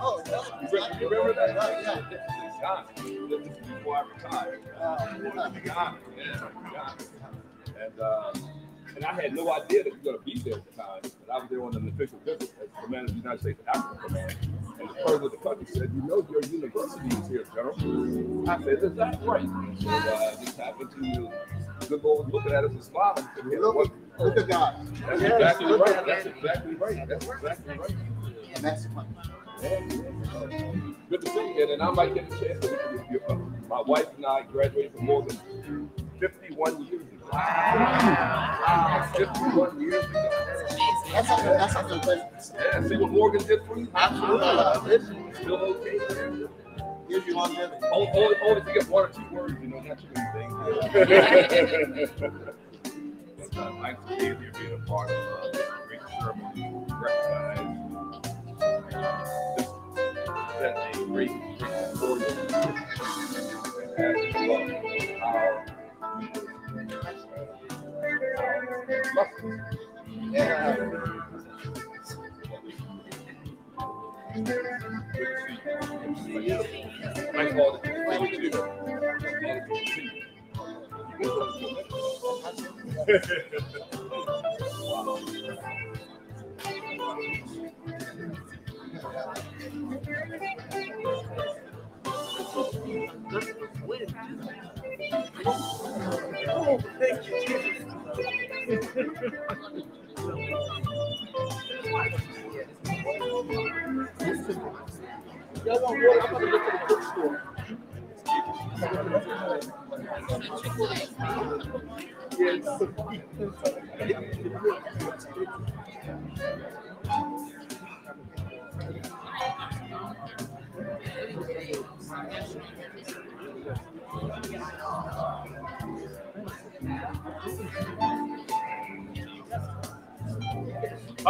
Oh, You remember, that? Right, yeah. This is Ghana. This is before I retired. Uh. And, uh, and I had no idea that you were going to be there at the time. But I was there on an official visit as commander of the United States African Command. And the president of the country said, You know, your university is here, General. I said, Is that right? So uh, just happened to, good was looking at us and smiling. Said, "Yeah, Look, what- look at God. That's Yes, exactly right. at That's exactly right. That's exactly right. And that's fun. Good to see you. And I might get a chance to meet you. Uh, My wife and I graduated from more than 51 years ago. Wow. 51 years ago. That's something, that's something pleasant to say. Yeah, see what Morgan did for you? Absolutely. Still okay. Gives you longevity. Only, only, only to get one or two words, you know, not too many things. but, nice to be here, being a part of this great ceremony. Recognize this that a great, great story and as well how we Yeah. Thank all Thank Oh, thank you. Y'all want water? I'm gonna get to the bookstore. How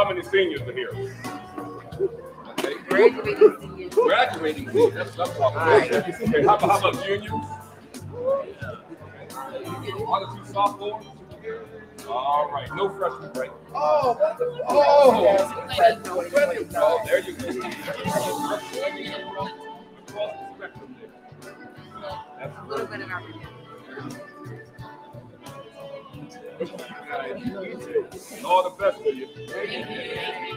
many seniors are here? Graduating seniors. That's what I'm talking about. Okay, how about, how about juniors? One or two sophomores? All right, no freshmen, right? Oh. Oh, Plenty. oh, there you go. Across the spectrum there. A little bit of everything. All the best to you.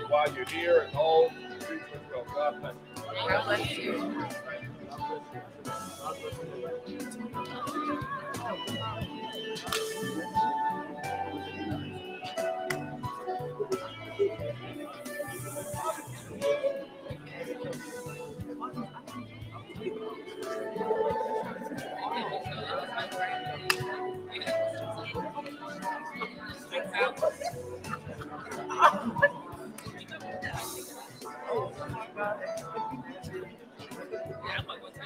While you're here and all. God bless you. God bless you.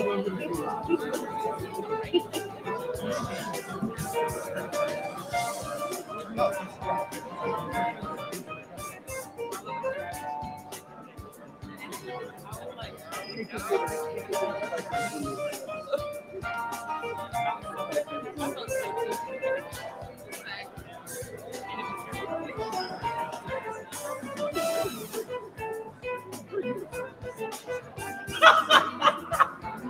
Ha ha ha!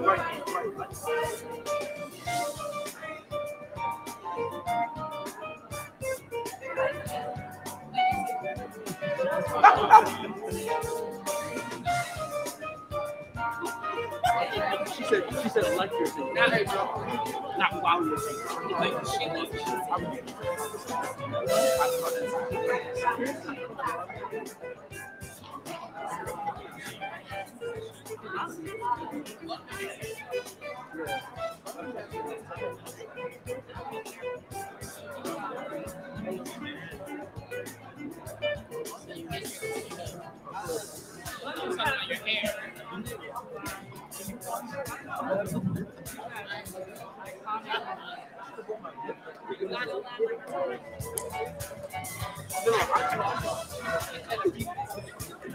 She said, she said, like your thing. Not wow your thing. Like, she likes I'm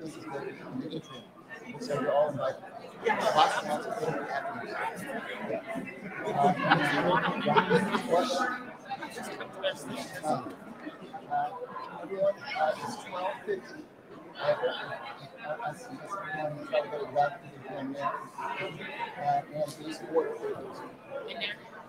places that the atrium. And So you're all invited. Lots lots of uh, Everyone, uh, it's twelve fifty. I I see this one, try to go to the. Uh, and these water tables.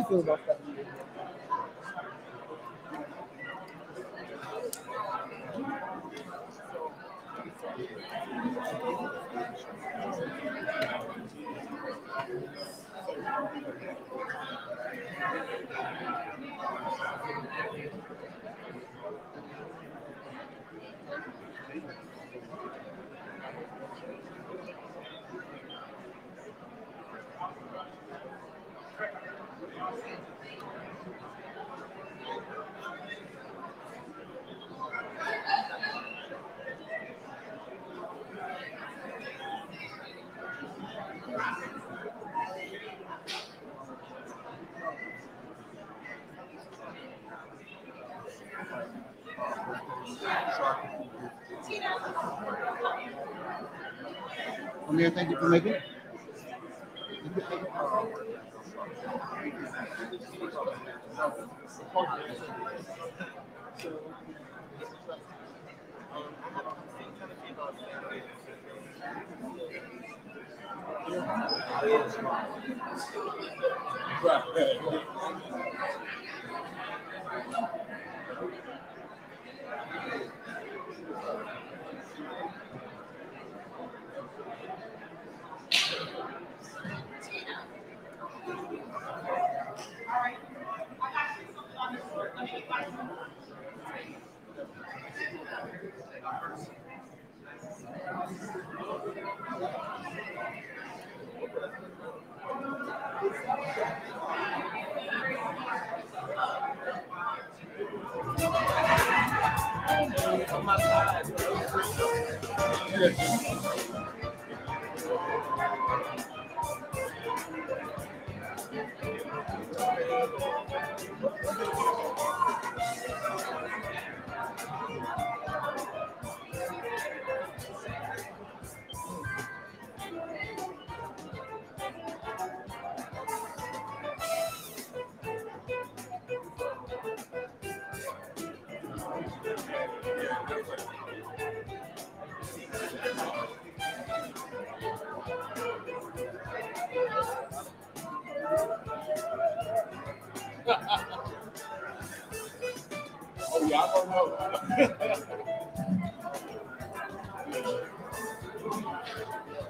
How'd you feel about that? Yeah.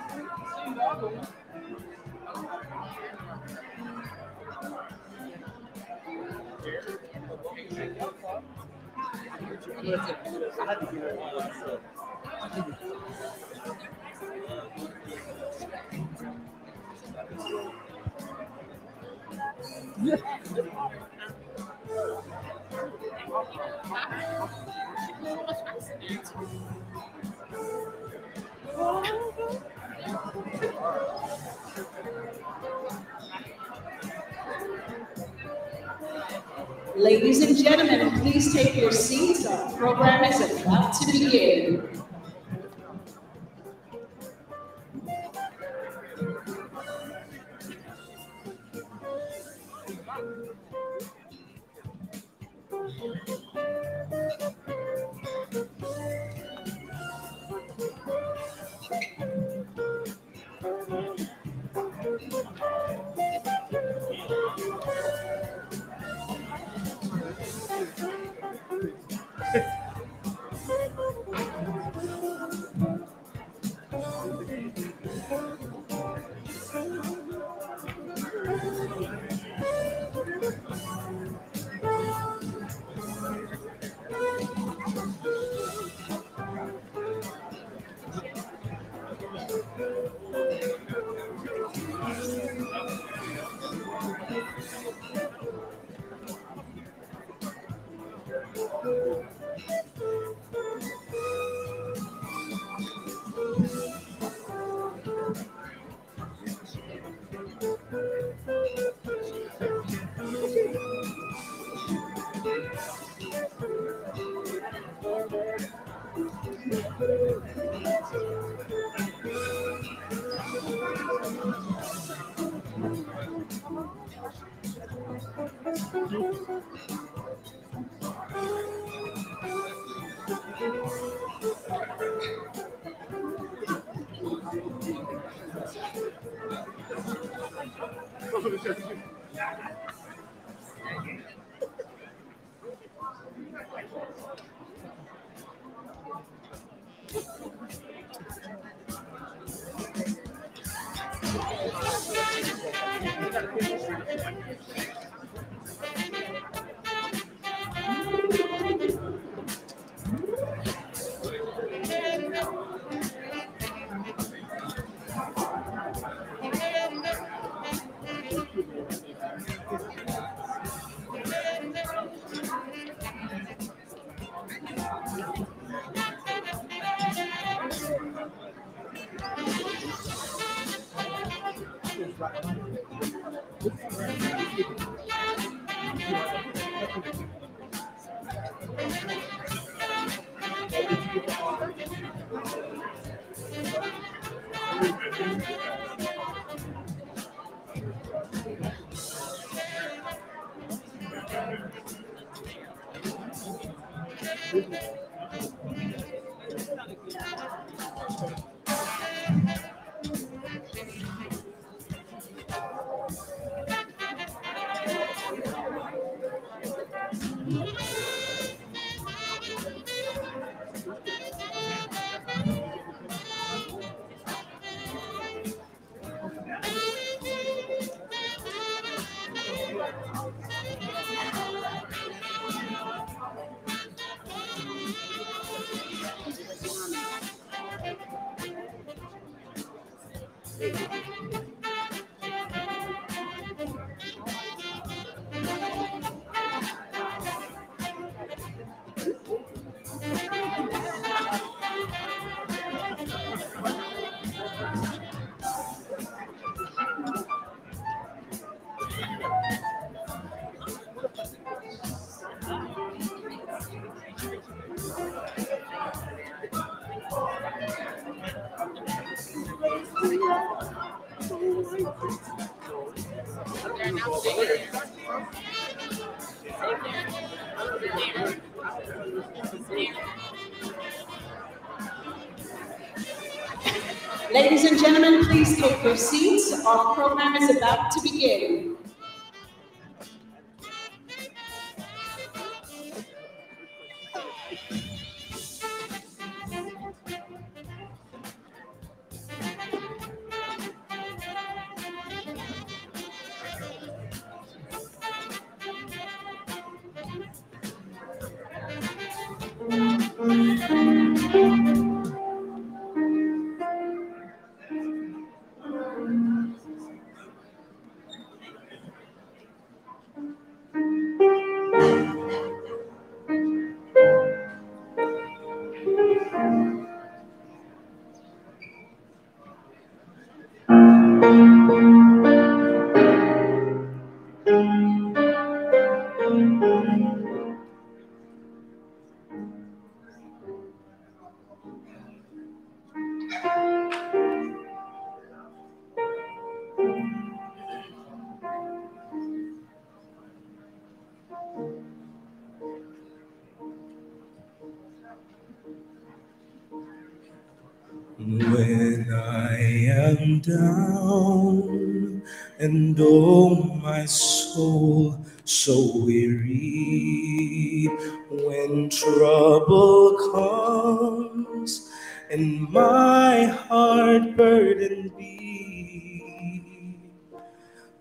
Yeah. Ladies and gentlemen, please take your seats. Our program is about to begin. Our program is about to and oh my soul so weary, when trouble comes and my heart burdened be,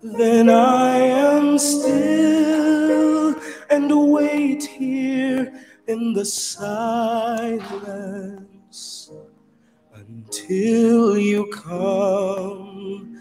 then I am still and wait here in the silence until you come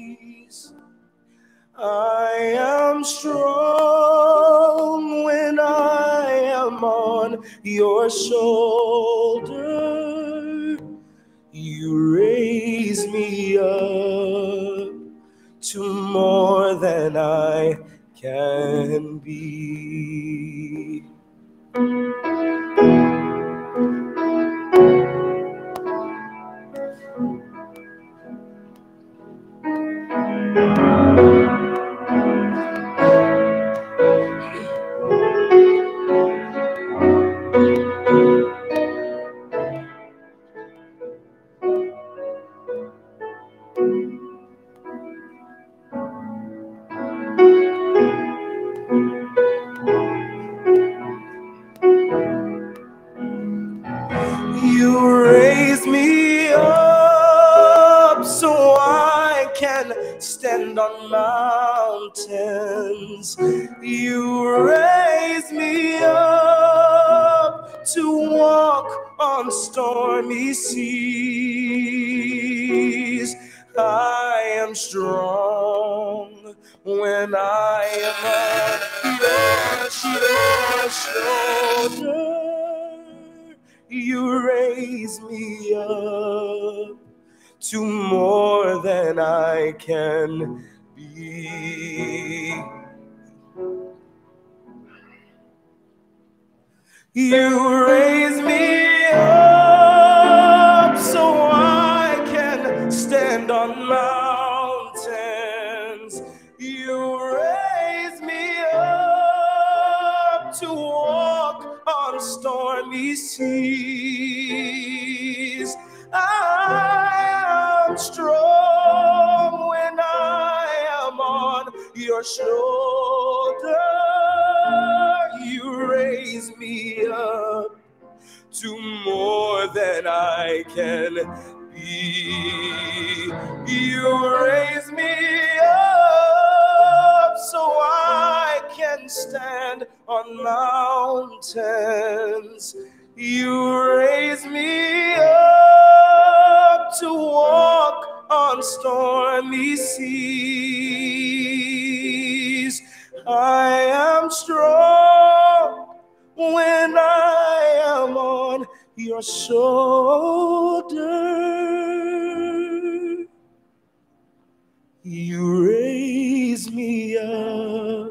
I am strong when I am on your shoulder. You raise me up to more than I can be. You when I am on your shoulder. You raise me up to more than I can be. You raise me up so I can stand on mountains. Stormy seas. I am strong when I am on your shoulder. You raise me up to more than I can be. You raise me up so I can stand on mountains. You raise me up to walk on stormy seas. I am strong when I am on your shoulder. You raise me up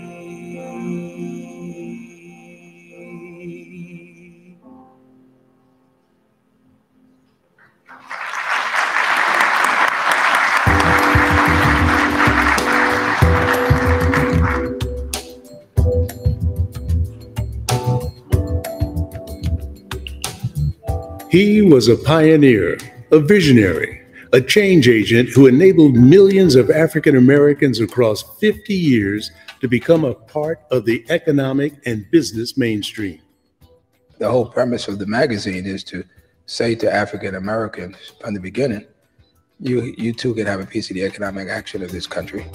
He was a pioneer, a visionary, a change agent who enabled millions of African Americans across 50 years to become a part of the economic and business mainstream. the whole premise of the magazine is to say to African Americans from the beginning, you you too can have a piece of the economic action of this country.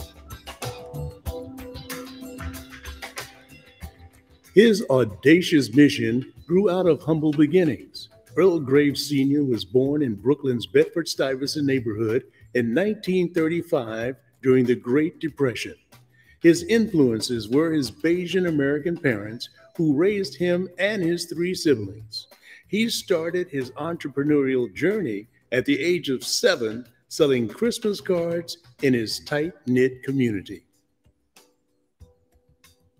His audacious mission grew out of humble beginnings. Earl Graves Sr. was born in Brooklyn's Bedford Stuyvesant neighborhood in 1935 during the Great Depression. His influences were his Bajan American parents who raised him and his three siblings. He started his entrepreneurial journey at the age of seven, selling Christmas cards in his tight knit community.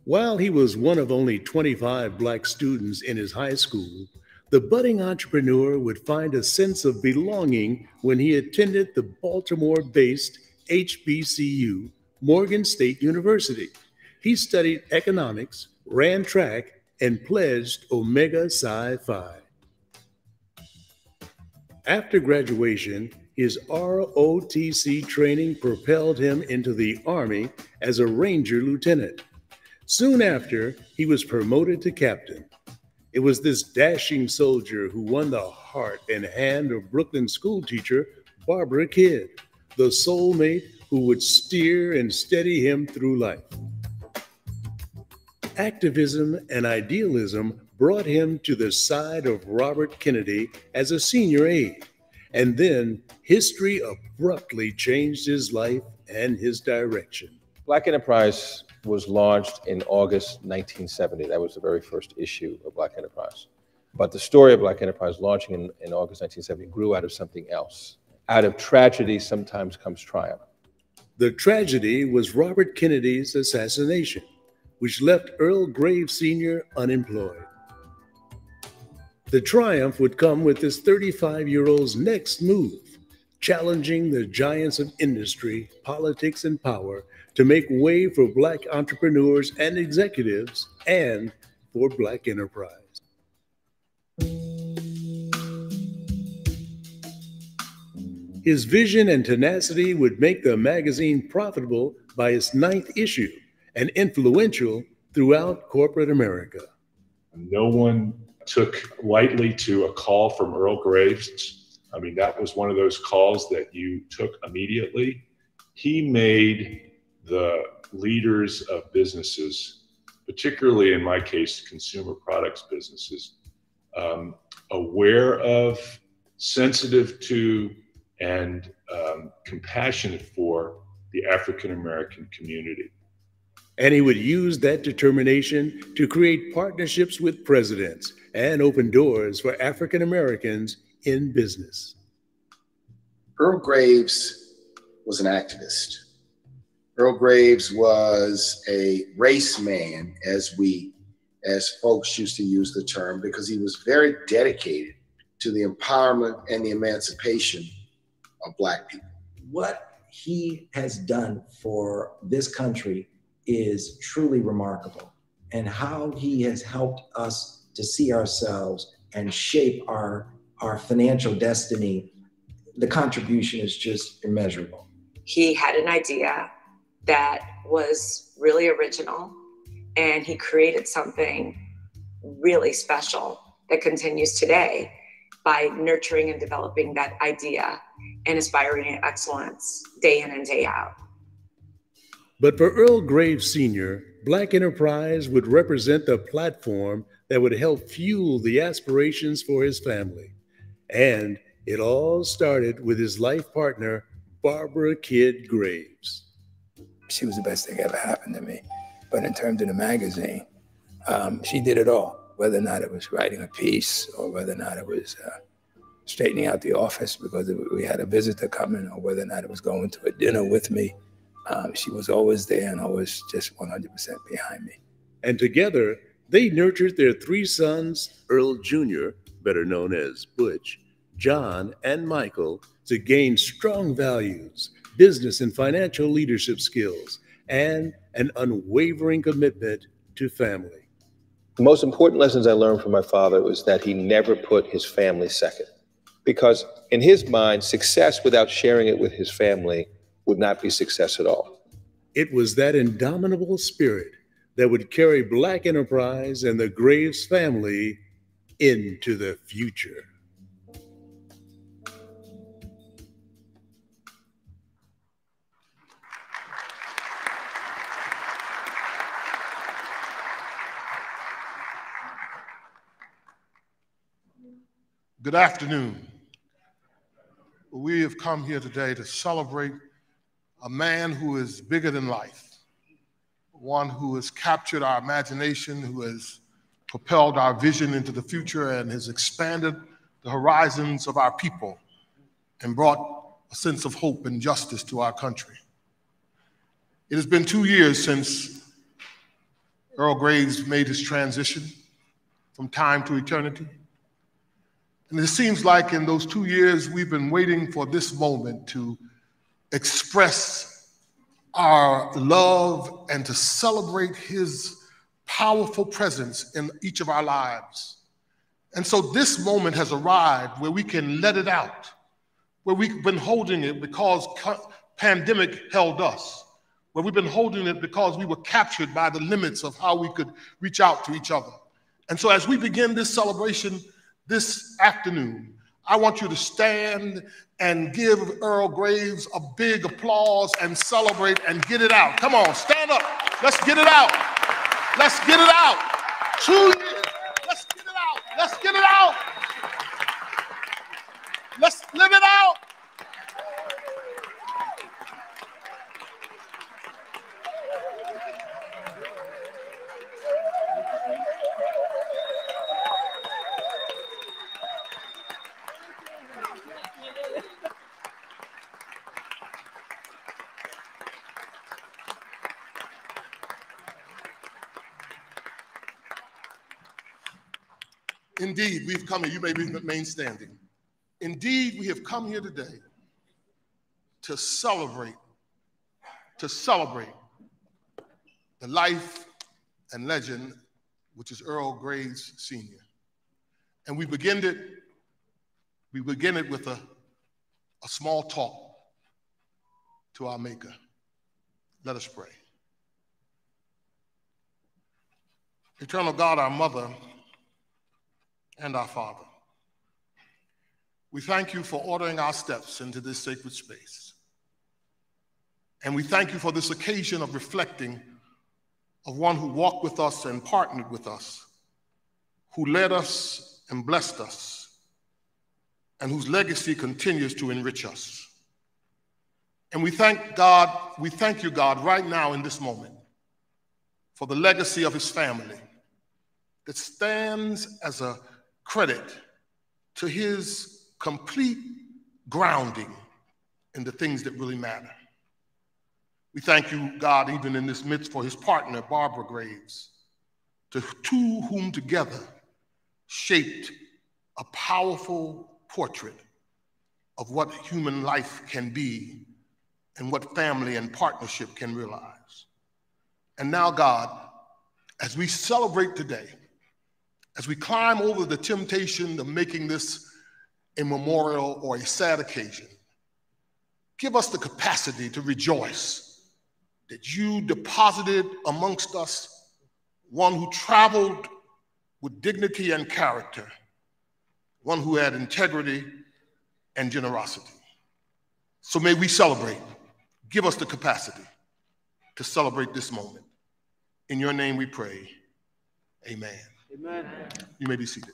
While he was one of only 25 black students in his high school, the budding entrepreneur would find a sense of belonging when he attended the Baltimore based HBCU, Morgan State University. He studied economics, ran track, and pledged Omega Psi Phi. After graduation, his ROTC training propelled him into the Army as a Ranger Lieutenant. Soon after, he was promoted to captain. It was this dashing soldier who won the heart and hand of Brooklyn schoolteacher Barbara Kidd, the soulmate who would steer and steady him through life. Activism and idealism brought him to the side of Robert Kennedy as a senior aide, and then history abruptly changed his life and his direction. Black Enterprise was launched in August 1970. That was the very first issue of Black Enterprise. But the story of Black Enterprise launching in, in August 1970 grew out of something else. Out of tragedy sometimes comes triumph. The tragedy was Robert Kennedy's assassination, which left Earl Graves Sr. unemployed. The triumph would come with this 35 year old's next move, challenging the giants of industry, politics, and power to make way for Black entrepreneurs and executives and for Black enterprise. His vision and tenacity would make the magazine profitable by its ninth issue and influential throughout corporate America. No one took lightly to a call from Earl Graves. I mean, that was one of those calls that you took immediately. He made the leaders of businesses, particularly in my case, consumer products businesses, um, aware of, sensitive to, and um, compassionate for the African American community. And he would use that determination to create partnerships with presidents and open doors for African Americans in business. Earl Graves was an activist. Earl Graves was a race man, as we, as folks used to use the term, because he was very dedicated to the empowerment and the emancipation of Black people. What he has done for this country is truly remarkable, and how he has helped us to see ourselves and shape our, our financial destiny. The contribution is just immeasurable. He had an idea that was really original and he created something really special that continues today by nurturing and developing that idea and aspiring to excellence day in and day out. But for Earl Graves Sr., Black Enterprise would represent the platform that would help fuel the aspirations for his family. And it all started with his life partner, Barbara Kidd Graves she was the best thing ever happened to me. But in terms of the magazine, um, she did it all, whether or not it was writing a piece or whether or not it was uh, straightening out the office because we had a visitor coming or whether or not it was going to a dinner with me. Um, she was always there and always just 100% behind me. And together, they nurtured their three sons, Earl Jr., better known as Butch, John, and Michael, to gain strong values business and financial leadership skills, and an unwavering commitment to family. The most important lessons I learned from my father was that he never put his family second. Because in his mind, success without sharing it with his family would not be success at all. It was that indomitable spirit that would carry Black Enterprise and the Graves family into the future. Good afternoon. We have come here today to celebrate a man who is bigger than life, one who has captured our imagination, who has propelled our vision into the future and has expanded the horizons of our people and brought a sense of hope and justice to our country. It has been two years since Earl Graves made his transition from time to eternity. And it seems like in those two years, we've been waiting for this moment to express our love and to celebrate his powerful presence in each of our lives. And so this moment has arrived where we can let it out, where we've been holding it because pandemic held us, where we've been holding it because we were captured by the limits of how we could reach out to each other. And so as we begin this celebration this afternoon, I want you to stand and give Earl Graves a big applause and celebrate and get it out. Come on, stand up. Let's get it out. Let's get it out. Two years. Let's get it out. Let's get it out. Let's live it out. Indeed, we've come here. You may remain standing. Indeed, we have come here today to celebrate, to celebrate the life and legend, which is Earl Graves Sr. And we begin it, we begin it with a, a small talk to our Maker. Let us pray. Eternal God, our mother, and our Father. We thank you for ordering our steps into this sacred space. And we thank you for this occasion of reflecting of one who walked with us and partnered with us, who led us and blessed us, and whose legacy continues to enrich us. And we thank God, we thank you, God, right now in this moment for the legacy of his family that stands as a credit to his complete grounding in the things that really matter. We thank you, God, even in this midst, for his partner, Barbara Graves, to two whom together shaped a powerful portrait of what human life can be and what family and partnership can realize. And now, God, as we celebrate today, as we climb over the temptation of making this a memorial or a sad occasion, give us the capacity to rejoice that you deposited amongst us one who traveled with dignity and character, one who had integrity and generosity. So may we celebrate. Give us the capacity to celebrate this moment. In your name we pray. Amen. Amen. You may be seated.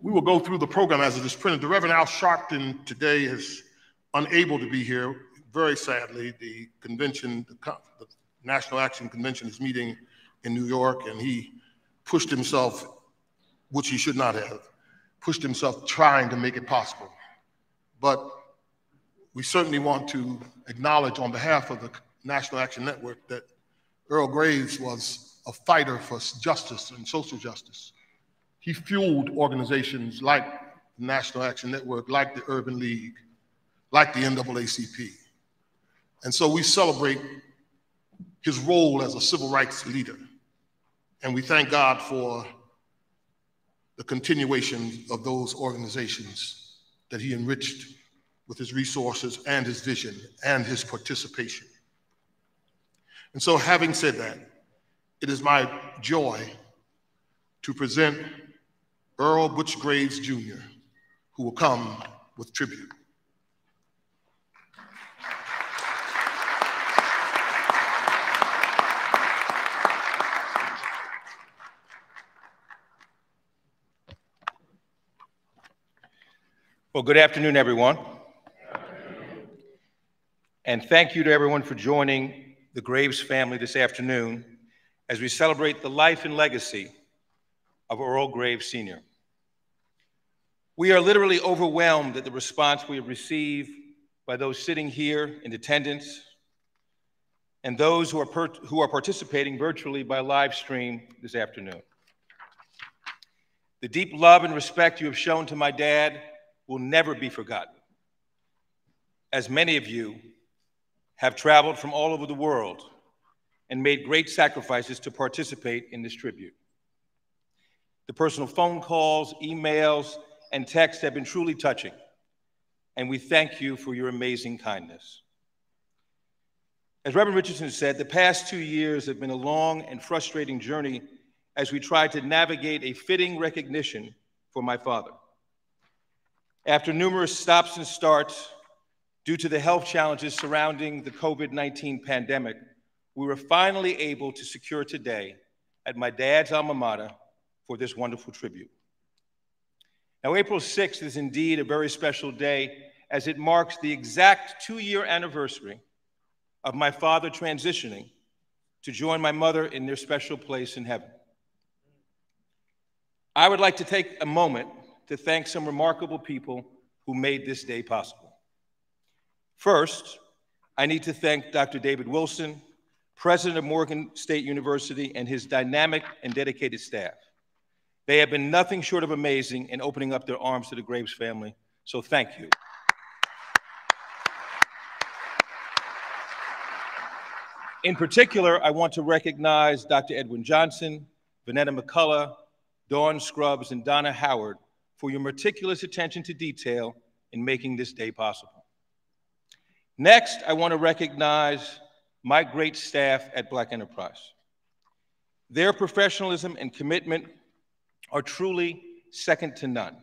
We will go through the program as it is printed. The Reverend Al Sharpton today is unable to be here. Very sadly, the convention, the, the National Action Convention is meeting in New York, and he pushed himself, which he should not have, pushed himself trying to make it possible. But we certainly want to acknowledge on behalf of the National Action Network that Earl Graves was a fighter for justice and social justice. He fueled organizations like the National Action Network, like the Urban League, like the NAACP. And so we celebrate his role as a civil rights leader. And we thank God for the continuation of those organizations that he enriched with his resources and his vision and his participation. And so, having said that, it is my joy to present Earl Butch Graves Jr., who will come with tribute. Well, good afternoon, everyone. And thank you to everyone for joining the Graves family this afternoon as we celebrate the life and legacy of Earl Graves Sr. We are literally overwhelmed at the response we have received by those sitting here in attendance and those who are, who are participating virtually by live stream this afternoon. The deep love and respect you have shown to my dad will never be forgotten. As many of you have traveled from all over the world and made great sacrifices to participate in this tribute. The personal phone calls, emails, and texts have been truly touching, and we thank you for your amazing kindness. As Reverend Richardson said, the past two years have been a long and frustrating journey as we tried to navigate a fitting recognition for my father. After numerous stops and starts due to the health challenges surrounding the COVID 19 pandemic, we were finally able to secure today at my dad's alma mater for this wonderful tribute. Now, April 6th is indeed a very special day as it marks the exact two year anniversary of my father transitioning to join my mother in their special place in heaven. I would like to take a moment to thank some remarkable people who made this day possible. First, I need to thank Dr. David Wilson, president of Morgan State University, and his dynamic and dedicated staff. They have been nothing short of amazing in opening up their arms to the Graves family, so thank you. In particular, I want to recognize Dr. Edwin Johnson, Vanetta McCullough, Dawn Scrubs, and Donna Howard for your meticulous attention to detail in making this day possible. Next, I want to recognize my great staff at Black Enterprise. Their professionalism and commitment are truly second to none.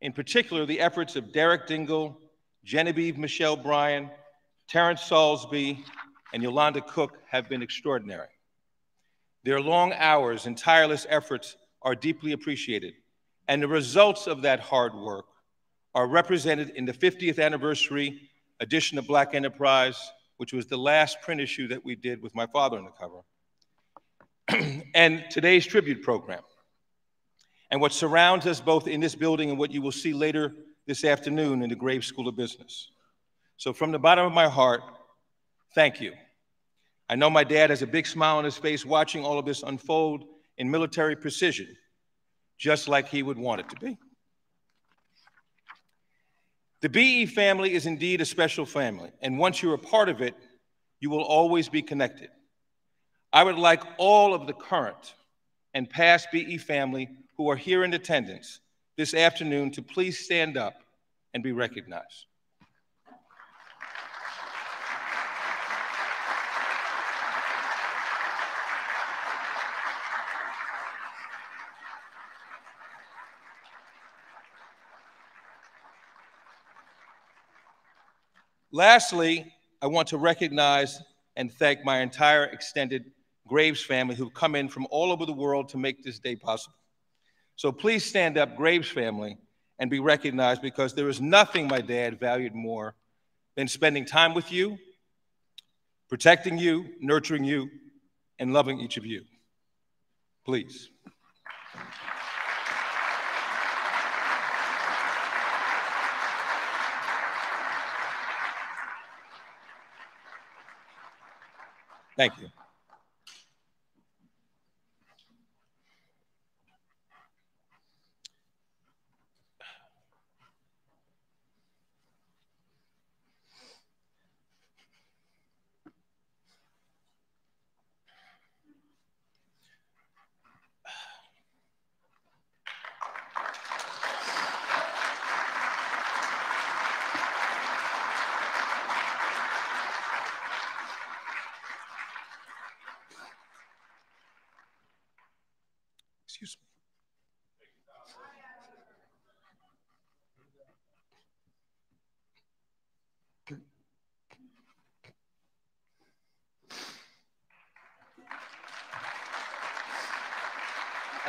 In particular, the efforts of Derek Dingle, Genevieve Michelle Bryan, Terrence Salsby, and Yolanda Cook have been extraordinary. Their long hours and tireless efforts are deeply appreciated, and the results of that hard work are represented in the 50th anniversary edition of Black Enterprise, which was the last print issue that we did with my father on the cover, and today's tribute program. And what surrounds us both in this building and what you will see later this afternoon in the Graves School of Business. So, from the bottom of my heart, thank you. I know my dad has a big smile on his face watching all of this unfold in military precision, just like he would want it to be. The BE family is indeed a special family, and once you're a part of it, you will always be connected. I would like all of the current and past BE family who are here in attendance this afternoon to please stand up and be recognized. Lastly, I want to recognize and thank my entire extended Graves family who've come in from all over the world to make this day possible. So please stand up, Graves family, and be recognized because there is nothing my dad valued more than spending time with you, protecting you, nurturing you, and loving each of you. Please. Thank you.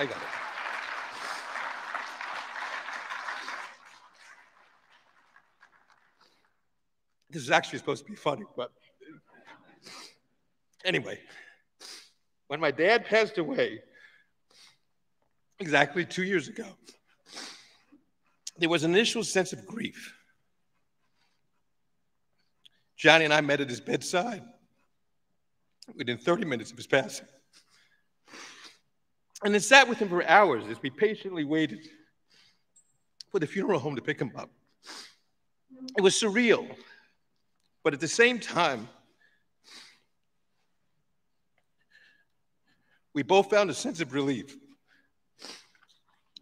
I got it. This is actually supposed to be funny, but Anyway, when my dad passed away, exactly two years ago, there was an initial sense of grief. Johnny and I met at his bedside within 30 minutes of his passing. And then sat with him for hours as we patiently waited for the funeral home to pick him up. It was surreal, but at the same time, we both found a sense of relief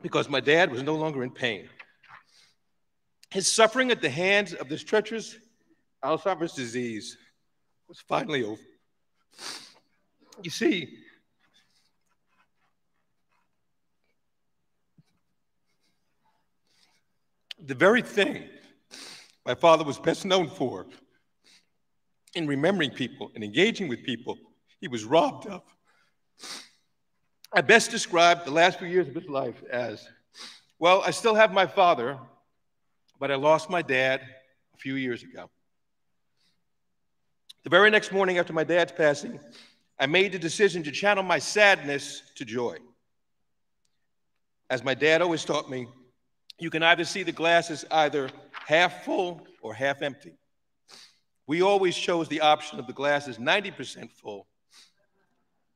because my dad was no longer in pain. His suffering at the hands of this treacherous Alzheimer's disease was finally over. You see, the very thing my father was best known for in remembering people and engaging with people, he was robbed of. I best describe the last few years of his life as well, I still have my father, but I lost my dad a few years ago. The very next morning after my dad's passing, I made the decision to channel my sadness to joy. As my dad always taught me, you can either see the glass as either half full or half empty. We always chose the option of the glass is 90% full,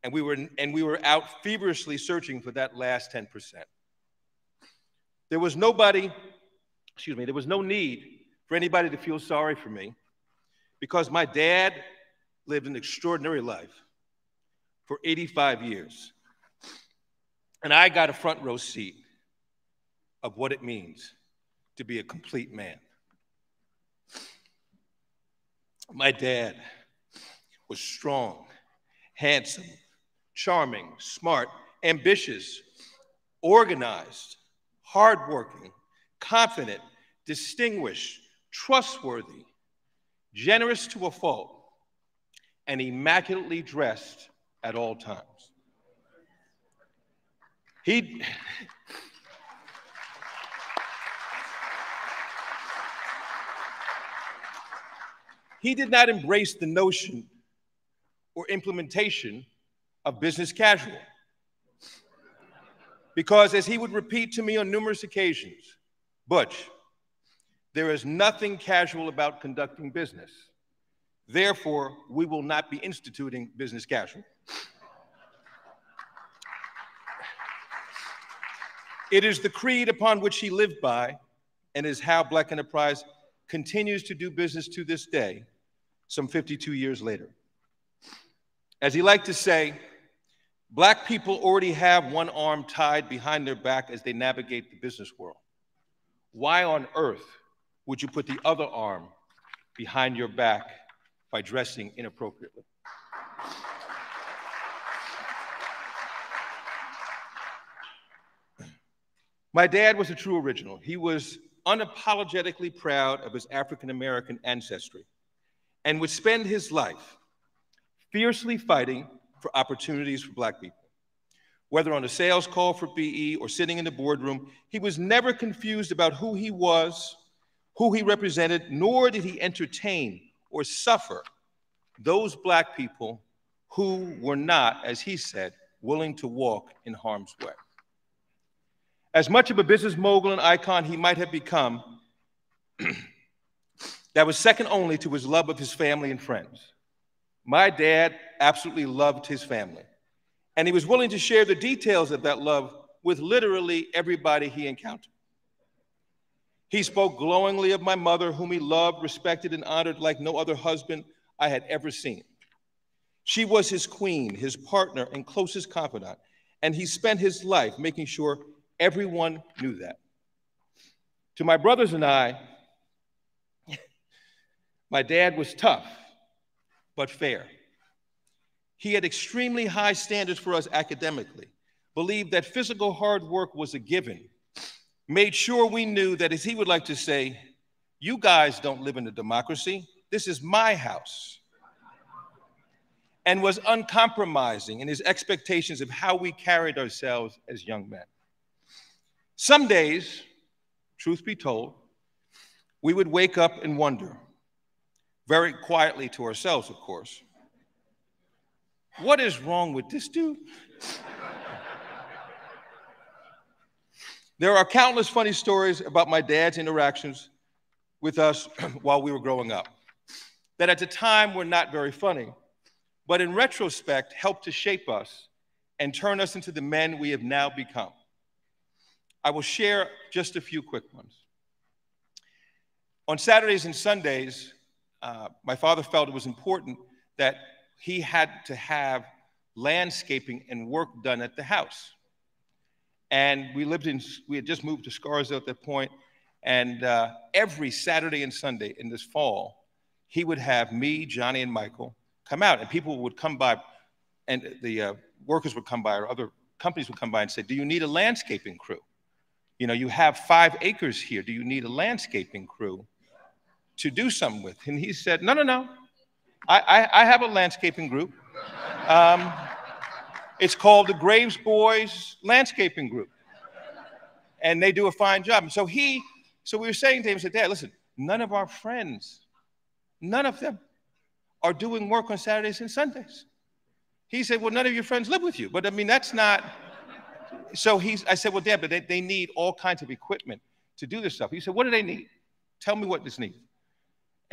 and we were, and we were out feverishly searching for that last 10%. There was nobody, excuse me, there was no need for anybody to feel sorry for me because my dad lived an extraordinary life for 85 years. And I got a front row seat of what it means to be a complete man. My dad was strong, handsome, charming, smart, ambitious, organized, hardworking, confident, distinguished, trustworthy, generous to a fault, and immaculately dressed at all times. He he did not embrace the notion or implementation of business casual. Because as he would repeat to me on numerous occasions, Butch, there is nothing casual about conducting business. Therefore, we will not be instituting business casual. It is the creed upon which he lived by and is how Black Enterprise continues to do business to this day some 52 years later. As he liked to say, black people already have one arm tied behind their back as they navigate the business world. Why on earth would you put the other arm behind your back by dressing inappropriately? My dad was a true original. He was unapologetically proud of his African American ancestry and would spend his life fiercely fighting for opportunities for Black people. Whether on a sales call for BE or sitting in the boardroom, he was never confused about who he was, who he represented, nor did he entertain or suffer those Black people who were not, as he said, willing to walk in harm's way. As much of a business mogul and icon he might have become, that was second only to his love of his family and friends. My dad absolutely loved his family, and he was willing to share the details of that love with literally everybody he encountered. He spoke glowingly of my mother, whom he loved, respected, and honored like no other husband I had ever seen. She was his queen, his partner, and closest confidant, and he spent his life making sure everyone knew that. To my brothers and I, my dad was tough, but fair. He had extremely high standards for us academically, believed that physical hard work was a given, made sure we knew that, as he would like to say, you guys don't live in a democracy. This is my house. And was uncompromising in his expectations of how we carried ourselves as young men. Some days, truth be told, we would wake up and wonder very quietly to ourselves, of course. What is wrong with this dude? There are countless funny stories about my dad's interactions with us while we were growing up that at the time were not very funny, but in retrospect helped to shape us and turn us into the men we have now become. I will share just a few quick ones. On Saturdays and Sundays, uh, my father felt it was important that he had to have landscaping and work done at the house. And we lived in, we had just moved to Scarsdale at that point, and uh, every Saturday and Sunday in this fall, he would have me, Johnny, and Michael come out, and people would come by, and the uh, workers would come by, or other companies would come by and say, Do you need a landscaping crew? You know, you have five acres here. Do you need a landscaping crew to do something with? And he said, No, no, no. I, I, I have a landscaping group. Um, it's called the Graves Boys Landscaping Group. And they do a fine job. And so he, so we were saying to him, said, Dad, listen, none of our friends, none of them are doing work on Saturdays and Sundays. He said, Well, none of your friends live with you. But I mean, that's not. So he's, I said, Well, Dad, but they, they need all kinds of equipment to do this stuff. He said, What do they need? Tell me what this needs.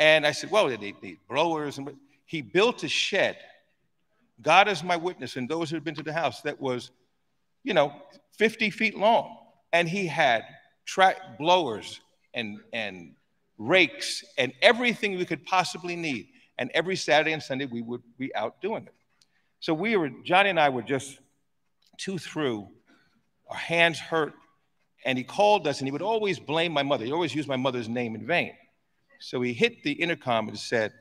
And I said, Well, they need blowers. And he built a shed. God is my witness, and those who have been to the house, that was, you know, 50 feet long. And he had track blowers and, and rakes and everything we could possibly need. And every Saturday and Sunday, we would be out doing it. So we were, Johnny and I were just two through, our hands hurt. And he called us, and he would always blame my mother. He always used my mother's name in vain. So he hit the intercom and said,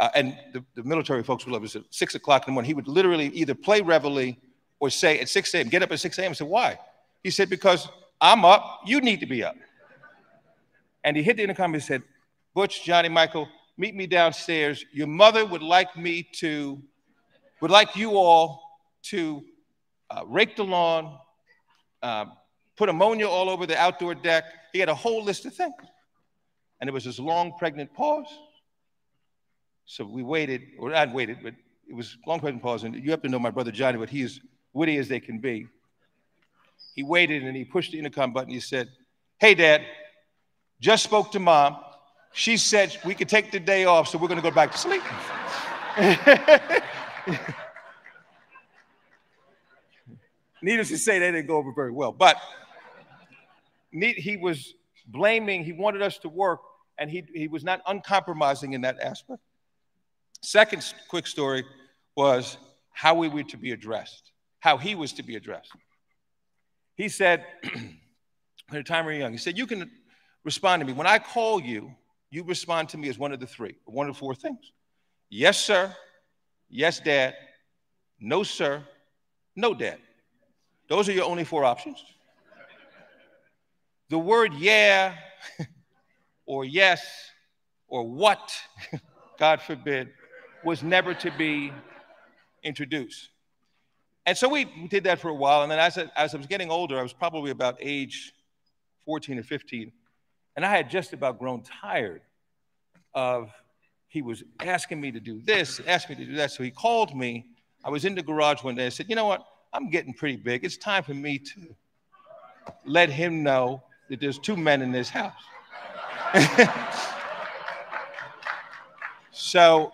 uh, and the, the, military folks would love us at six o'clock in the morning. He would literally either play reveille or say at 6 a.m., get up at 6 a.m. I said, why? He said, because I'm up, you need to be up. And he hit the intercom and said, Butch, Johnny, Michael, meet me downstairs. Your mother would like me to, would like you all to uh, rake the lawn, uh, put ammonia all over the outdoor deck. He had a whole list of things. And there was this long pregnant pause. So we waited, or not waited, but it was long pregnant pause. And you have to know my brother Johnny, but he is witty as they can be. He waited and he pushed the intercom button. He said, Hey, Dad, just spoke to mom. She said we could take the day off, so we're going to go back to sleep. Needless to say, that didn't go over very well. But he was blaming, he wanted us to work, and he, he was not uncompromising in that aspect. Second quick story was how we were to be addressed, how he was to be addressed. He said, at a time we were young, he said, You can respond to me. When I call you, you respond to me as one of the three, one of the four things. Yes, sir. Yes, dad. No, sir. No, dad. Those are your only four options. The word yeah, or yes, or what, God forbid, was never to be introduced. And so we did that for a while. And then as I, as I was getting older, I was probably about age 14 or 15. And I had just about grown tired of he was asking me to do this, asking me to do that. So he called me. I was in the garage one day and said, You know what? I'm getting pretty big. It's time for me to let him know that there's two men in this house. so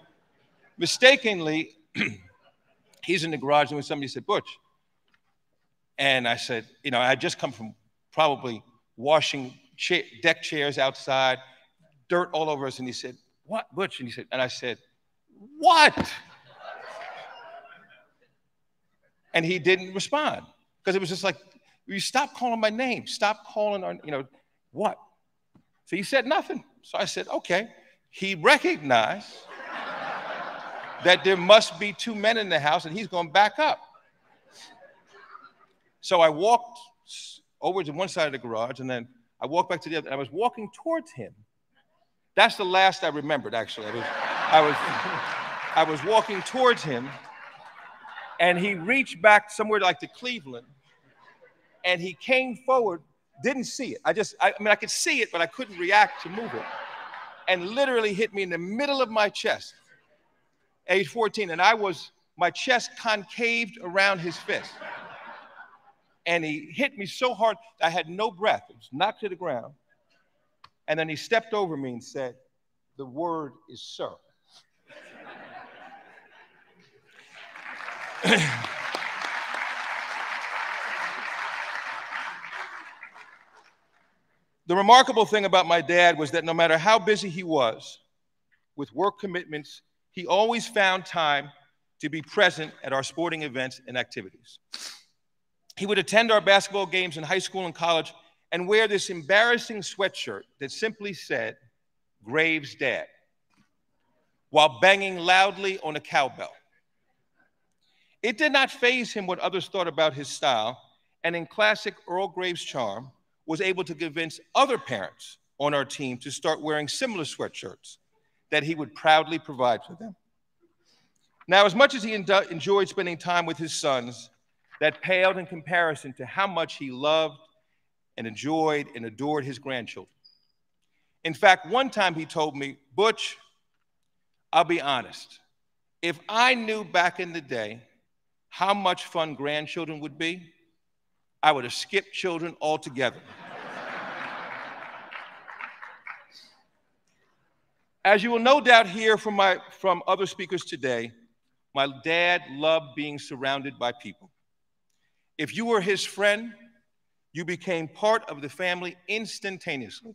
mistakenly, he's in the garage and when somebody said, Butch. And I said, you know, I had just come from probably washing cha- deck chairs outside, dirt all over us. And he said, What, Butch? And he said, and I said, What? and he didn't respond because it was just like, you stop calling my name, stop calling on, you know, what? So he said nothing. So I said, okay. He recognized that there must be two men in the house and he's going to back up. So I walked over to one side of the garage and then I walked back to the other. I was walking towards him. That's the last I remembered, actually. I was, I was, I was walking towards him and he reached back somewhere like to Cleveland and he came forward, didn't see it. I just, I, I mean, I could see it, but I couldn't react to move it. And literally hit me in the middle of my chest age 14, and I was my chest concaved around his fist. And he hit me so hard, I had no breath. It was knocked to the ground. And then he stepped over me and said, The word is sir. the remarkable thing about my dad was that no matter how busy he was with work commitments, he always found time to be present at our sporting events and activities. He would attend our basketball games in high school and college and wear this embarrassing sweatshirt that simply said, Graves Dad, while banging loudly on a cowbell. It did not faze him what others thought about his style, and in classic Earl Graves charm, was able to convince other parents on our team to start wearing similar sweatshirts that he would proudly provide for them. Now, as much as he enjoyed spending time with his sons, that paled in comparison to how much he loved and enjoyed and adored his grandchildren. In fact, one time he told me, Butch, I'll be honest, if I knew back in the day how much fun grandchildren would be, I would have skipped children altogether. As you will no doubt hear from, my, from other speakers today, my dad loved being surrounded by people. If you were his friend, you became part of the family instantaneously.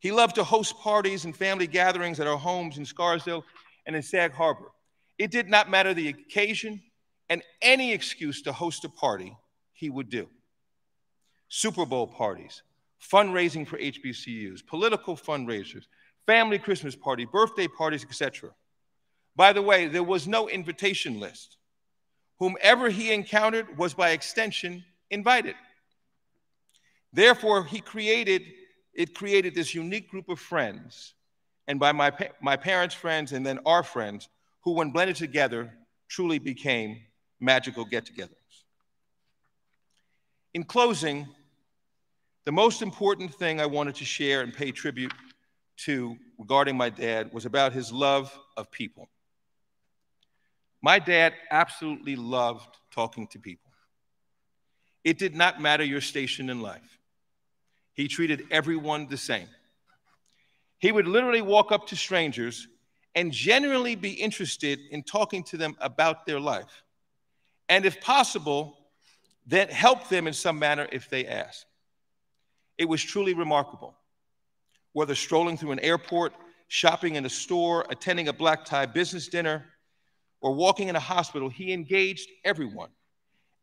He loved to host parties and family gatherings at our homes in Scarsdale and in Sag Harbor. It did not matter the occasion, and any excuse to host a party, he would do. Super Bowl parties, fundraising for HBCUs, political fundraisers, family Christmas party, birthday parties, etc. By the way, there was no invitation list. Whomever he encountered was by extension invited. Therefore, he created, it created this unique group of friends, and by my, my parents' friends and then our friends, who, when blended together, truly became magical get togethers. In closing, the most important thing I wanted to share and pay tribute to regarding my dad was about his love of people. My dad absolutely loved talking to people. It did not matter your station in life. He treated everyone the same. He would literally walk up to strangers and genuinely be interested in talking to them about their life. And if possible, then help them in some manner if they ask. It was truly remarkable whether strolling through an airport, shopping in a store, attending a black tie business dinner, or walking in a hospital, he engaged everyone.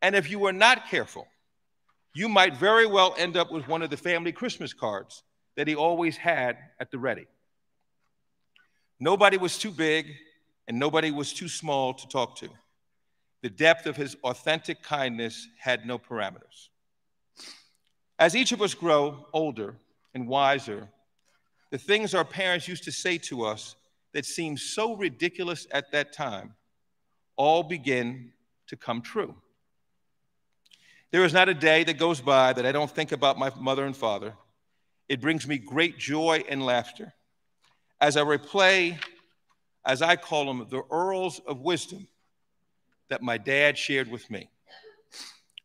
And if you were not careful, you might very well end up with one of the family Christmas cards that he always had at the ready. Nobody was too big and nobody was too small to talk to. The depth of his authentic kindness had no parameters. As each of us grow older and wiser, the things our parents used to say to us that seemed so ridiculous at that time all begin to come true. There is not a day that goes by that I don't think about my mother and father. It brings me great joy and laughter as I replay, as I call them, the earls of wisdom that my dad shared with me.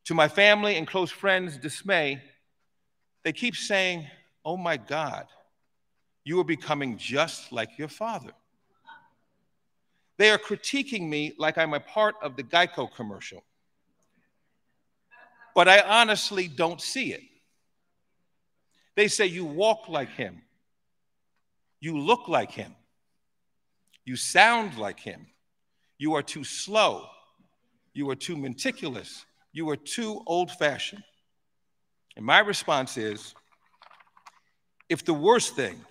To my family and close friends' dismay, they keep saying, Oh my God, you are becoming just like your father. They are critiquing me like I'm a part of the Geico commercial. But I honestly don't see it. They say you walk like him, you look like him, you sound like him, you are too slow, you are too meticulous, you are too old fashioned. And my response is if the worst thing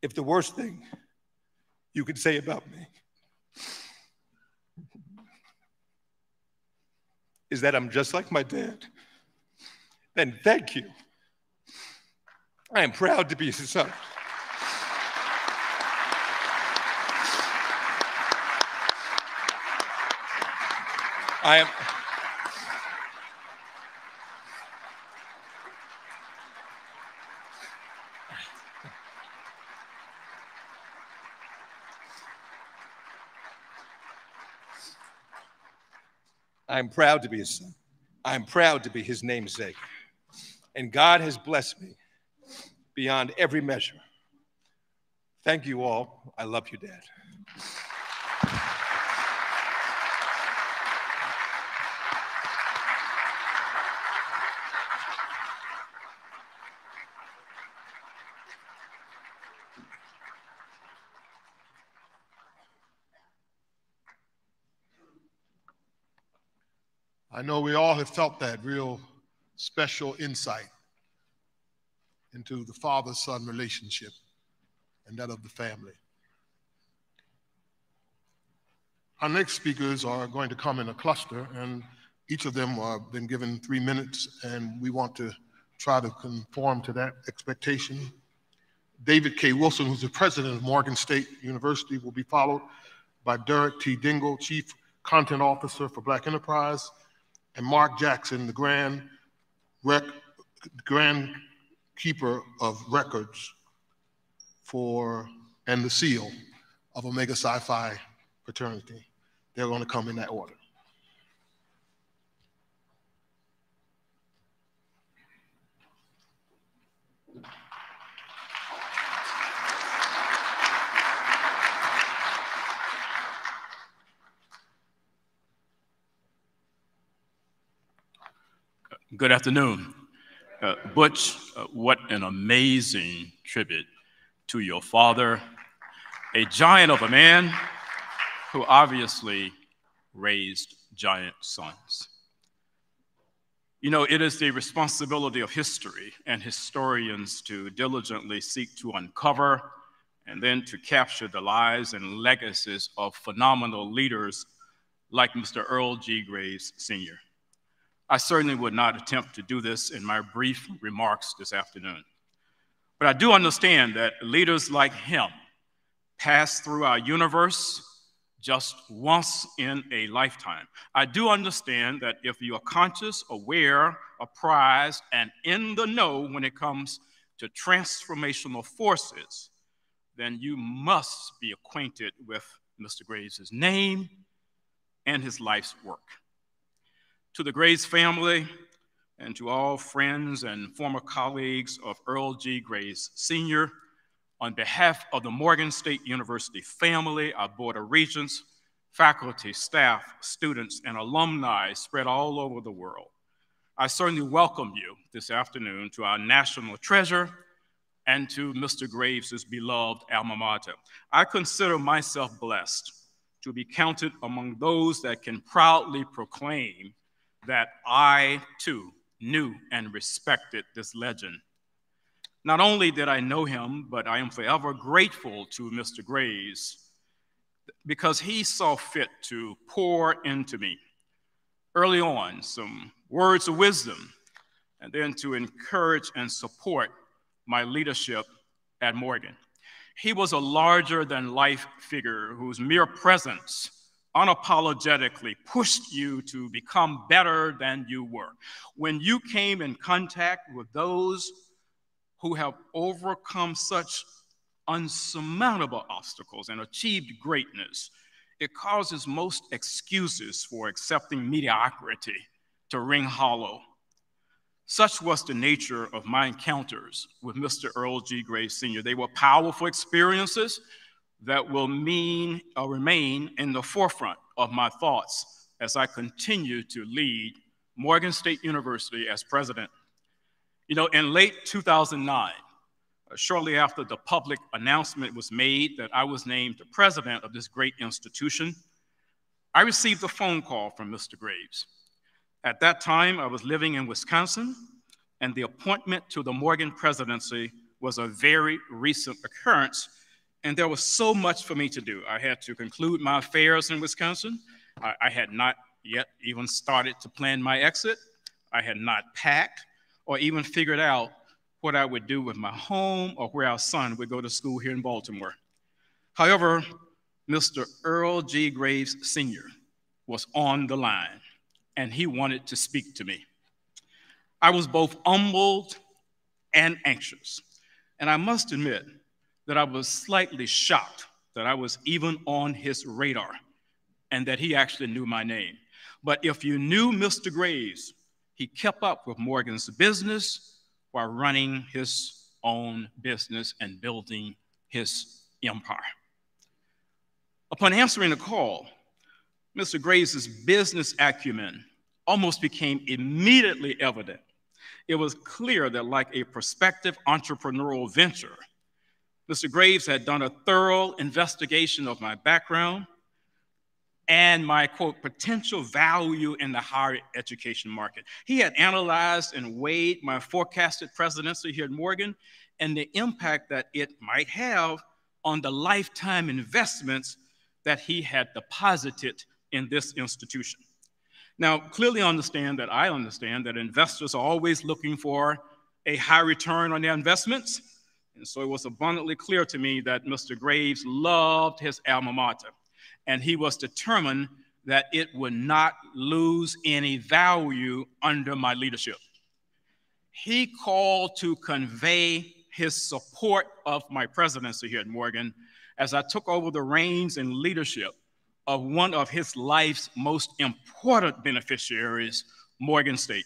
if the worst thing you could say about me is that I'm just like my dad, then thank you. I am proud to be his son. I am. I'm proud to be his son. I'm proud to be his namesake. And God has blessed me beyond every measure. Thank you all. I love you, Dad. I know we all have felt that real special insight into the father son relationship and that of the family. Our next speakers are going to come in a cluster, and each of them have been given three minutes, and we want to try to conform to that expectation. David K. Wilson, who's the president of Morgan State University, will be followed by Derek T. Dingle, Chief Content Officer for Black Enterprise, and Mark Jackson, the Grand, rec, grand Keeper of Records for and the seal of Omega Psi Phi fraternity. They're going to come in that order. Good afternoon. Uh, Butch, uh, what an amazing tribute to your father, a giant of a man who obviously raised giant sons. You know, it is the responsibility of history and historians to diligently seek to uncover and then to capture the lives and legacies of phenomenal leaders like Mr. Earl G. Graves Sr. I certainly would not attempt to do this in my brief remarks this afternoon. But I do understand that leaders like him pass through our universe just once in a lifetime. I do understand that if you are conscious, aware, apprised, and in the know when it comes to transformational forces, then you must be acquainted with Mr. Graves' name and his life's work. To the Graves family and to all friends and former colleagues of Earl G. Graves Sr., on behalf of the Morgan State University family, our Board of Regents, faculty, staff, students, and alumni spread all over the world, I certainly welcome you this afternoon to our national treasure and to Mr. Graves' beloved alma mater. I consider myself blessed to be counted among those that can proudly proclaim that I too knew and respected this legend. Not only did I know him, but I am forever grateful to Mr. Graves because he saw fit to pour into me early on some words of wisdom and then to encourage and support my leadership at Morgan. He was a larger than life figure whose mere presence unapologetically pushed you to become better than you were. When you came in contact with those who have overcome such unsurmountable obstacles and achieved greatness, it causes most excuses for accepting mediocrity to ring hollow. Such was the nature of my encounters with Mr. Earl G. Graves Sr. They were powerful experiences that will mean or uh, remain in the forefront of my thoughts as I continue to lead Morgan State University as president. You know, in late 2009, uh, shortly after the public announcement was made that I was named the president of this great institution, I received a phone call from Mr. Graves. At that time, I was living in Wisconsin, and the appointment to the Morgan presidency was a very recent occurrence and there was so much for me to do. I had to conclude my affairs in Wisconsin. I, I had not yet even started to plan my exit. I had not packed or even figured out what I would do with my home or where our son would go to school here in Baltimore. However, Mr. Earl G. Graves Sr. was on the line and he wanted to speak to me. I was both humbled and anxious. And I must admit, that I was slightly shocked that I was even on his radar and that he actually knew my name. But if you knew Mr. Graves, he kept up with Morgan's business while running his own business and building his empire. Upon answering the call, Mr. Graves' business acumen almost became immediately evident. It was clear that, like a prospective entrepreneurial venture, Mr. Graves had done a thorough investigation of my background and my quote potential value in the higher education market. He had analyzed and weighed my forecasted presidency here at Morgan and the impact that it might have on the lifetime investments that he had deposited in this institution. Now, clearly understand that I understand that investors are always looking for a high return on their investments. And so it was abundantly clear to me that Mr. Graves loved his alma mater and he was determined that it would not lose any value under my leadership. He called to convey his support of my presidency here at Morgan as I took over the reins and leadership of one of his life's most important beneficiaries, Morgan State.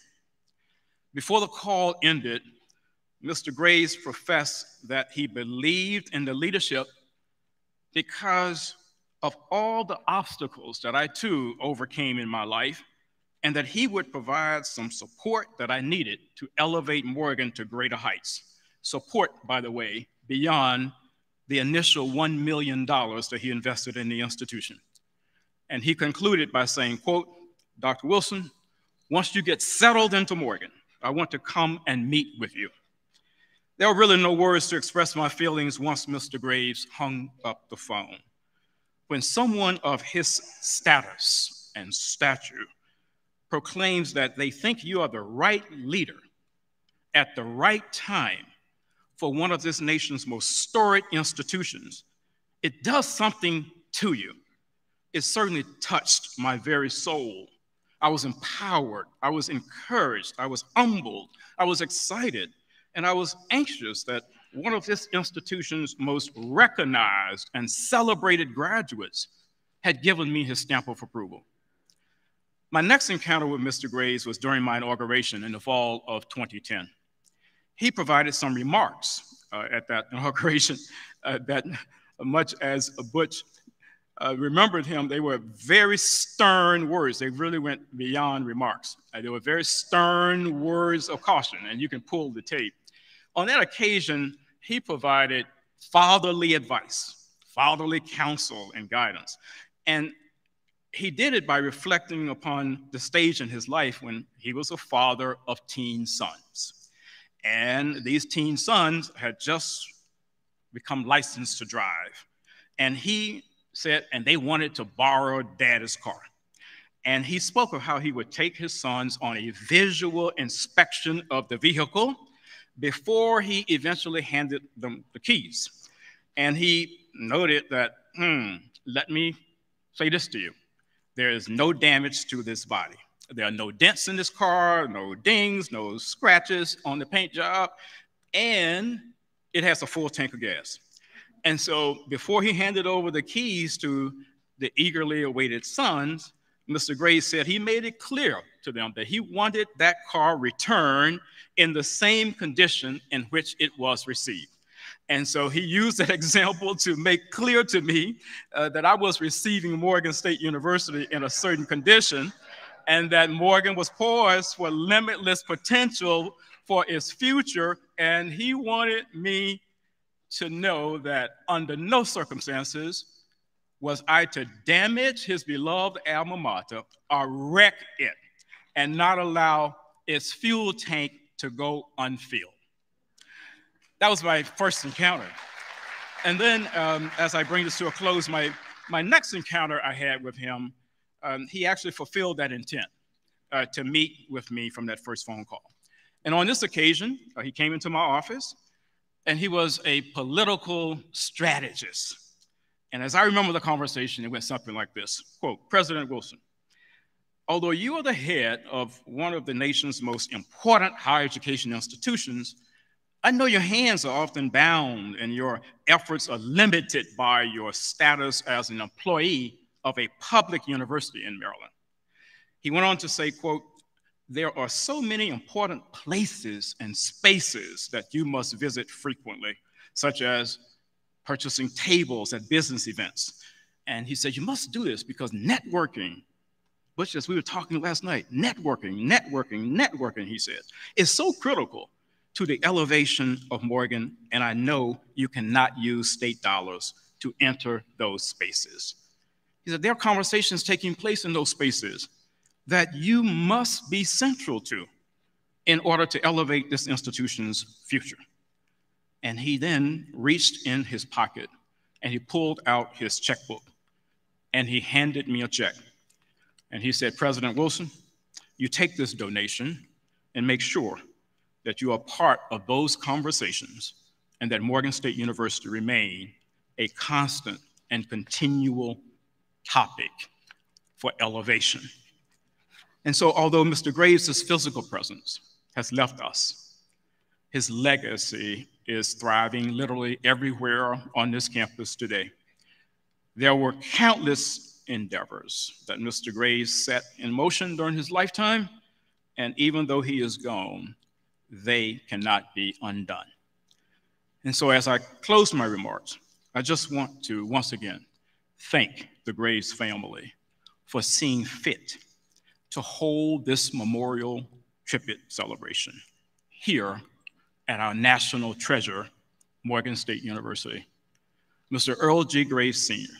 Before the call ended, Mr. Graves professed that he believed in the leadership because of all the obstacles that I too overcame in my life, and that he would provide some support that I needed to elevate Morgan to greater heights. Support, by the way, beyond the initial $1 million that he invested in the institution. And he concluded by saying, quote, Dr. Wilson, once you get settled into Morgan, I want to come and meet with you. There were really no words to express my feelings once Mr. Graves hung up the phone when someone of his status and stature proclaims that they think you are the right leader at the right time for one of this nation's most storied institutions, it does something to you. It certainly touched my very soul. I was empowered, I was encouraged, I was humbled, I was excited, and I was anxious that one of this institution's most recognized and celebrated graduates had given me his stamp of approval. My next encounter with Mr. Graves was during my inauguration in the fall of 2010. He provided some remarks uh, at that inauguration uh, that, much as Butch uh, remembered him, they were very stern words. They really went beyond remarks. Uh, they were very stern words of caution, and you can pull the tape. On that occasion, he provided fatherly advice, fatherly counsel, and guidance. And he did it by reflecting upon the stage in his life when he was a father of teen sons. And these teen sons had just become licensed to drive. And he said, and they wanted to borrow daddy's car. And he spoke of how he would take his sons on a visual inspection of the vehicle before he eventually handed them the keys. And he noted that, hmm, let me say this to you. There is no damage to this body. There are no dents in this car, no dings, no scratches on the paint job, and it has a full tank of gas. And so before he handed over the keys to the eagerly awaited sons, Mr. Graves said he made it clear to them that he wanted that car returned in the same condition in which it was received. And so he used that example to make clear to me uh, that I was receiving Morgan State University in a certain condition and that Morgan was poised for limitless potential for its future. And he wanted me to know that under no circumstances was I to damage his beloved alma mater or wreck it and not allow its fuel tank to go unfilled. That was my first encounter. And then, um, as I bring this to a close, my, my next encounter I had with him, um, he actually fulfilled that intent uh, to meet with me from that first phone call. And on this occasion, uh, he came into my office and he was a political strategist. And as I remember the conversation, it went something like this quote, President Wilson, although you are the head of one of the nation's most important higher education institutions, I know your hands are often bound and your efforts are limited by your status as an employee of a public university in Maryland. He went on to say, quote, there are so many important places and spaces that you must visit frequently, such as purchasing tables at business events. And he said, You must do this because networking, Butch, as we were talking last night, networking, networking, networking, he said, is so critical to the elevation of Morgan. And I know you cannot use state dollars to enter those spaces. He said, There are conversations taking place in those spaces that you must be central to in order to elevate this institution's future. And he then reached in his pocket and he pulled out his checkbook and he handed me a check. And he said, President Wilson, you take this donation and make sure that you are part of those conversations and that Morgan State University remain a constant and continual topic for elevation. And so, although Mr. Graves' physical presence has left us, his legacy is thriving literally everywhere on this campus today. There were countless endeavors that Mr. Graves set in motion during his lifetime, and even though he is gone, they cannot be undone. And so, as I close my remarks, I just want to once again thank the Graves family for seeing fit to hold this memorial tribute celebration here at our national treasure, Morgan State University. Mr. Earl G. Graves Sr.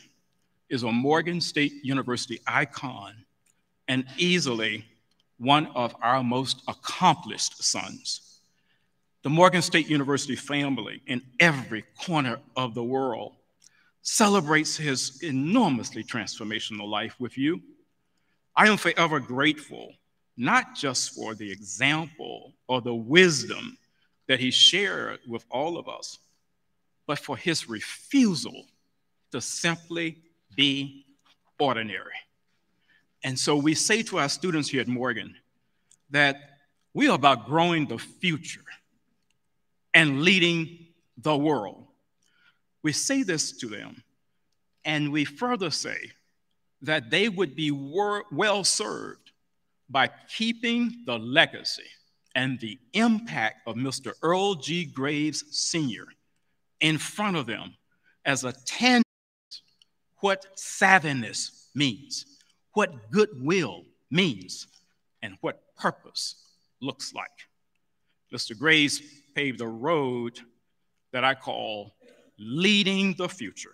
is a Morgan State University icon and easily one of our most accomplished sons. The Morgan State University family in every corner of the world celebrates his enormously transformational life with you. I am forever grateful, not just for the example or the wisdom that he shared with all of us, but for his refusal to simply be ordinary. And so we say to our students here at Morgan that we are about growing the future and leading the world. We say this to them, and we further say that they would be well served by keeping the legacy and the impact of Mr. Earl G. Graves Sr. in front of them as a tangible what savviness means, what goodwill means, and what purpose looks like. Mr. Graves paved a road that I call leading the future.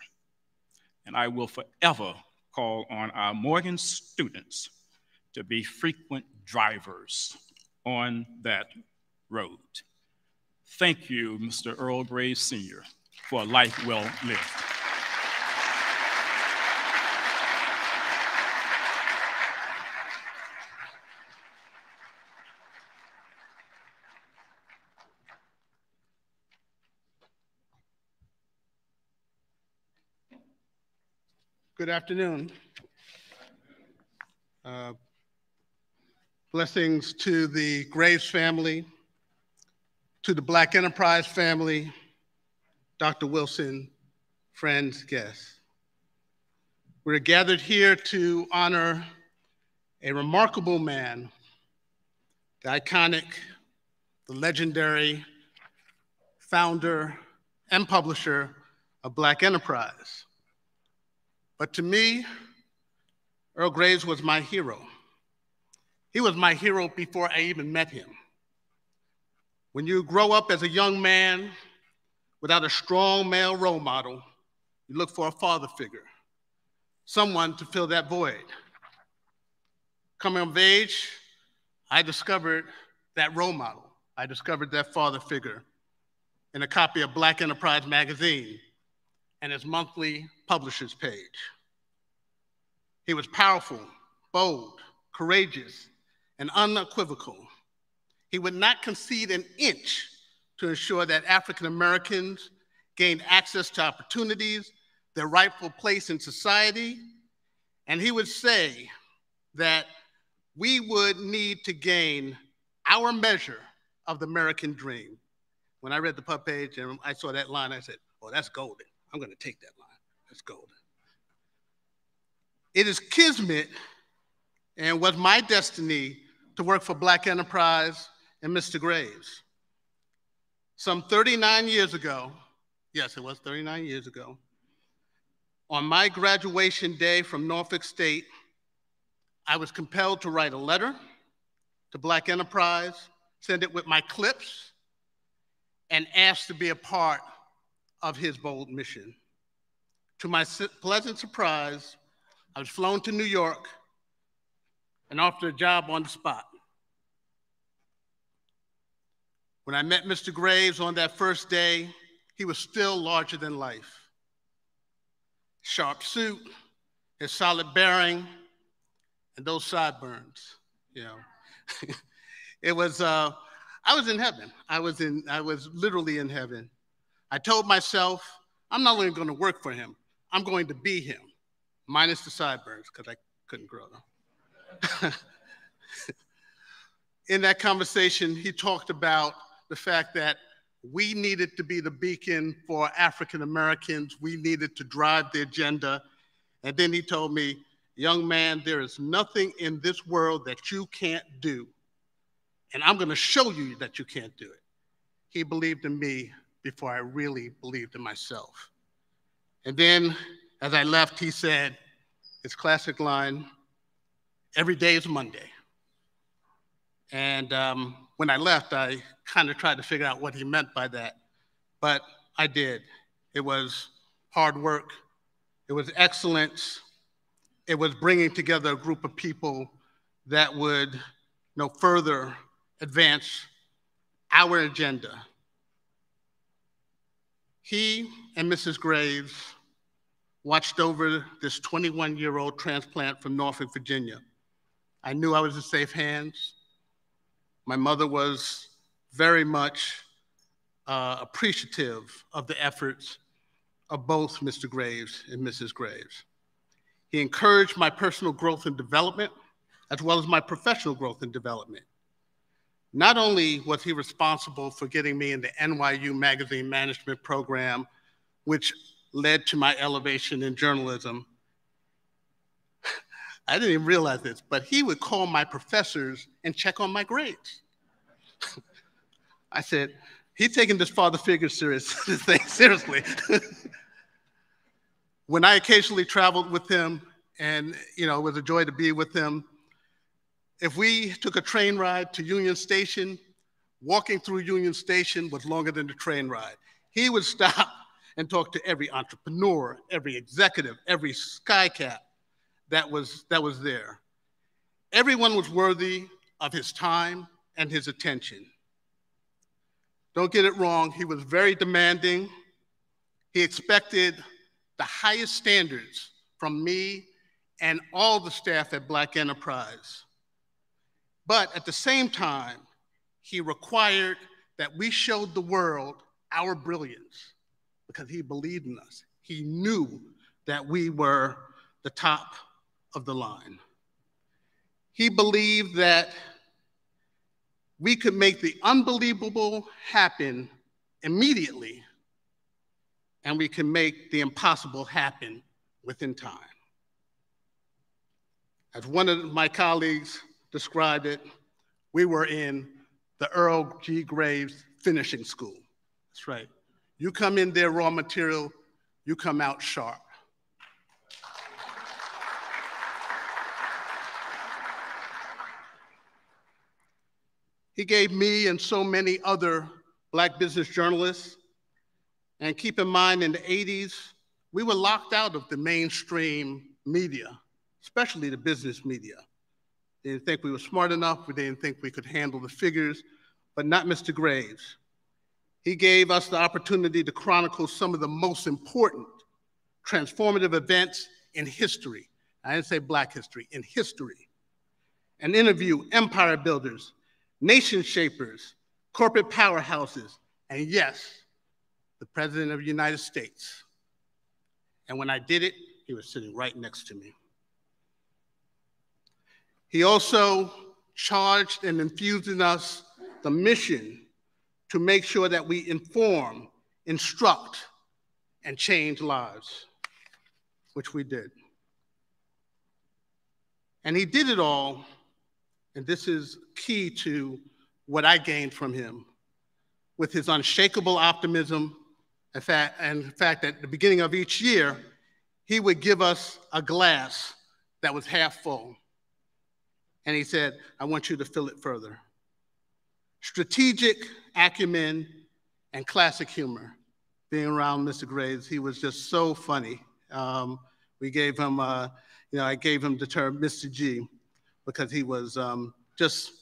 And I will forever call on our Morgan students to be frequent drivers on that road. Thank you, Mr. Earl Graves Sr., for a life well lived. Good afternoon. Uh, blessings to the Graves family, to the Black Enterprise family, Dr. Wilson, friends, guests. We're gathered here to honor a remarkable man, the iconic, the legendary founder and publisher of Black Enterprise. But to me, Earl Graves was my hero. He was my hero before I even met him. When you grow up as a young man without a strong male role model, you look for a father figure, someone to fill that void. Coming of age, I discovered that role model. I discovered that father figure in a copy of Black Enterprise magazine and its monthly publisher's page. He was powerful, bold, courageous, and unequivocal. He would not concede an inch to ensure that African Americans gained access to opportunities, their rightful place in society. And he would say that we would need to gain our measure of the American dream. When I read the pub page and I saw that line, I said, Oh, that's golden. I'm going to take that line. That's golden. It is kismet and was my destiny to work for Black Enterprise and Mr. Graves. Some 39 years ago, yes, it was 39 years ago, on my graduation day from Norfolk State, I was compelled to write a letter to Black Enterprise, send it with my clips, and ask to be a part of his bold mission. To my pleasant surprise, I was flown to New York and offered a job on the spot. When I met Mr. Graves on that first day, he was still larger than life. Sharp suit, his solid bearing, and those sideburns, you know. it was, uh, I was in heaven. I was in, I was literally in heaven. I told myself, I'm not only going to work for him, I'm going to be him, minus the sideburns, because I couldn't grow them. in that conversation, he talked about the fact that we needed to be the beacon for African Americans. We needed to drive the agenda. And then he told me, young man, there is nothing in this world that you can't do. And I'm going to show you that you can't do it. He believed in me before I really believed in myself. And then as I left, he said, his classic line, every day is Monday. And um, when I left, I kind of tried to figure out what he meant by that, but I did. It was hard work, it was excellence, it was bringing together a group of people that would you know, further advance our agenda. He and Mrs. Graves watched over this 21 year old transplant from Norfolk, Virginia. I knew I was in safe hands. My mother was very much uh, appreciative of the efforts of both Mr. Graves and Mrs. Graves. He encouraged my personal growth and development, as well as my professional growth and development. Not only was he responsible for getting me in the NYU Magazine Management Program, which led to my elevation in journalism, I didn't even realize this, but he would call my professors and check on my grades. I said, he's taking this father figure serious, thing seriously. when I occasionally traveled with him, and you know, it was a joy to be with him, if we took a train ride to Union Station, walking through Union Station was longer than the train ride. He would stop and talk to every entrepreneur, every executive, every skycap that was, that was there. Everyone was worthy of his time and his attention. Don't get it wrong, he was very demanding. He expected the highest standards from me and all the staff at Black Enterprise. But at the same time, he required that we showed the world our brilliance because he believed in us. He knew that we were the top of the line. He believed that we could make the unbelievable happen immediately, and we can make the impossible happen within time. As one of my colleagues described it, we were in the Earl G. Graves finishing school. That's right. You come in there raw material, you come out sharp. He gave me and so many other black business journalists, and keep in mind in the 80s, we were locked out of the mainstream media, especially the business media. They didn't think we were smart enough, we didn't think we could handle the figures, but not Mr. Graves. He gave us the opportunity to chronicle some of the most important transformative events in history. I didn't say black history, in history. And interview empire builders, nation shapers, corporate powerhouses, and yes, the President of the United States. And when I did it, he was sitting right next to me. He also charged and infused in us the mission to make sure that we inform, instruct, and change lives, which we did. And he did it all, and this is key to what I gained from him, with his unshakable optimism. In fact, and in fact, at the beginning of each year, he would give us a glass that was half full. And he said, I want you to fill it further. Strategic acumen and classic humor. Being around Mr. Graves, he was just so funny. Um, we gave him, uh, you know, I gave him the term Mr. G because he was um, just,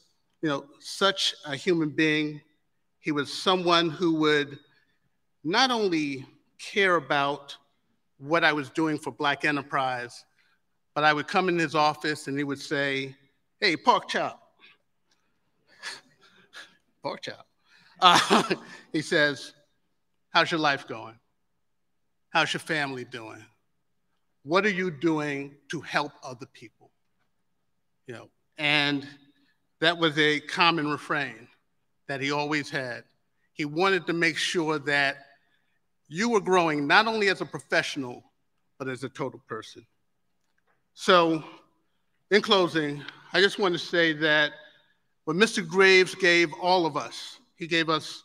you know, such a human being. He was someone who would not only care about what I was doing for Black Enterprise, but I would come in his office and he would say, Hey, pork chop. pork chop. Uh, he says, How's your life going? How's your family doing? What are you doing to help other people? You know, and that was a common refrain that he always had. He wanted to make sure that you were growing not only as a professional, but as a total person. So, in closing, I just want to say that what Mr. Graves gave all of us, he gave us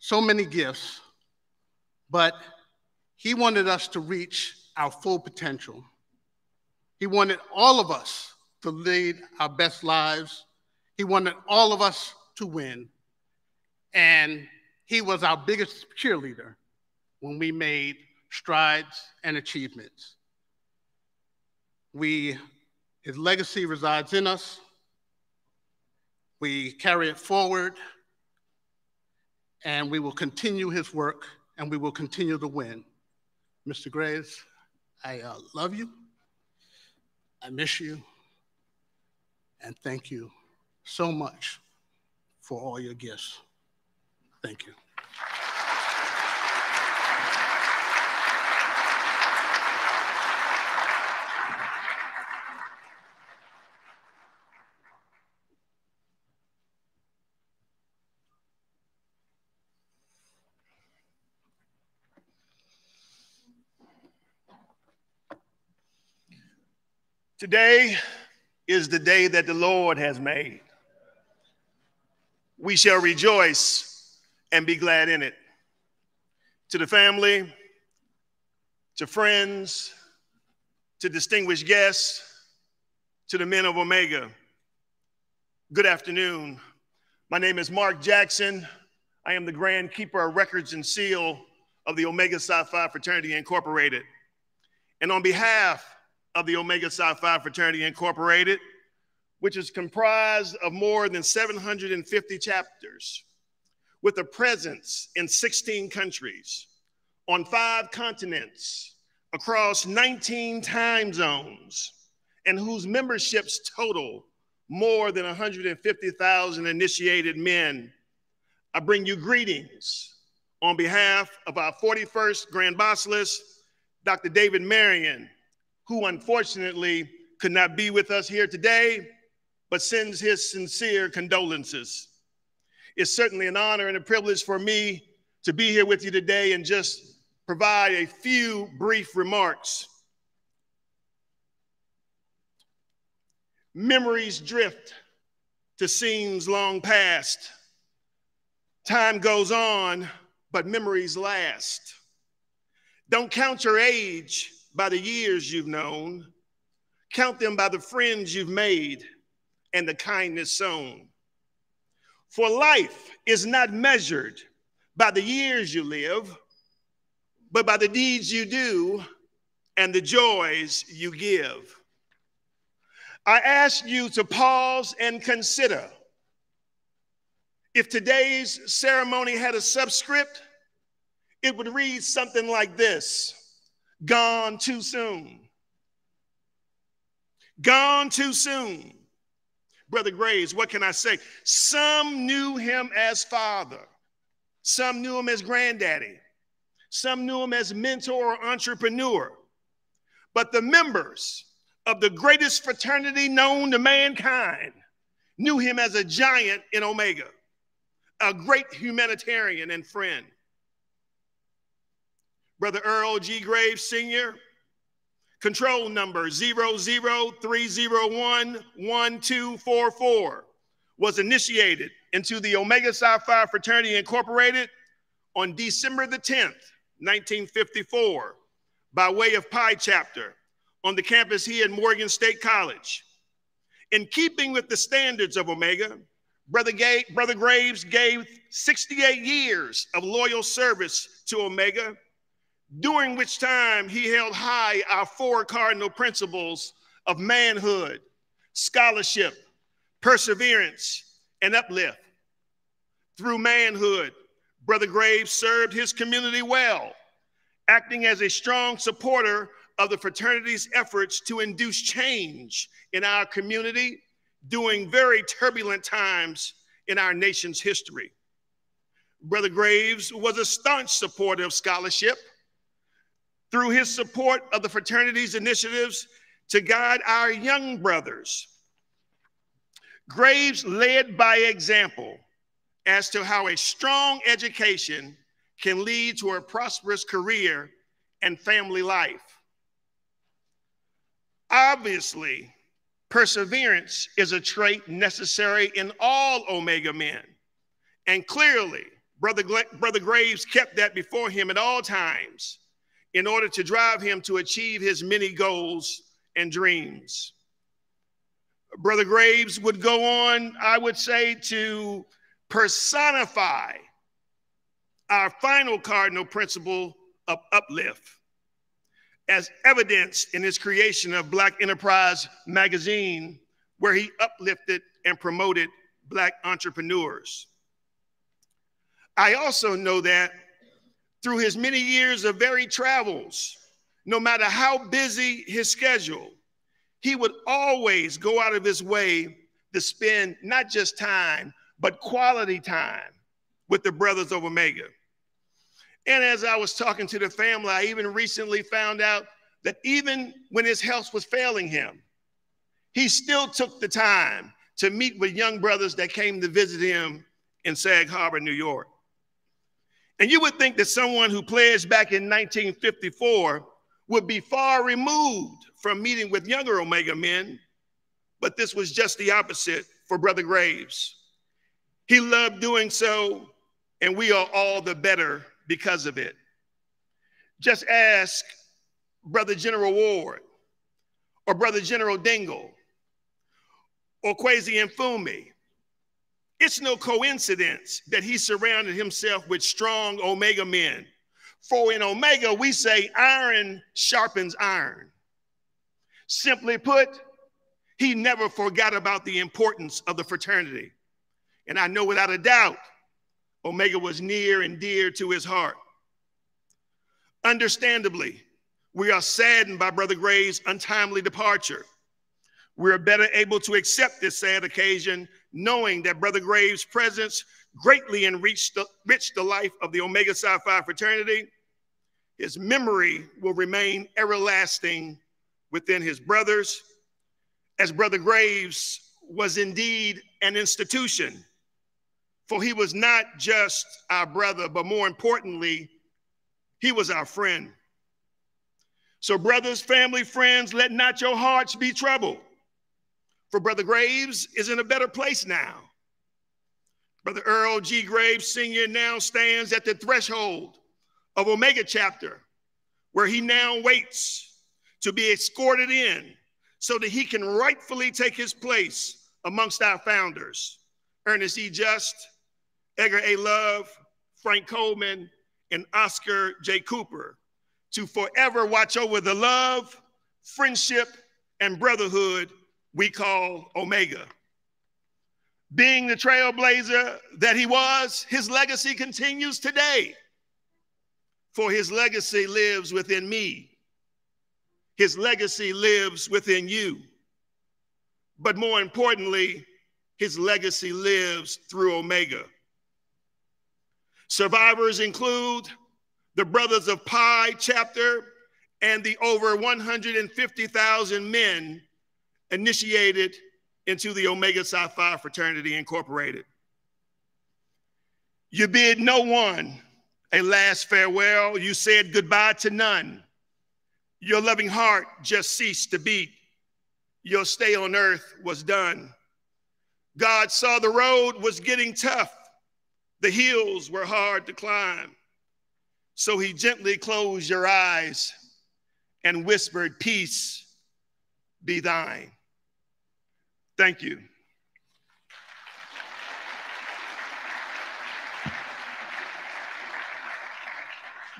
so many gifts, but he wanted us to reach our full potential. He wanted all of us to lead our best lives. He wanted all of us to win. And he was our biggest cheerleader when we made strides and achievements. We, his legacy resides in us. We carry it forward, and we will continue his work, and we will continue to win. Mr. Graves, I uh, love you. I miss you. And thank you so much for all your gifts. Thank you. Today is the day that the Lord has made. We shall rejoice and be glad in it. To the family, to friends, to distinguished guests, to the men of Omega, good afternoon. My name is Mark Jackson. I am the Grand Keeper of Records and Seal of the Omega Psi Phi Fraternity Incorporated. And on behalf of the Omega Psi Phi Fraternity Incorporated, which is comprised of more than 750 chapters with a presence in 16 countries, on five continents, across 19 time zones, and whose memberships total more than 150,000 initiated men. I bring you greetings on behalf of our 41st Grand Basileus, Dr. David Marion, who unfortunately could not be with us here today, but sends his sincere condolences. It's certainly an honor and a privilege for me to be here with you today and just provide a few brief remarks. Memories drift to scenes long past. Time goes on, but memories last. Don't count your age by the years you've known, count them by the friends you've made and the kindness sown. For life is not measured by the years you live, but by the deeds you do and the joys you give. I ask you to pause and consider if today's ceremony had a subscript, it would read something like this gone too soon. Gone too soon. Brother Graves, what can I say? Some knew him as father, some knew him as granddaddy, some knew him as mentor or entrepreneur. But the members of the greatest fraternity known to mankind knew him as a giant in Omega, a great humanitarian and friend. Brother Earl G. Graves Sr., control number 0030111244, was initiated into the Omega Psi Phi Fraternity Incorporated on December the 10th, 1954, by way of Pi chapter on the campus here at Morgan State College. In keeping with the standards of Omega, Brother, Ga- Brother Graves gave 68 years of loyal service to Omega, during which time he held high our four cardinal principles of manhood, scholarship, perseverance, and uplift. Through manhood, Brother Graves served his community well, acting as a strong supporter of the fraternity's efforts to induce change in our community during very turbulent times in our nation's history. Brother Graves was a staunch supporter of scholarship through his support of the fraternity's initiatives to guide our young brothers. Graves led by example as to how a strong education can lead to a prosperous career and family life. Obviously, perseverance is a trait necessary in all Omega men. And clearly, Brother, Brother Graves kept that before him at all times in order to drive him to achieve his many goals and dreams. Brother Graves would go on, I would say, to personify our final cardinal principle of uplift, as evidenced in his creation of Black Enterprise magazine, where he uplifted and promoted Black entrepreneurs. I also know that through his many years of varied travels, no matter how busy his schedule, he would always go out of his way to spend not just time, but quality time with the brothers of Omega. And as I was talking to the family, I even recently found out that even when his health was failing him, he still took the time to meet with young brothers that came to visit him in Sag Harbor, New York. And you would think that someone who pledged back in 1954 would be far removed from meeting with younger Omega men, but this was just the opposite for Brother Graves. He loved doing so, and we are all the better because of it. Just ask Brother General Ward or Brother General Dingle or Kweisi Mfume. It's no coincidence that he surrounded himself with strong Omega men. For in Omega, we say iron sharpens iron. Simply put, he never forgot about the importance of the fraternity. And I know without a doubt, Omega was near and dear to his heart. Understandably, we are saddened by Brother Graves' untimely departure. We are better able to accept this sad occasion, knowing that Brother Graves' presence greatly enriched the, enriched the life of the Omega Psi Phi fraternity. His memory will remain everlasting within his brothers, as Brother Graves was indeed an institution for he was not just our brother, but more importantly, he was our friend. So, brothers, family, friends, let not your hearts be troubled. For Brother Graves is in a better place now. Brother Earl G. Graves Sr. now stands at the threshold of Omega chapter, where he now waits to be escorted in so that he can rightfully take his place amongst our founders. Ernest E. Just, Edgar A. Love, Frank Coleman, and Oscar J. Cooper to forever watch over the love, friendship, and brotherhood we call Omega. Being the trailblazer that he was, his legacy continues today. For his legacy lives within me. His legacy lives within you. But more importantly, his legacy lives through Omega. Survivors include the Brothers of Pi chapter and the over 150,000 men initiated into the Omega Psi Phi Fraternity Incorporated. You bid no one a last farewell. You said goodbye to none. Your loving heart just ceased to beat. Your stay on earth was done. God saw the road was getting tough. The hills were hard to climb. So he gently closed your eyes and whispered, Peace be thine. Thank you.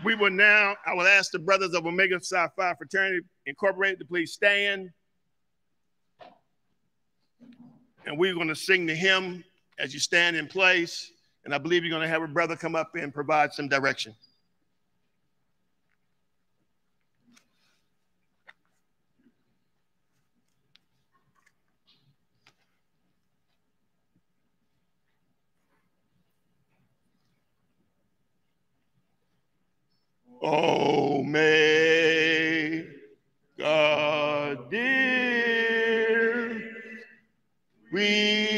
We will now, I will ask the brothers of Omega Psi Phi Fraternity Incorporated to please stand. And we're going to sing the hymn as you stand in place. And I believe you're going to have a brother come up and provide some direction. Oh, may God dear, we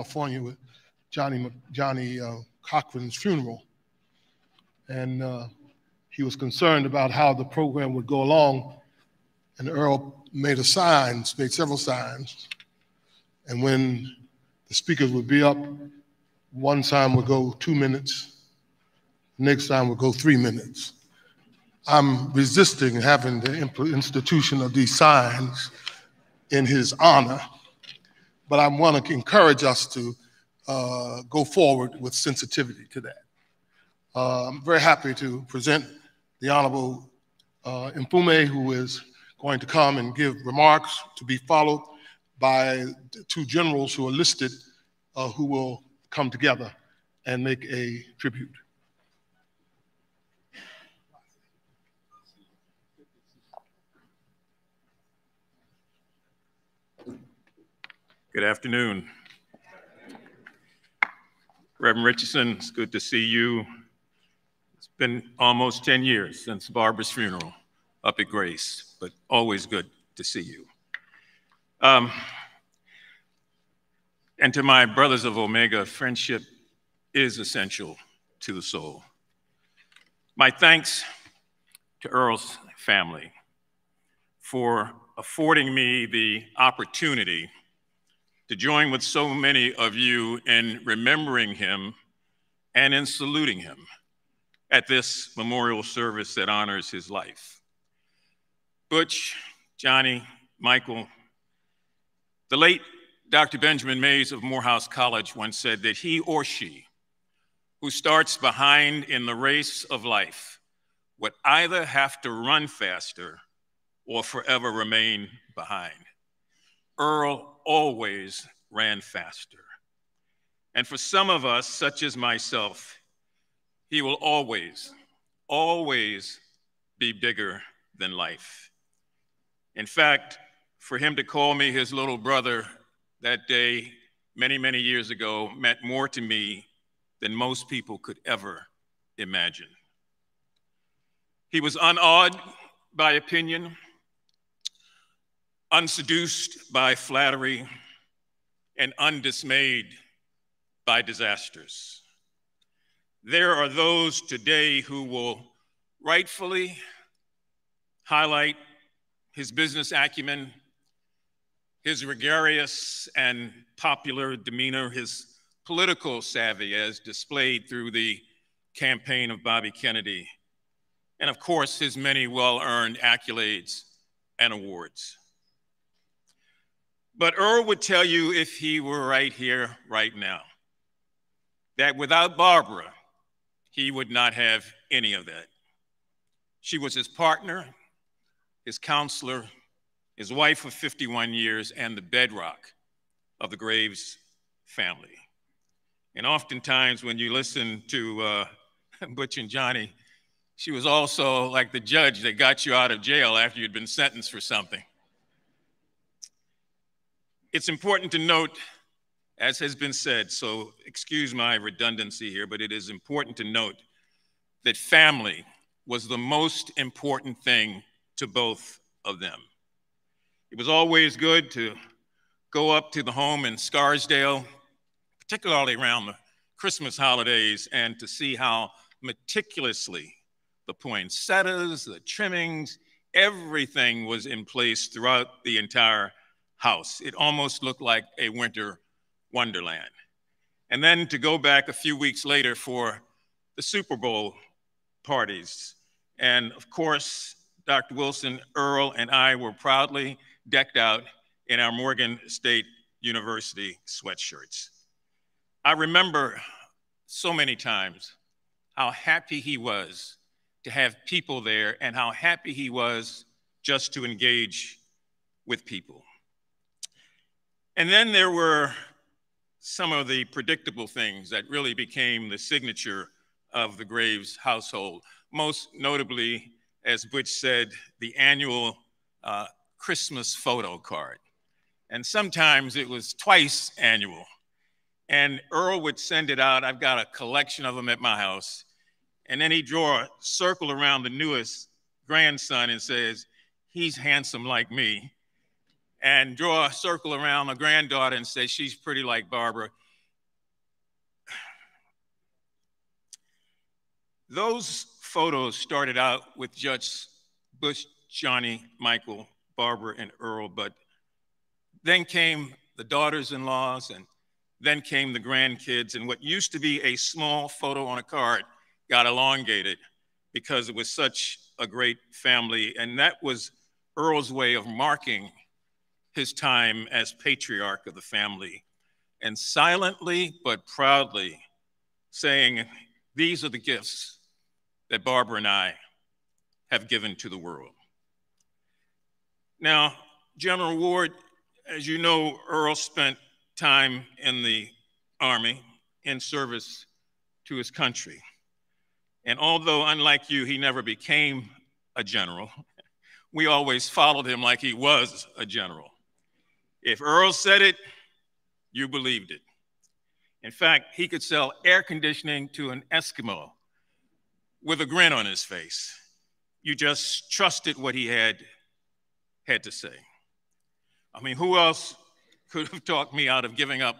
California with Johnny Johnny uh, Cochran's funeral, and uh, he was concerned about how the program would go along. And Earl made a signs, made several signs, and when the speakers would be up, one sign would go two minutes, next sign would go three minutes. I'm resisting having the institution of these signs in his honor, but I want to encourage us to uh, go forward with sensitivity to that. Uh, I'm very happy to present the Honorable uh, who is going to come and give remarks to be followed by two generals who are listed uh, who will come together and make a tribute. Good afternoon. Reverend Richardson, it's good to see you. It's been almost 10 years since Barbara's funeral up at Grace, but always good to see you. Um, and to my brothers of Omega, friendship is essential to the soul. My thanks to Earl's family for affording me the opportunity to join with so many of you in remembering him and in saluting him at this memorial service that honors his life. Butch, Johnny, Michael, the late Dr. Benjamin Mays of Morehouse College once said that he or she who starts behind in the race of life would either have to run faster or forever remain behind. Earl always ran faster. And for some of us, such as myself, he will always, always be bigger than life. In fact, for him to call me his little brother that day, many, many years ago, meant more to me than most people could ever imagine. He was unawed by opinion unseduced by flattery, and undismayed by disasters. There are those today who will rightfully highlight his business acumen, his gregarious and popular demeanor, his political savvy as displayed through the campaign of Bobby Kennedy, and of course, his many well earned accolades and awards. But Earl would tell you if he were right here, right now, that without Barbara, he would not have any of that. She was his partner, his counselor, his wife of 51 years, and the bedrock of the Graves family. And oftentimes, when you listen to uh, Butch and Johnny, she was also like the judge that got you out of jail after you'd been sentenced for something. It's important to note, as has been said, so excuse my redundancy here, but it is important to note that family was the most important thing to both of them. It was always good to go up to the home in Scarsdale, particularly around the Christmas holidays, and to see how meticulously the poinsettias, the trimmings, everything was in place throughout the entire house. It almost looked like a winter wonderland. And then to go back a few weeks later for the Super Bowl parties. And of course, Dr. Wilson, Earl, and I were proudly decked out in our Morgan State University sweatshirts. I remember so many times how happy he was to have people there and how happy he was just to engage with people. And then there were some of the predictable things that really became the signature of the Graves household, most notably, as Butch said, the annual uh, Christmas photo card. And sometimes it was twice annual. And Earl would send it out. I've got a collection of them at my house. And then he'd draw a circle around the newest grandson and says, he's handsome like me and draw a circle around my granddaughter and say she's pretty like Barbara. Those photos started out with Judge Butch, Johnny, Michael, Barbara, and Earl, but then came the daughters in laws, and then came the grandkids, and what used to be a small photo on a card got elongated because it was such a great family. And that was Earl's way of marking his time as patriarch of the family and silently but proudly saying, These are the gifts that Barbara and I have given to the world. Now, General Ward, as you know, Earl spent time in the Army in service to his country. And although, unlike you, he never became a general, we always followed him like he was a general. If Earl said it, you believed it. In fact, he could sell air conditioning to an Eskimo with a grin on his face. You just trusted what he had, had to say. I mean, who else could have talked me out of giving up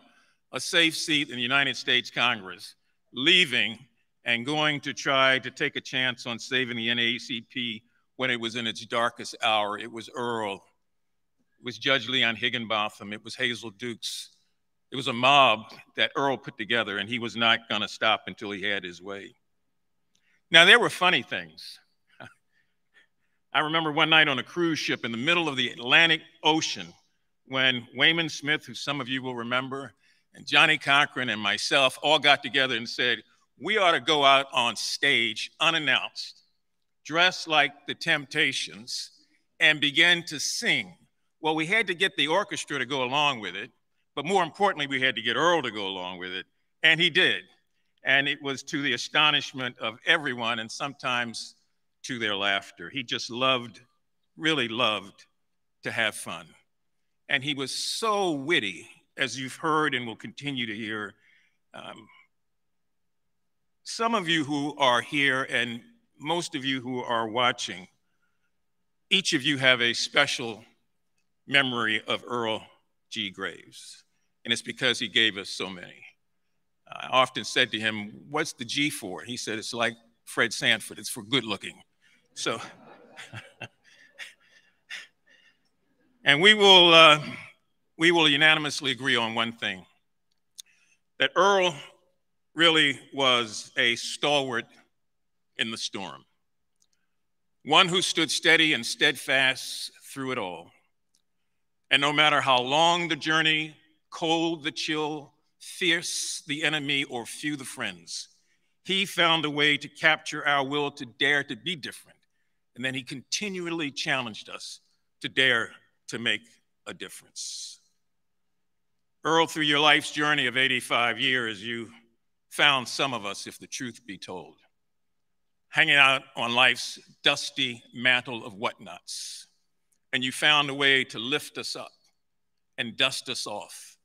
a safe seat in the United States Congress, leaving and going to try to take a chance on saving the NAACP when it was in its darkest hour? It was Earl. It was Judge Leon Higginbotham. It was Hazel Dukes. It was a mob that Earl put together, and he was not going to stop until he had his way. Now, there were funny things. I remember one night on a cruise ship in the middle of the Atlantic Ocean when Wayman Smith, who some of you will remember, and Johnnie Cochran and myself all got together and said, we ought to go out on stage unannounced, dressed like the Temptations, and begin to sing. Well, we had to get the orchestra to go along with it, but more importantly, we had to get Earl to go along with it, and he did. And it was to the astonishment of everyone, and sometimes to their laughter. He just loved, really loved to have fun. And he was so witty, as you've heard and will continue to hear. Um, some of you who are here and most of you who are watching, each of you have a special memory of Earl G. Graves, and it's because he gave us so many. I often said to him, What's the G for? He said, It's like Fred Sanford, it's for good looking. So, and we will, uh, we will unanimously agree on one thing that Earl really was a stalwart in the storm, one who stood steady and steadfast through it all. And no matter how long the journey, cold the chill, fierce the enemy, or few the friends, he found a way to capture our will to dare to be different. And then he continually challenged us to dare to make a difference. Earl, through your life's journey of 85 years, you found some of us, if the truth be told, hanging out on life's dusty mantle of whatnots. And you found a way to lift us up and dust us off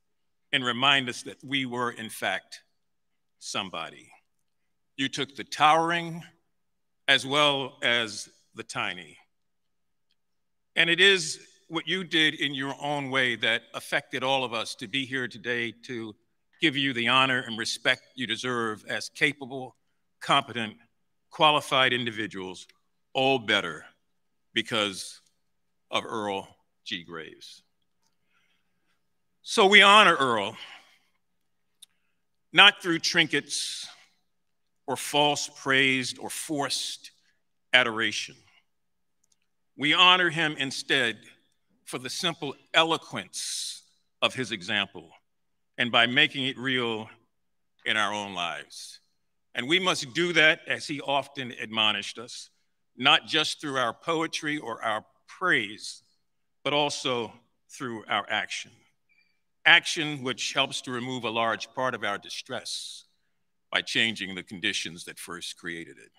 and remind us that we were, in fact, somebody. You took the towering as well as the tiny. And it is what you did in your own way that affected all of us to be here today to give you the honor and respect you deserve as capable, competent, qualified individuals, all better because of Earl G. Graves. So we honor Earl, not through trinkets or false praise or forced adoration. We honor him instead for the simple eloquence of his example and by making it real in our own lives. And we must do that, as he often admonished us, not just through our poetry or our praise, but also through our action. Action which helps to remove a large part of our distress by changing the conditions that first created it.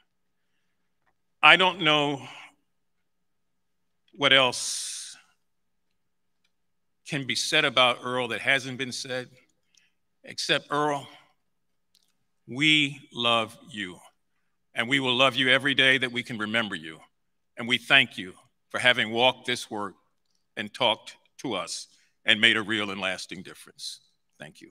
I don't know what else can be said about Earl that hasn't been said. Except, Earl, we love you. And we will love you every day that we can remember you. And we thank you for having walked this work and talked to us and made a real and lasting difference. Thank you.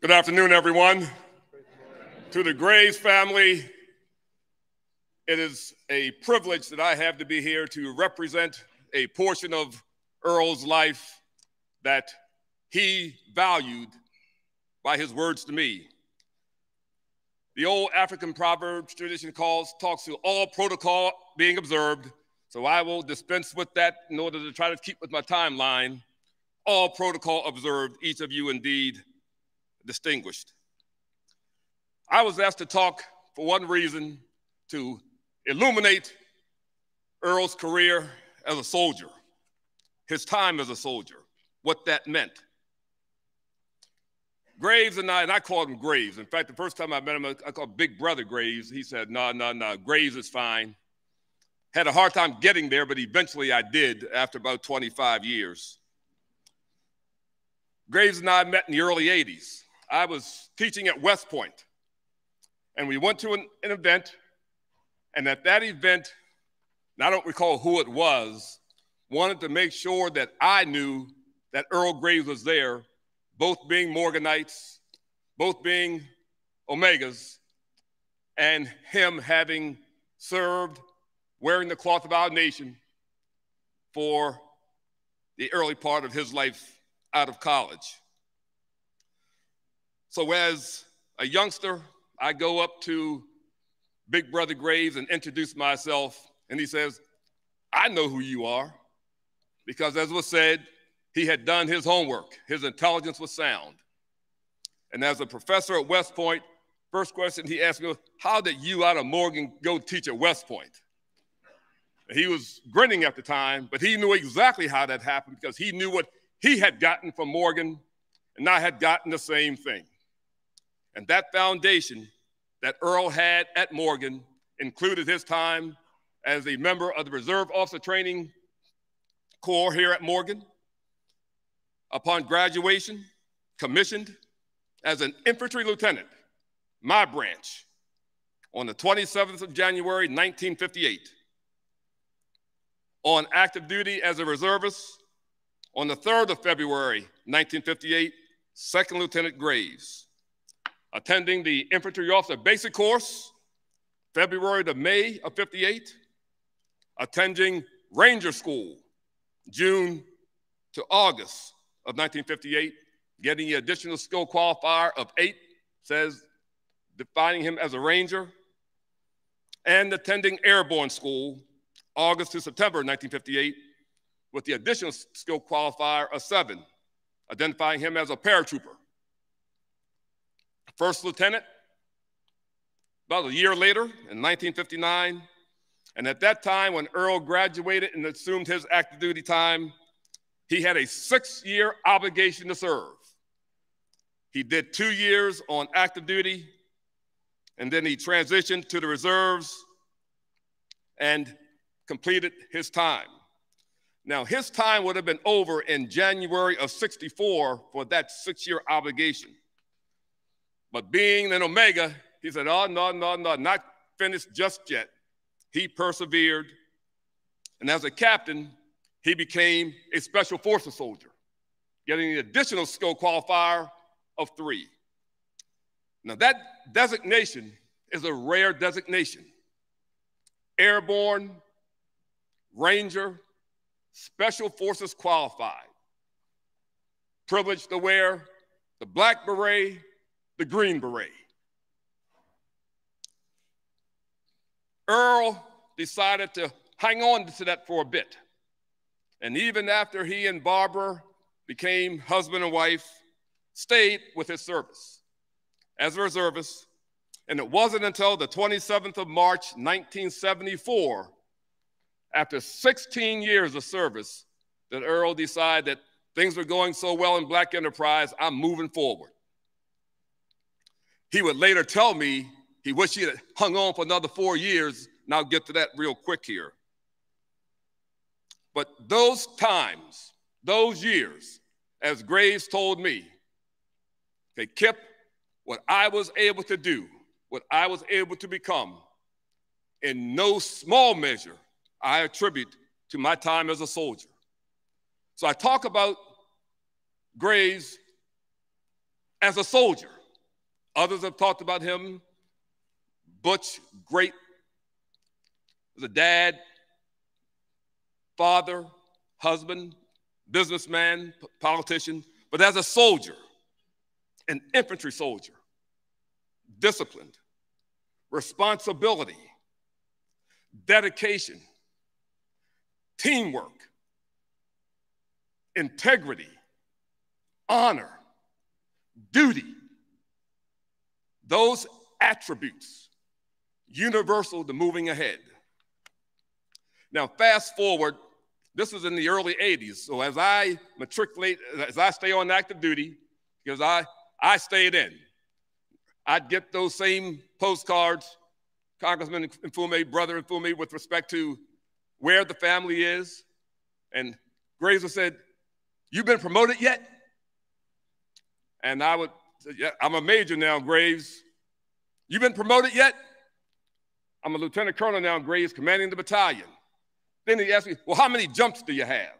Good afternoon, everyone. To the Graves family, it is a privilege that I have to be here to represent a portion of Earl's life that he valued by his words to me. The old African Proverbs tradition calls, talks to all protocol being observed. So I will dispense with that in order to try to keep with my timeline. All protocol observed, each of you indeed distinguished. I was asked to talk for one reason to illuminate Earl's career as a soldier, his time as a soldier, what that meant. Graves and I, and I called him Graves. In fact, the first time I met him, I called Big Brother Graves. He said, no, no, no, Graves is fine. Had a hard time getting there, but eventually I did after about 25 years. Graves and I met in the early 80s. I was teaching at West Point, and we went to an, an event, and at that event, and I don't recall who it was, wanted to make sure that I knew that Earl Graves was there, both being Morganites, both being Omegas, and him having served wearing the cloth of our nation for the early part of his life out of college. So, as a youngster, I go up to Big Brother Graves and introduce myself, and he says, I know who you are. Because, as was said, he had done his homework, his intelligence was sound. And as a professor at West Point, first question he asked me was, How did you out of Morgan go teach at West Point? He was grinning at the time, but he knew exactly how that happened because he knew what he had gotten from Morgan, and I had gotten the same thing. And that foundation that Earl had at Morgan included his time as a member of the Reserve Officer Training Corps here at Morgan. Upon graduation, commissioned as an infantry lieutenant, my branch, on the 27th of January, 1958 on active duty as a reservist on the 3rd of February, 1958, Second Lieutenant Graves, attending the Infantry Officer Basic Course, February to May of 58, attending Ranger School, June to August of 1958, getting the additional skill qualifier of eight, says defining him as a Ranger, and attending Airborne School August to September 1958 with the additional skill qualifier of seven, identifying him as a paratrooper. First lieutenant, about a year later in 1959, and at that time when Earl graduated and assumed his active duty time, he had a six year obligation to serve. He did two years on active duty, and then he transitioned to the reserves and completed his time. Now, his time would have been over in January of 64 for that six year obligation. But being an Omega, he said, Oh, no, no, no, not finished just yet. He persevered. And as a captain, he became a special forces soldier, getting the additional skill qualifier of three. Now, that designation is a rare designation. Airborne Ranger, Special Forces qualified. Privileged to wear the black beret, the green beret. Earl decided to hang on to that for a bit. And even after he and Barbara became husband and wife, stayed with his service as a reservist. And it wasn't until the 27th of March, 1974, after 16 years of service that Earl decided that things were going so well in Black Enterprise, I'm moving forward. He would later tell me he wished he had hung on for another four years, and I'll get to that real quick here. But those times, those years, as Graves told me, they kept what I was able to do, what I was able to become, in no small measure I attribute to my time as a soldier. So I talk about Graves as a soldier. Others have talked about him, Butch, great, as a dad, father, husband, businessman, politician, but as a soldier, an infantry soldier, disciplined, responsibility, dedication, teamwork, integrity, honor, duty. Those attributes universal to moving ahead. Now, fast forward, this was in the early 80s. So as I matriculate, as I stay on active duty, because I, I stayed in, I'd get those same postcards, Congressman Mfume, brother Mfume, with respect to where the family is. And Graves said, You've been promoted yet? And I would Yeah, I'm a major now, Graves. You've been promoted yet? I'm a lieutenant colonel now, Graves, commanding the battalion. Then he asked me, Well, how many jumps do you have?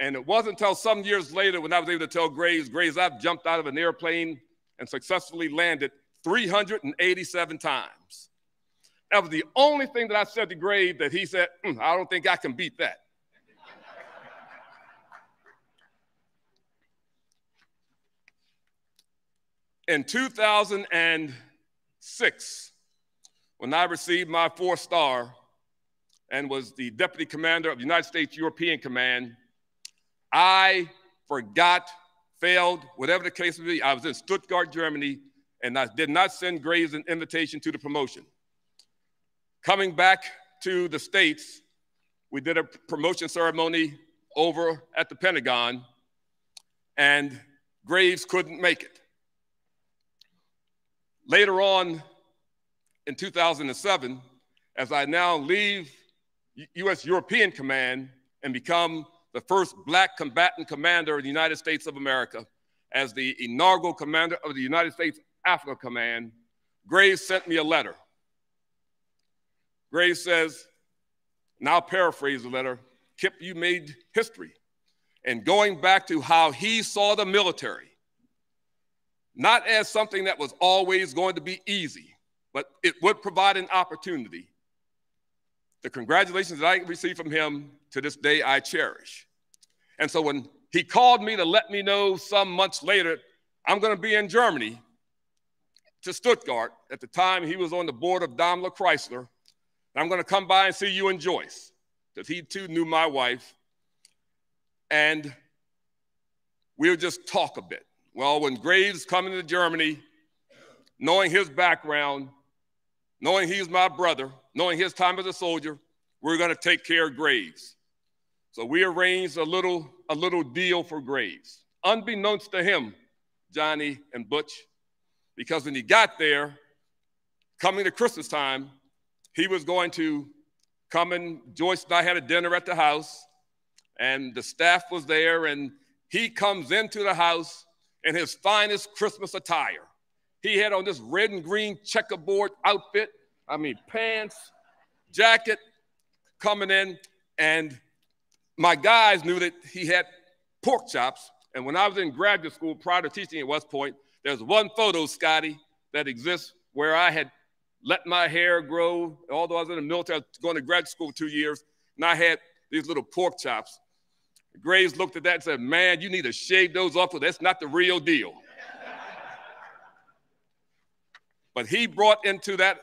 And it wasn't until some years later when I was able to tell Graves, Graves, I've jumped out of an airplane and successfully landed 387 times. That was the only thing that I said to Graves that he said, mm, I don't think I can beat that. In 2006, when I received my four star and was the deputy commander of the United States European Command, I forgot, failed, whatever the case may be. I was in Stuttgart, Germany, and I did not send Graves an invitation to the promotion. Coming back to the States, we did a promotion ceremony over at the Pentagon, and Graves couldn't make it. Later on in 2007, as I now leave U.S. European Command and become the first black combatant commander of the United States of America, as the inaugural commander of the United States Africa Command, Graves sent me a letter. Graves says, I'll paraphrase the letter Kip, you made history. And going back to how he saw the military, not as something that was always going to be easy, but it would provide an opportunity. The congratulations that I received from him to this day I cherish. And so when he called me to let me know some months later, I'm going to be in Germany to Stuttgart. At the time, he was on the board of Daimler Chrysler. I'm going to come by and see you and Joyce, because he too knew my wife. And we'll just talk a bit. Well, when Graves coming to Germany, knowing his background, knowing he's my brother, knowing his time as a soldier, we're going to take care of Graves. So we arranged a little, a little deal for Graves, unbeknownst to him, Johnny and Butch, because when he got there, coming to Christmas time, he was going to come and Joyce and I had a dinner at the house, and the staff was there, and he comes into the house in his finest Christmas attire. He had on this red and green checkerboard outfit. I mean, pants, jacket coming in. And my guys knew that he had pork chops. And when I was in graduate school prior to teaching at West Point, there's one photo, Scotty, that exists where I had let my hair grow. Although I was in the military, I was going to graduate school for two years, and I had these little pork chops. Graves looked at that and said, Man, you need to shave those off, that's not the real deal. but he brought into that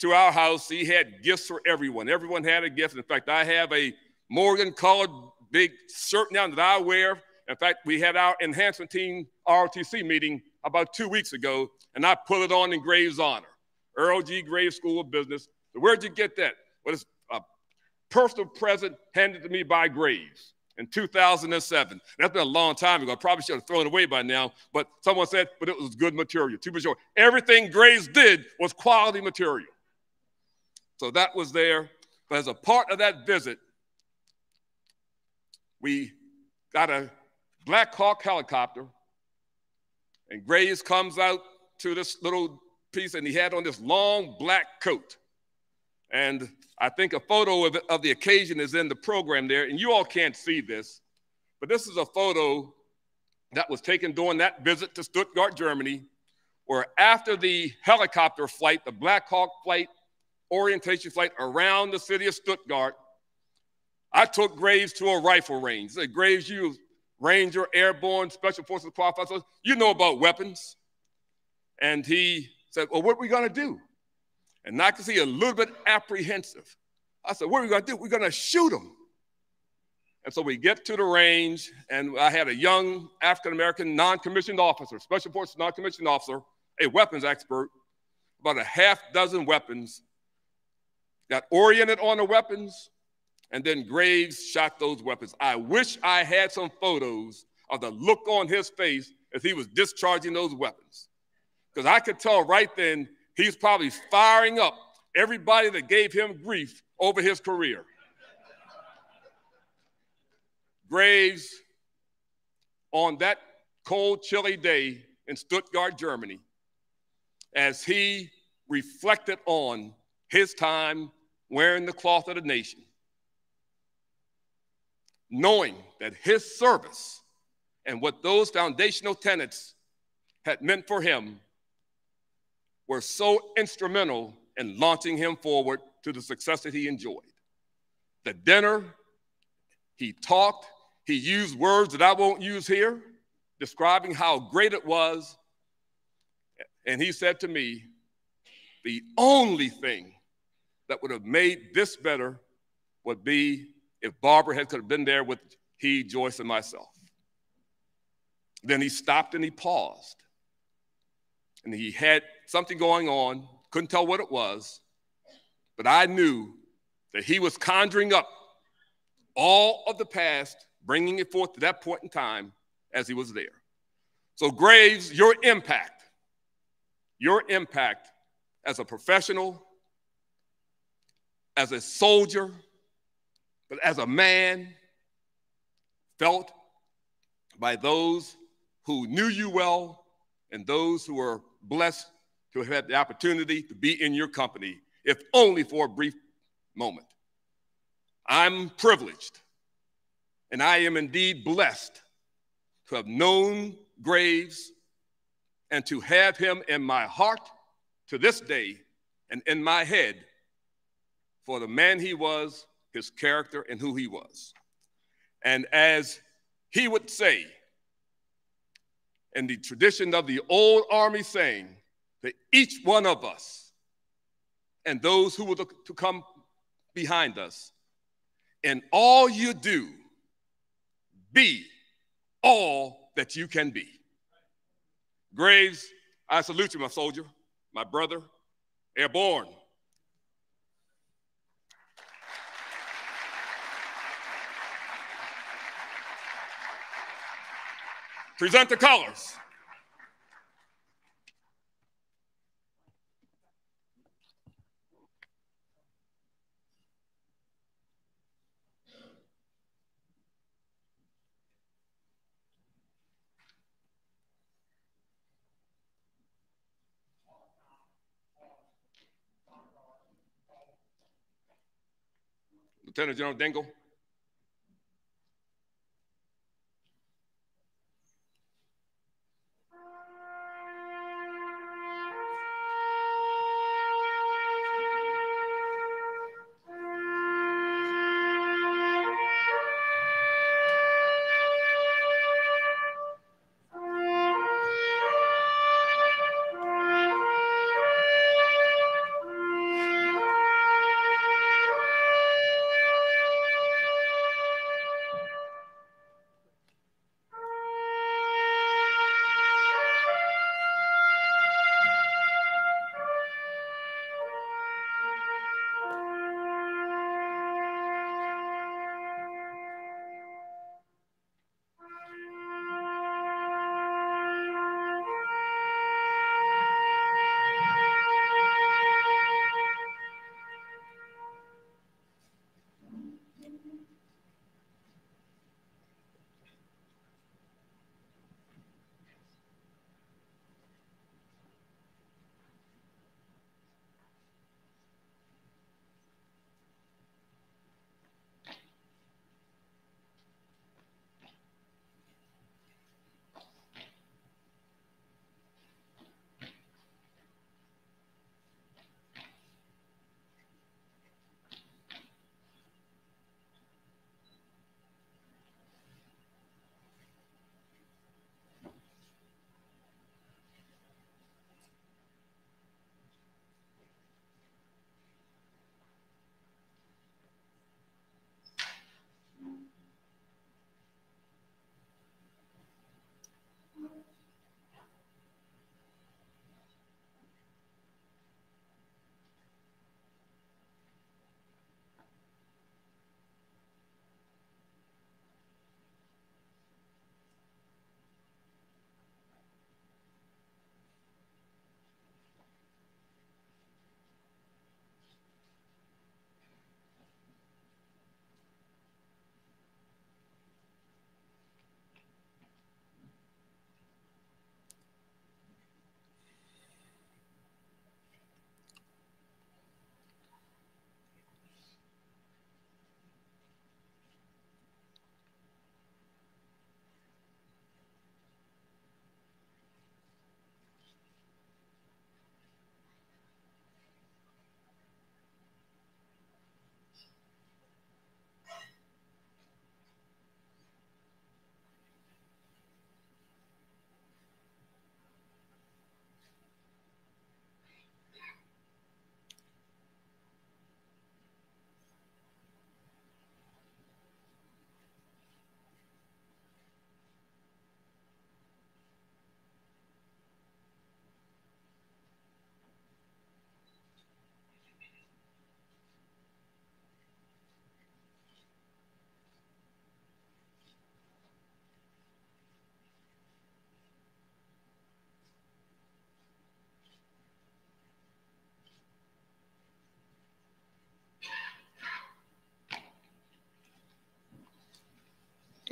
to our house, he had gifts for everyone. Everyone had a gift. In fact, I have a Morgan colored big shirt now that I wear. In fact, we had our enhancement team ROTC meeting about two weeks ago, and I put it on in Graves' honor. Earl G. Graves School of Business. Where'd you get that? Well, it's a personal present handed to me by Graves in 2007. That's been a long time ago. I probably should have thrown it away by now, but someone said, but it was good material. To be sure, everything Graves did was quality material. So that was there. But as a part of that visit, we got a Black Hawk helicopter, and Graves comes out to this little piece, and he had on this long black coat. And I think a photo of, of the occasion is in the program there, and you all can't see this, but this is a photo that was taken during that visit to Stuttgart, Germany, where after the helicopter flight, the Black Hawk flight, orientation flight around the city of Stuttgart, I took Graves to a rifle range. Said, Graves, you Ranger, Airborne, Special Forces qualified, you know about weapons. And he said, Well, what are we going to do? And I could see a little bit apprehensive. I said, What are we going to do? We're going to shoot him. And so we get to the range, and I had a young African American non commissioned officer, Special Forces non commissioned officer, a weapons expert, about a half dozen weapons, got oriented on the weapons, and then Graves shot those weapons. I wish I had some photos of the look on his face as he was discharging those weapons. Because I could tell right then he's probably firing up everybody that gave him grief over his career. Graves, on that cold, chilly day in Stuttgart, Germany, as he reflected on his time wearing the cloth of the nation, knowing that his service and what those foundational tenets had meant for him were so instrumental in launching him forward to the success that he enjoyed. The dinner, he talked, he used words that I won't use here, describing how great it was. And he said to me, the only thing that would have made this better would be if Barbara had could have been there with he, Joyce, and myself. Then he stopped and he paused. And he had something going on, couldn't tell what it was, but I knew that he was conjuring up all of the past, bringing it forth to that point in time as he was there. So, Graves, your impact, your impact as a professional, as a soldier, but as a man, felt by those who knew you well and those who were blessed to have had the opportunity to be in your company, if only for a brief moment. I'm privileged and I am indeed blessed to have known Graves and to have him in my heart to this day and in my head for the man he was, his character, and who he was. And as he would say, in the tradition of the old army saying, that each one of us and those who will to come behind us, in all you do, be all that you can be. Graves, I salute you, my soldier, my brother, airborne. Present the colors. Lieutenant General Dingle.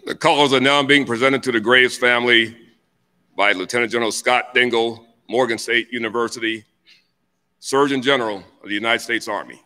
The colors are now being presented to the Graves family by Lieutenant General Scott Dingle, Morgan State University, Surgeon General of the United States Army.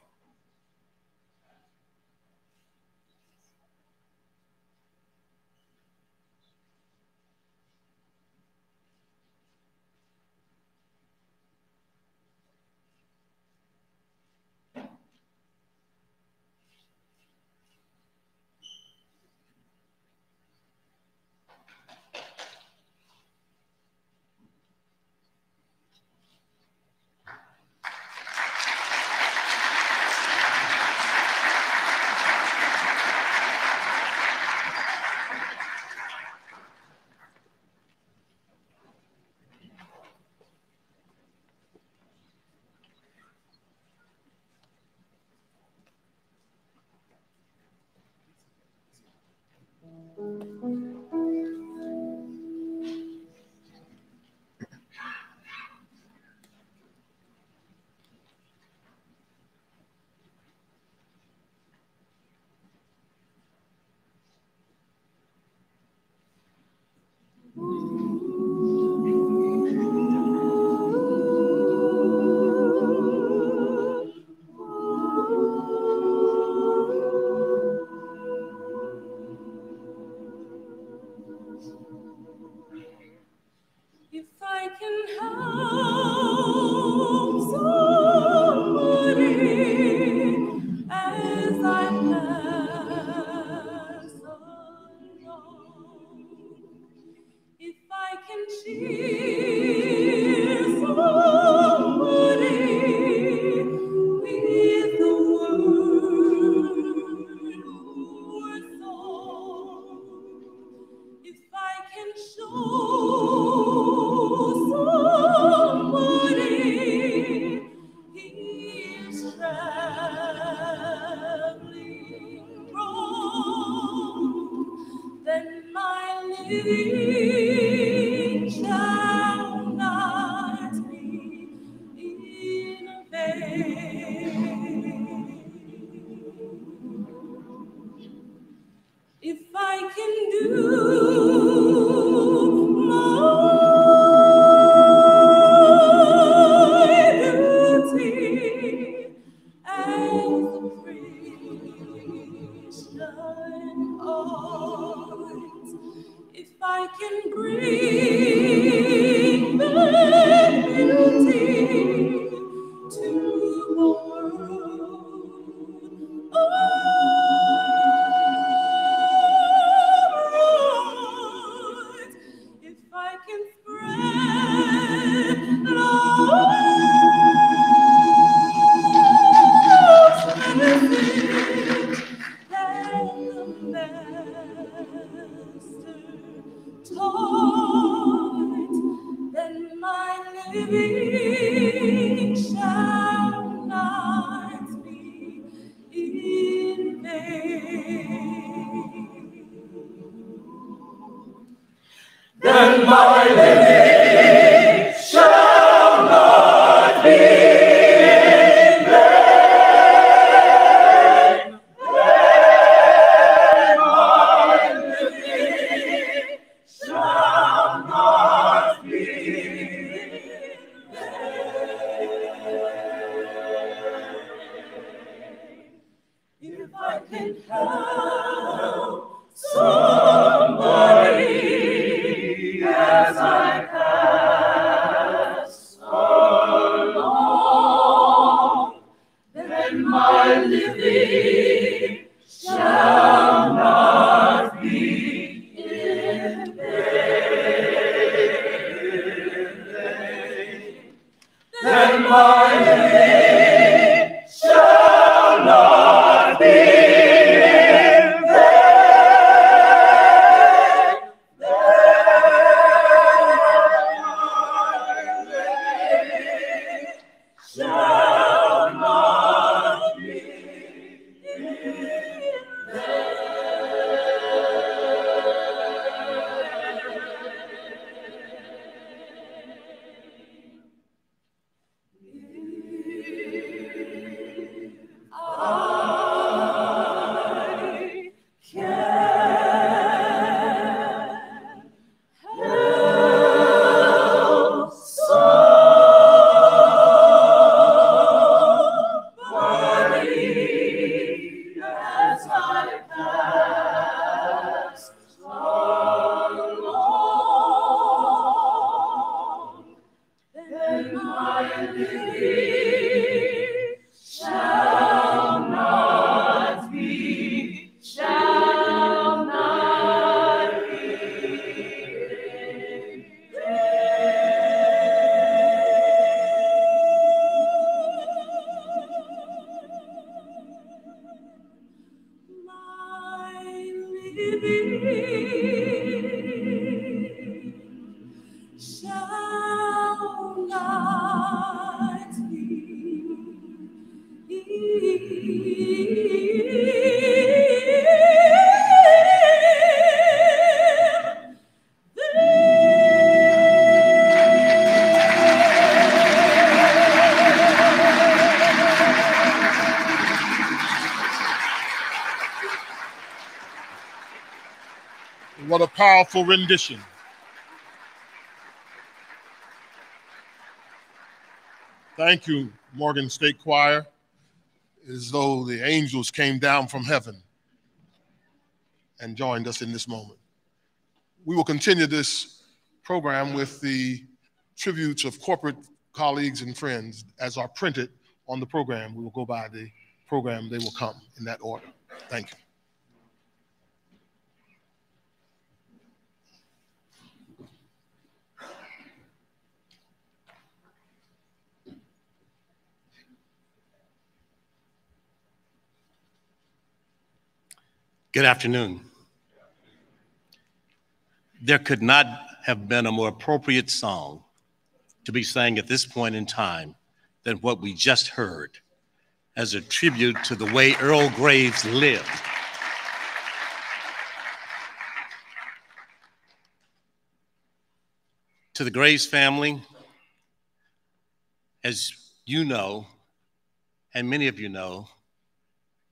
my rendition. Thank you, Morgan State Choir. As though the angels came down from heaven and joined us in this moment. We will continue this program with the tributes of corporate colleagues and friends as are printed on the program. We will go by the program, they will come in that order. Thank you. Good afternoon. There could not have been a more appropriate song to be sang at this point in time than what we just heard as a tribute to the way Earl Graves lived. To the Graves family, as you know, and many of you know,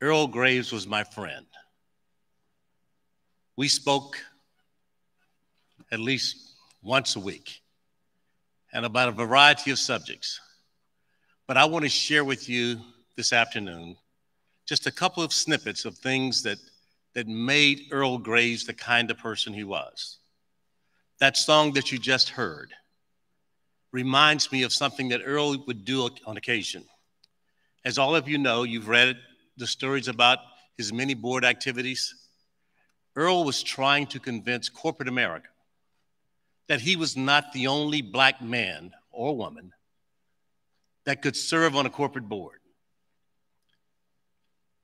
Earl Graves was my friend. We spoke at least once a week and about a variety of subjects. But I want to share with you this afternoon just a couple of snippets of things that, that made Earl Graves the kind of person he was. That song that you just heard reminds me of something that Earl would do on occasion. As all of you know, you've read the stories about his many board activities. Earl was trying to convince corporate America that he was not the only black man or woman that could serve on a corporate board.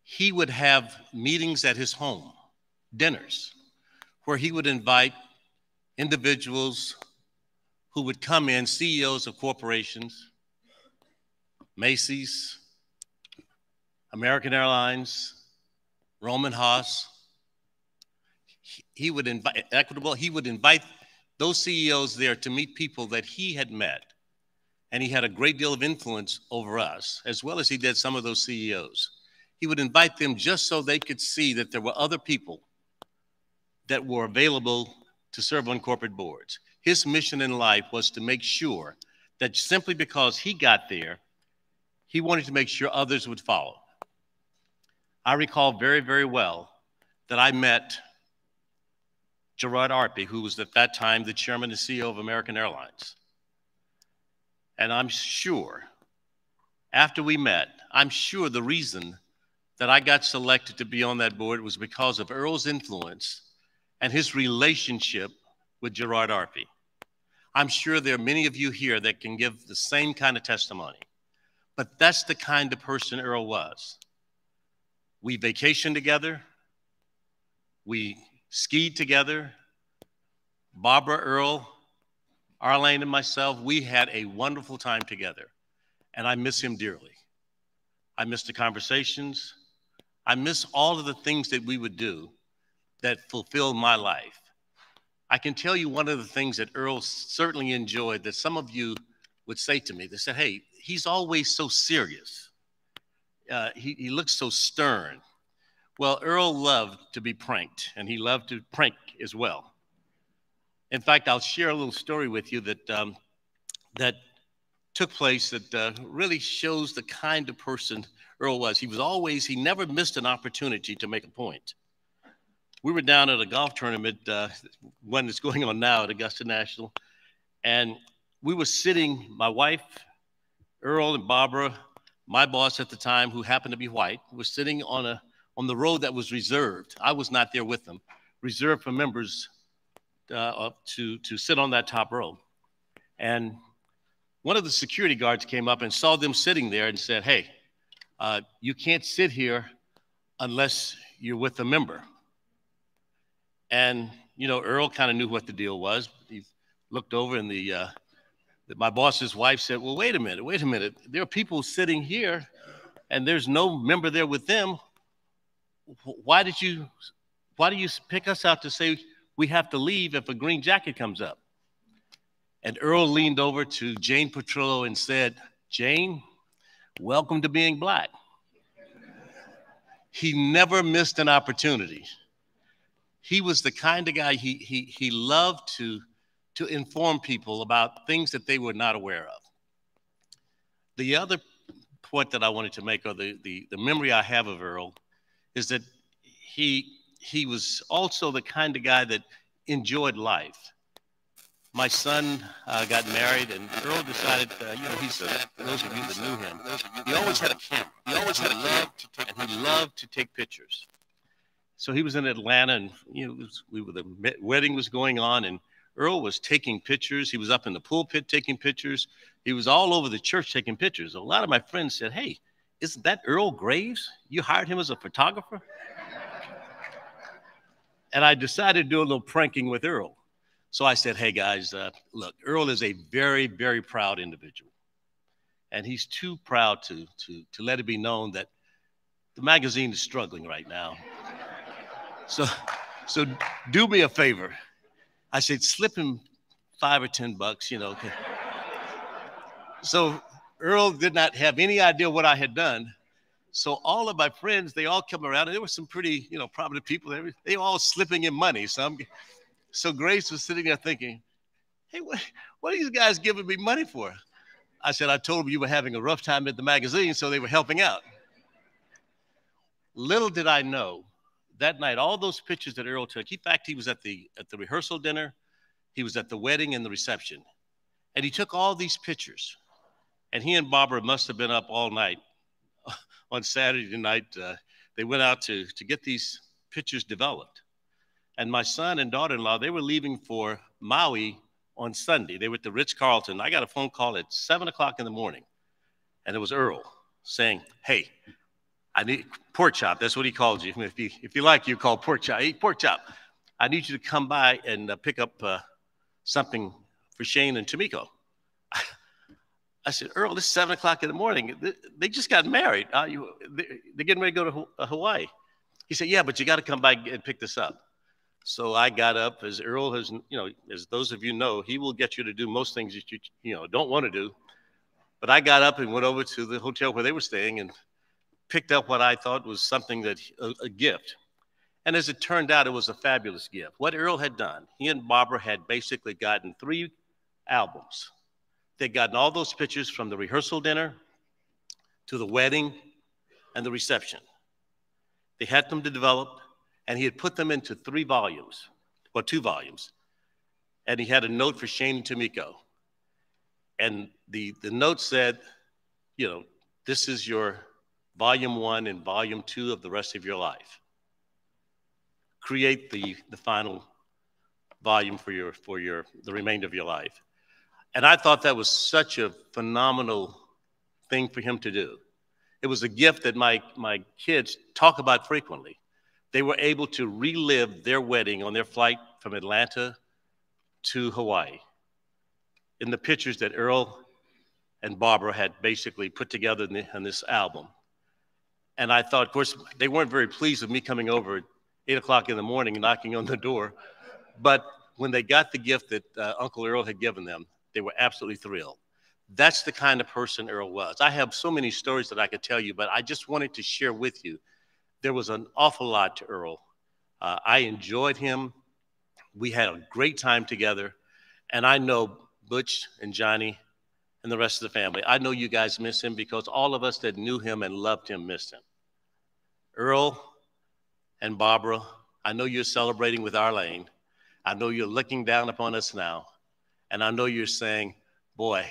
He would have meetings at his home, dinners, where he would invite individuals who would come in, CEOs of corporations, Macy's, American Airlines, Rohm and Haas. He would invite Equitable, he would invite those CEOs there to meet people that he had met. And he had a great deal of influence over us, as well as he did some of those CEOs. He would invite them just so they could see that there were other people that were available to serve on corporate boards. His mission in life was to make sure that simply because he got there, he wanted to make sure others would follow. I recall very, very well that I met Gerard Arpey, who was at that time the chairman and CEO of American Airlines. And I'm sure, after we met, I'm sure the reason that I got selected to be on that board was because of Earl's influence and his relationship with Gerard Arpey. I'm sure there are many of you here that can give the same kind of testimony. But that's the kind of person Earl was. We vacationed together, we skied together. Barbara Earl, Arlene, and myself, we had a wonderful time together. And I miss him dearly. I miss the conversations. I miss all of the things that we would do that fulfilled my life. I can tell you one of the things that Earl certainly enjoyed that some of you would say to me. They said, Hey, he's always so serious. Uh, he, he looks so stern. Well, Earl loved to be pranked, and he loved to prank as well. In fact, I'll share a little story with you that, um, that took place that uh, really shows the kind of person Earl was. He was always, he never missed an opportunity to make a point. We were down at a golf tournament, uh, one that's going on now at Augusta National, and we were sitting, my wife Earl and Barbara, my boss at the time, who happened to be white, was sitting on a on the road that was reserved. I was not there with them, reserved for members uh, to to sit on that top row. And one of the security guards came up and saw them sitting there and said, "Hey, uh, you can't sit here unless you're with a member." And you know, Earl kind of knew what the deal was. He looked over, and the uh, my boss's wife said, "Well, wait a minute, wait a minute. There are people sitting here, and there's no member there with them. Why did you, why do you pick us out to say we have to leave if a green jacket comes up?" And Earl leaned over to Jane Petrillo and said, "Jane, welcome to being black." He never missed an opportunity. He was the kind of guy he he he loved to to inform people about things that they were not aware of. The other point that I wanted to make, or the, the, the memory I have of Earl, is that he, he was also the kind of guy that enjoyed life. My son uh, got married, and Earl decided, uh, you know, he's a, those of you that knew him, he always had a camera. He always had a love to take, and he loved to take pictures. So he was in Atlanta, and you know, was, we were the wedding was going on, and Earl was taking pictures. He was up in the pulpit taking pictures. He was all over the church taking pictures. A lot of my friends said, Hey, isn't that Earl Graves? You hired him as a photographer? and I decided to do a little pranking with Earl. So I said, Hey, guys, uh, look, Earl is a very, very proud individual. And he's too proud to, to, to let it be known that the magazine is struggling right now. So, so do me a favor I said, slip him five or 10 bucks, you know. so Earl did not have any idea what I had done. So all of my friends, they all come around, and there were some pretty, you know, prominent people. They, they all slipping in money. So, I'm, so Graves was sitting there thinking, hey, what, what are these guys giving me money for? I said, I told them you were having a rough time at the magazine, so they were helping out. Little did I know that night, all those pictures that Earl took, in fact, he was at the at the rehearsal dinner, he was at the wedding and the reception, and he took all these pictures. And he and Barbara must have been up all night on Saturday night. Uh, they went out to to get these pictures developed. And my son and daughter-in-law, they were leaving for Maui on Sunday. They were at the Ritz Carlton. I got a phone call at seven o'clock in the morning, and it was Earl saying, "Hey, I need pork chop. That's what he called you. If you if you like, you call pork chop. Eat pork chop. I need you to come by and uh, pick up uh, something for Shane and Tamiko. I said, Earl, this is seven o'clock in the morning. They just got married. Uh, you, they're getting ready to go to uh, Hawaii. He said, Yeah, but you got to come by and pick this up. So I got up, as Earl has, you know, as those of you know, he will get you to do most things that you, you know, don't want to do. But I got up and went over to the hotel where they were staying and picked up what I thought was something that a, a gift. And as it turned out, it was a fabulous gift. What Earl had done, he and Barbara had basically gotten three albums. They'd gotten all those pictures from the rehearsal dinner to the wedding and the reception. They had them to develop, and he had put them into three volumes, or two volumes. And he had a note for Shane and Tamiko. And the, the note said, you know, this is your volume one and volume two of the rest of your life. Create the, the final volume for your for your the remainder of your life. And I thought that was such a phenomenal thing for him to do. It was a gift that my my kids talk about frequently. They were able to relive their wedding on their flight from Atlanta to Hawaii. In the pictures that Earl and Barbara had basically put together in, the, in this album. And I thought, of course, they weren't very pleased with me coming over at eight o'clock in the morning and knocking on the door. But when they got the gift that uh, Uncle Earl had given them, they were absolutely thrilled. That's the kind of person Earl was. I have so many stories that I could tell you, but I just wanted to share with you. There was an awful lot to Earl. Uh, I enjoyed him. We had a great time together. And I know Butch and Johnny and the rest of the family. I know you guys miss him because all of us that knew him and loved him missed him. Earl and Barbara, I know you're celebrating with Arlene. I know you're looking down upon us now. And I know you're saying, boy,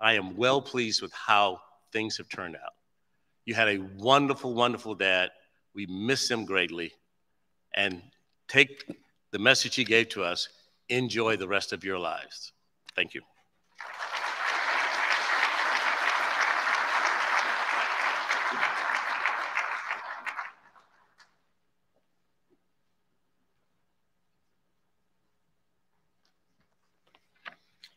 I am well pleased with how things have turned out. You had a wonderful, wonderful dad. We miss him greatly. And take the message he gave to us enjoy the rest of your lives. Thank you.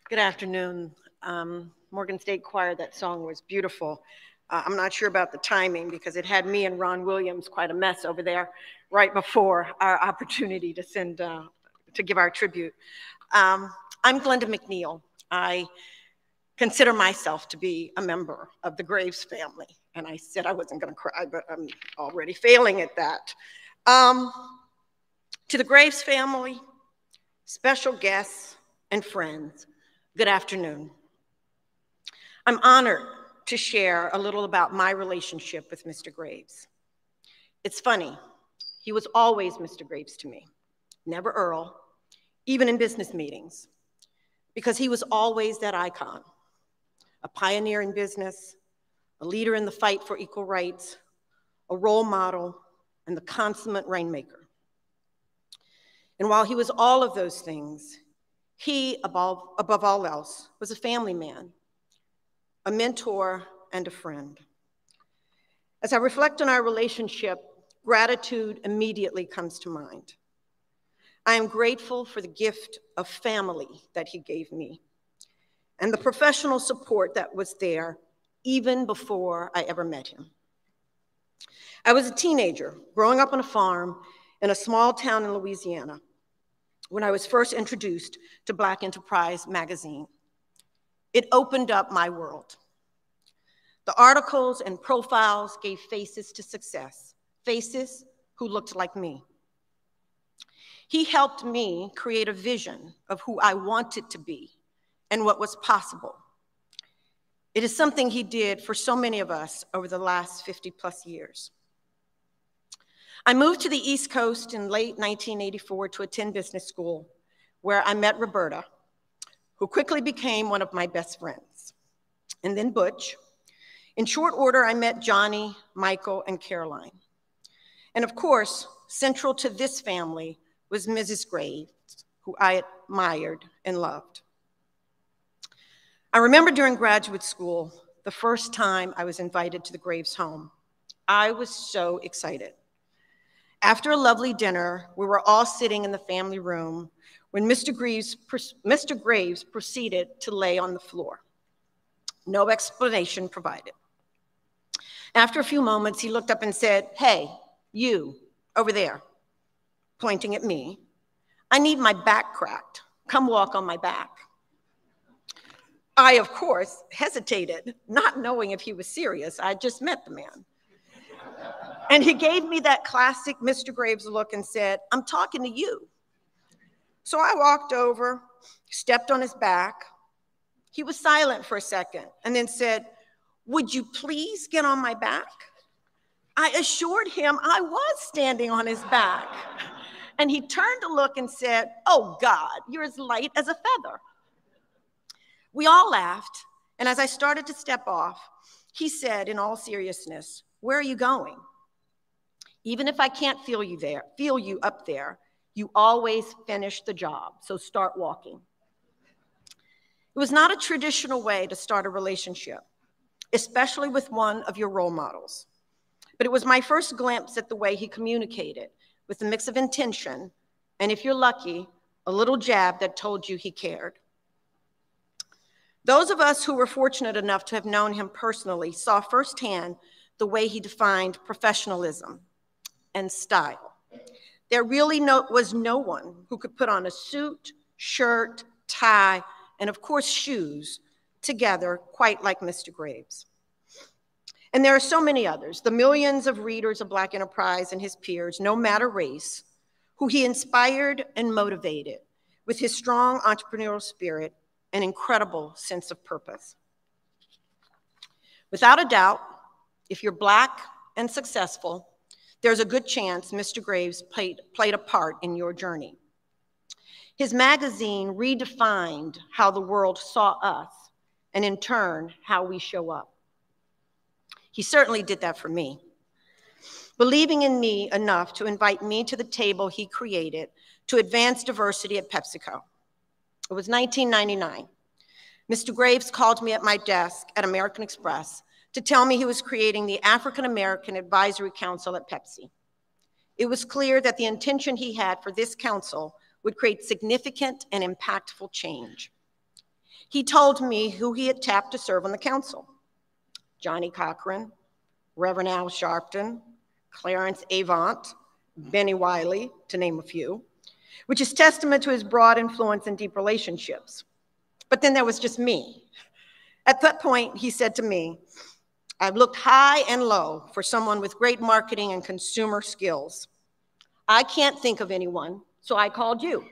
Good afternoon. Um, Morgan State Choir, that song was beautiful. Uh, I'm not sure about the timing because it had me and Ron Williams quite a mess over there right before our opportunity to send, uh, to give our tribute. Um, I'm Glenda McNeal. I consider myself to be a member of the Graves family. And I said I wasn't going to cry, but I'm already failing at that. Um, to the Graves family, special guests, and friends, good afternoon. I'm honored to share a little about my relationship with Mr. Graves. It's funny, he was always Mr. Graves to me, never Earl, even in business meetings, because he was always that icon, a pioneer in business, a leader in the fight for equal rights, a role model, and the consummate rainmaker. And while he was all of those things, he, above, above all else, was a family man a mentor, and a friend. As I reflect on our relationship, gratitude immediately comes to mind. I am grateful for the gift of family that he gave me and the professional support that was there even before I ever met him. I was a teenager growing up on a farm in a small town in Louisiana when I was first introduced to Black Enterprise magazine. It opened up my world. The articles and profiles gave faces to success, faces who looked like me. He helped me create a vision of who I wanted to be and what was possible. It is something he did for so many of us over the last 50 plus years. I moved to the East Coast in late 1984 to attend business school, where I met Roberta, who quickly became one of my best friends. And then Butch. In short order, I met Johnny, Michael, and Caroline. And of course, central to this family was Mrs. Graves, who I admired and loved. I remember during graduate school, the first time I was invited to the Graves home. I was so excited. After a lovely dinner, we were all sitting in the family room when Mr. Graves, Mr. Graves proceeded to lay on the floor. No explanation provided. After a few moments, he looked up and said, Hey, you over there, pointing at me, I need my back cracked. Come walk on my back. I, of course, hesitated, not knowing if he was serious. I just met the man. And he gave me that classic Mr. Graves look and said, I'm talking to you. So I walked over, stepped on his back. He was silent for a second and then said, Would you please get on my back? I assured him I was standing on his back. And he turned to look and said, Oh God, you're as light as a feather. We all laughed. And as I started to step off, he said, in all seriousness, Where are you going? Even if I can't feel you there, feel you up there, you always finish the job, so start walking. It was not a traditional way to start a relationship, especially with one of your role models. But it was my first glimpse at the way he communicated with a mix of intention and, if you're lucky, a little jab that told you he cared. Those of us who were fortunate enough to have known him personally saw firsthand the way he defined professionalism and style. There really no, was no one who could put on a suit, shirt, tie, and of course shoes together quite like Mr. Graves. And there are so many others, the millions of readers of Black Enterprise and his peers, no matter race, who he inspired and motivated with his strong entrepreneurial spirit and incredible sense of purpose. Without a doubt, if you're Black and successful, there's a good chance Mr. Graves played, played a part in your journey. His magazine redefined how the world saw us and in turn, how we show up. He certainly did that for me. Believing in me enough to invite me to the table he created to advance diversity at PepsiCo. It was 1999. Mr. Graves called me at my desk at American Express to tell me he was creating the African American Advisory Council at Pepsi. It was clear that the intention he had for this council would create significant and impactful change. He told me who he had tapped to serve on the council. Johnnie Cochran, Reverend Al Sharpton, Clarence Avant, Benny Wiley, to name a few, which is testament to his broad influence and deep relationships. But then there was just me. At that point, he said to me, I've looked high and low for someone with great marketing and consumer skills. I can't think of anyone, so I called you.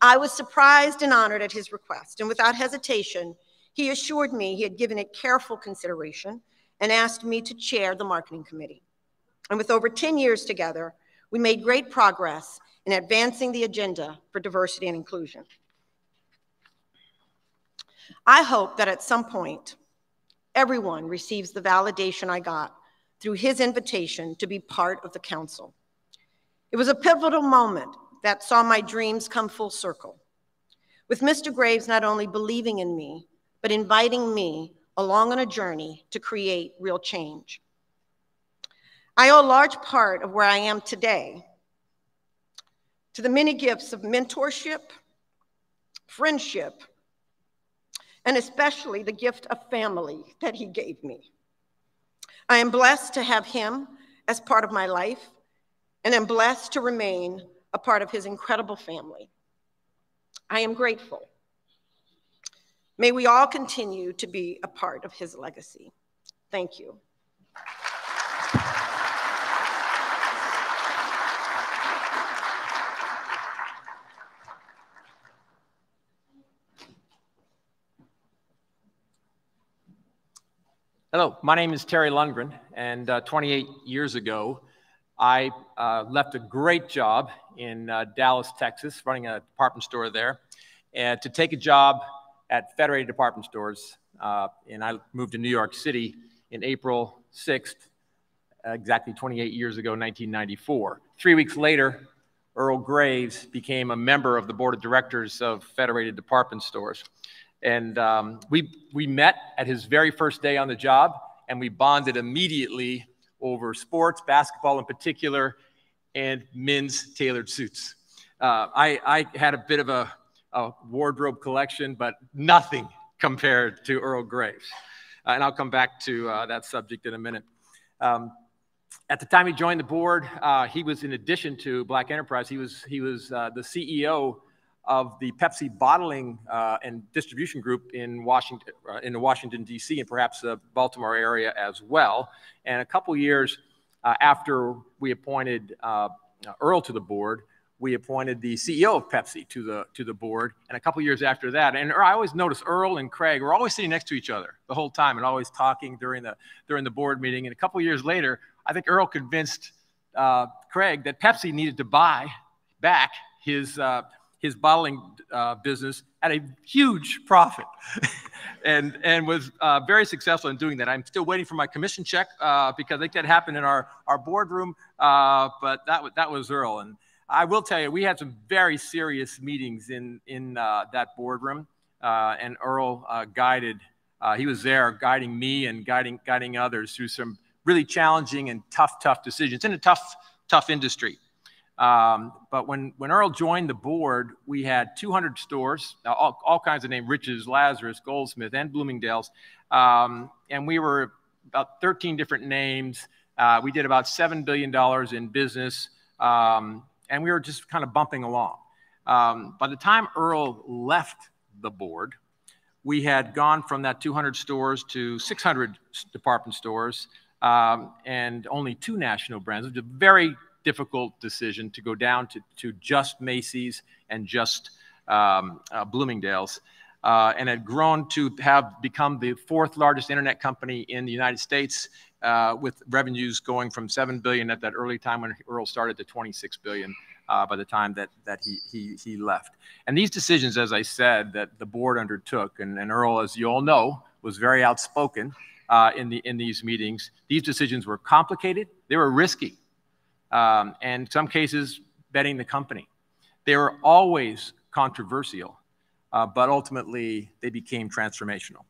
I was surprised and honored at his request, and without hesitation, he assured me he had given it careful consideration and asked me to chair the marketing committee. And with over 10 years together, we made great progress in advancing the agenda for diversity and inclusion. I hope that at some point, everyone receives the validation I got through his invitation to be part of the council. It was a pivotal moment that saw my dreams come full circle. With Mr. Graves not only believing in me, but inviting me along on a journey to create real change. I owe a large part of where I am today to the many gifts of mentorship, friendship, and especially the gift of family that he gave me. I am blessed to have him as part of my life, and am blessed to remain a part of his incredible family. I am grateful. May we all continue to be a part of his legacy. Thank you. Hello, my name is Terry Lundgren, and uh, 28 years ago, I uh, left a great job in uh, Dallas, Texas, running a department store there, and to take a job at Federated Department Stores. Uh, and I moved to New York City in April 6th, exactly 28 years ago, 1994. Three weeks later, Earl Graves became a member of the board of directors of Federated Department Stores. And um, we, we met at his very first day on the job, and we bonded immediately over sports, basketball in particular, and men's tailored suits. Uh, I, I had a bit of a, a, wardrobe collection, but nothing compared to Earl Graves. Uh, and I'll come back to uh, that subject in a minute. Um, at the time he joined the board, uh, he was, in addition to Black Enterprise, he was, he was uh, the CEO of the Pepsi bottling uh, and distribution group in Washington, uh, in the Washington D.C. and perhaps the Baltimore area as well. And a couple years uh, after we appointed uh, Earl to the board, we appointed the CEO of Pepsi to the to the board. And a couple years after that, and I always notice Earl and Craig were always sitting next to each other the whole time and always talking during the during the board meeting. And a couple years later, I think Earl convinced uh, Craig that Pepsi needed to buy back his uh, his bottling uh, business at a huge profit and, and was uh, very successful in doing that. I'm still waiting for my commission check uh, because I think that happened in our, our boardroom, uh, but that, that was Earl. And I will tell you, we had some very serious meetings in, in uh, that boardroom, uh, and Earl guided, he was there guiding me and guiding, guiding others through some really challenging and tough, tough decisions in a tough, tough industry. Um, but when, when Earl joined the board, we had 200 stores, all, all kinds of names, Rich's, Lazarus, Goldsmith, and Bloomingdale's. Um, and we were about 13 different names. Uh, we did about $7 billion in business. Um, and we were just kind of bumping along. Um, by the time Earl left the board, we had gone from that 200 stores to 600 department stores um, and only two national brands, which is a very difficult decision to go down to, to just Macy's and just um, uh, Bloomingdale's. Uh, and had grown to have become the fourth largest internet company in the United States, uh, with revenues going from seven billion at that early time when Earl started to 26 billion uh, by the time that, that he, he, he left. And these decisions, as I said, that the board undertook, and, and Earl, as you all know, was very outspoken uh, in, the, in these meetings. These decisions were complicated, they were risky, um, and some cases, betting the company. They were always controversial, uh, but ultimately they became transformational.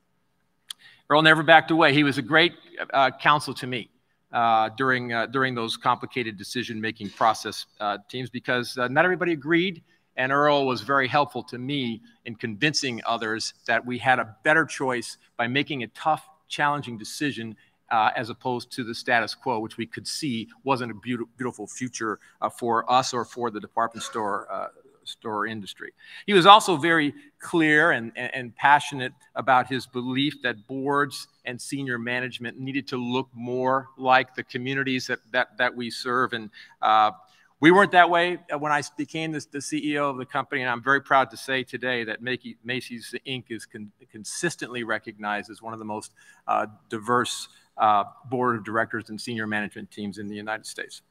Earl never backed away. He was a great uh, counsel to me uh, during, uh, during those complicated decision-making process uh, teams because uh, not everybody agreed, and Earl was very helpful to me in convincing others that we had a better choice by making a tough, challenging decision uh, as opposed to the status quo, which we could see wasn't a beautiful, beautiful future uh, for us or for the department store uh, store industry. He was also very clear and, and, and, passionate about his belief that boards and senior management needed to look more like the communities that, that, that we serve. And uh, we weren't that way when I became this, the CEO of the company, and I'm very proud to say today that Macy's Inc. is con consistently recognized as one of the most uh, diverse uh, board of directors and senior management teams in the United States.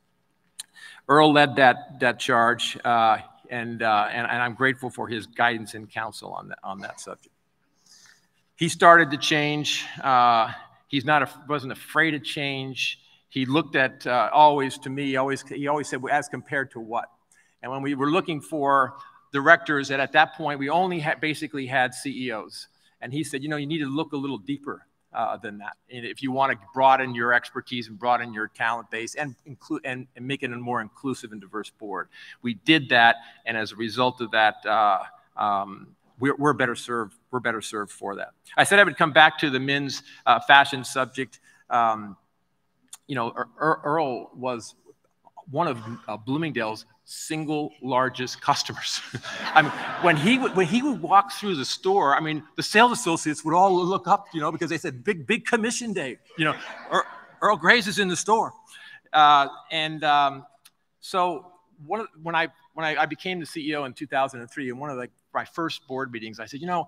Earl led that, that charge, uh, and, uh, and, and, I'm grateful for his guidance and counsel on that, on that subject. He started to change. Uh, he's not a, wasn't afraid of change. He looked at uh, always, to me, always, he always said, as compared to what? And when we were looking for directors, that at that point, we only had, basically had CEOs. And he said, you know, you need to look a little deeper uh, than that. And if you want to broaden your expertise and broaden your talent base and include and, and, make it a more inclusive and diverse board, we did that, and as a result of that, uh, um, we're, we're, better served. We're better served for that. I said I would come back to the men's uh, fashion subject. Um, you know, Earl was one of uh, Bloomingdale's single largest customers. I mean, when he would, when he would walk through the store, I mean, the sales associates would all look up, you know, because they said big big commission day. You know, Earl, Graves is in the store, uh, and um, so one when I when I, I, became the CEO in 2003, in one of the, my first board meetings, I said, you know,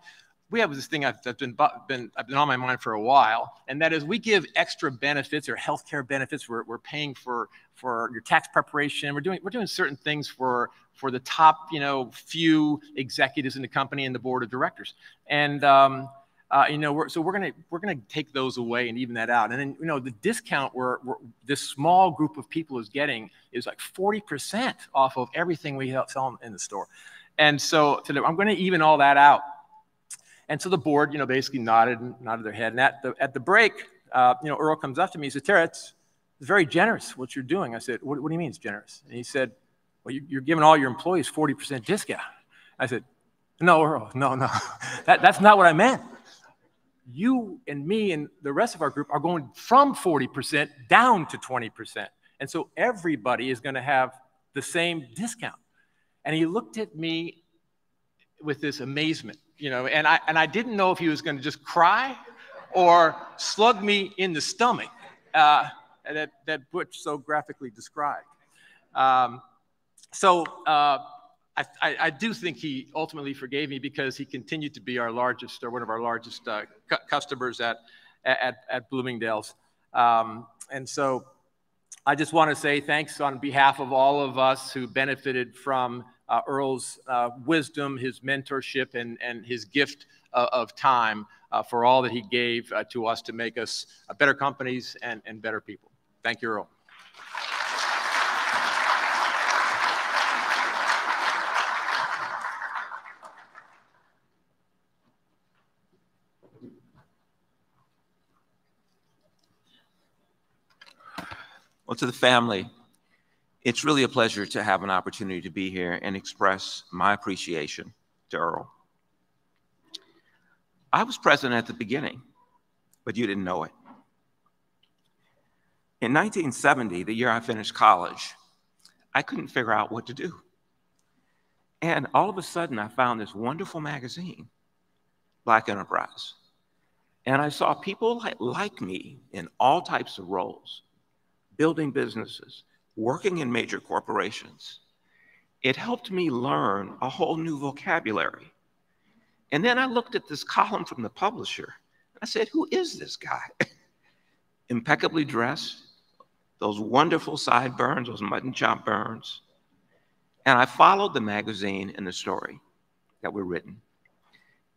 we have this thing that's been, been, been on my mind for a while, and that is we give extra benefits or healthcare benefits. We're, we're paying for, for your tax preparation. We're doing, we're doing certain things for, for the top, you know, few executives in the company and the board of directors. And, um, uh, you know, we're, so we're gonna we're gonna take those away and even that out. And then you know the discount we're this small group of people is getting is like 40% off of everything we sell in the store. And so today, I'm going to even all that out. And so the board, you know, basically nodded and nodded their head. And at the, at the break, uh, you know, Earl comes up to me. He said, Terry, it's, very generous what you're doing. I said, what, what do you mean it's generous? And he said, well, you, are giving all your employees 40% discount. I said, no, Earl, no, no. that, that's not what I meant. You and me and the rest of our group are going from 40% down to 20%. And so everybody is going to have the same discount. And he looked at me with this amazement you know, and I, and I didn't know if he was going to just cry or slug me in the stomach uh, that, that Butch so graphically described. Um, so uh, I, I, I, do think he ultimately forgave me because he continued to be our largest or one of our largest uh, cu customers at, at, at Bloomingdale's. Um, and so I just want to say thanks on behalf of all of us who benefited from uh, Earl's uh, wisdom, his mentorship, and, and his gift uh, of time uh, for all that he gave uh, to us to make us better companies and, and better people. Thank you, Earl. Well, to the family, it's really a pleasure to have an opportunity to be here and express my appreciation to Earl. I was present at the beginning, but you didn't know it. In 1970, the year I finished college, I couldn't figure out what to do. And all of a sudden, I found this wonderful magazine, Black Enterprise. And I saw people like, like me in all types of roles, building businesses, working in major corporations, it helped me learn a whole new vocabulary. And then I looked at this column from the publisher. And I said, Who is this guy? Impeccably dressed, those wonderful sideburns, those mutton chop burns. And I followed the magazine and the story that were written.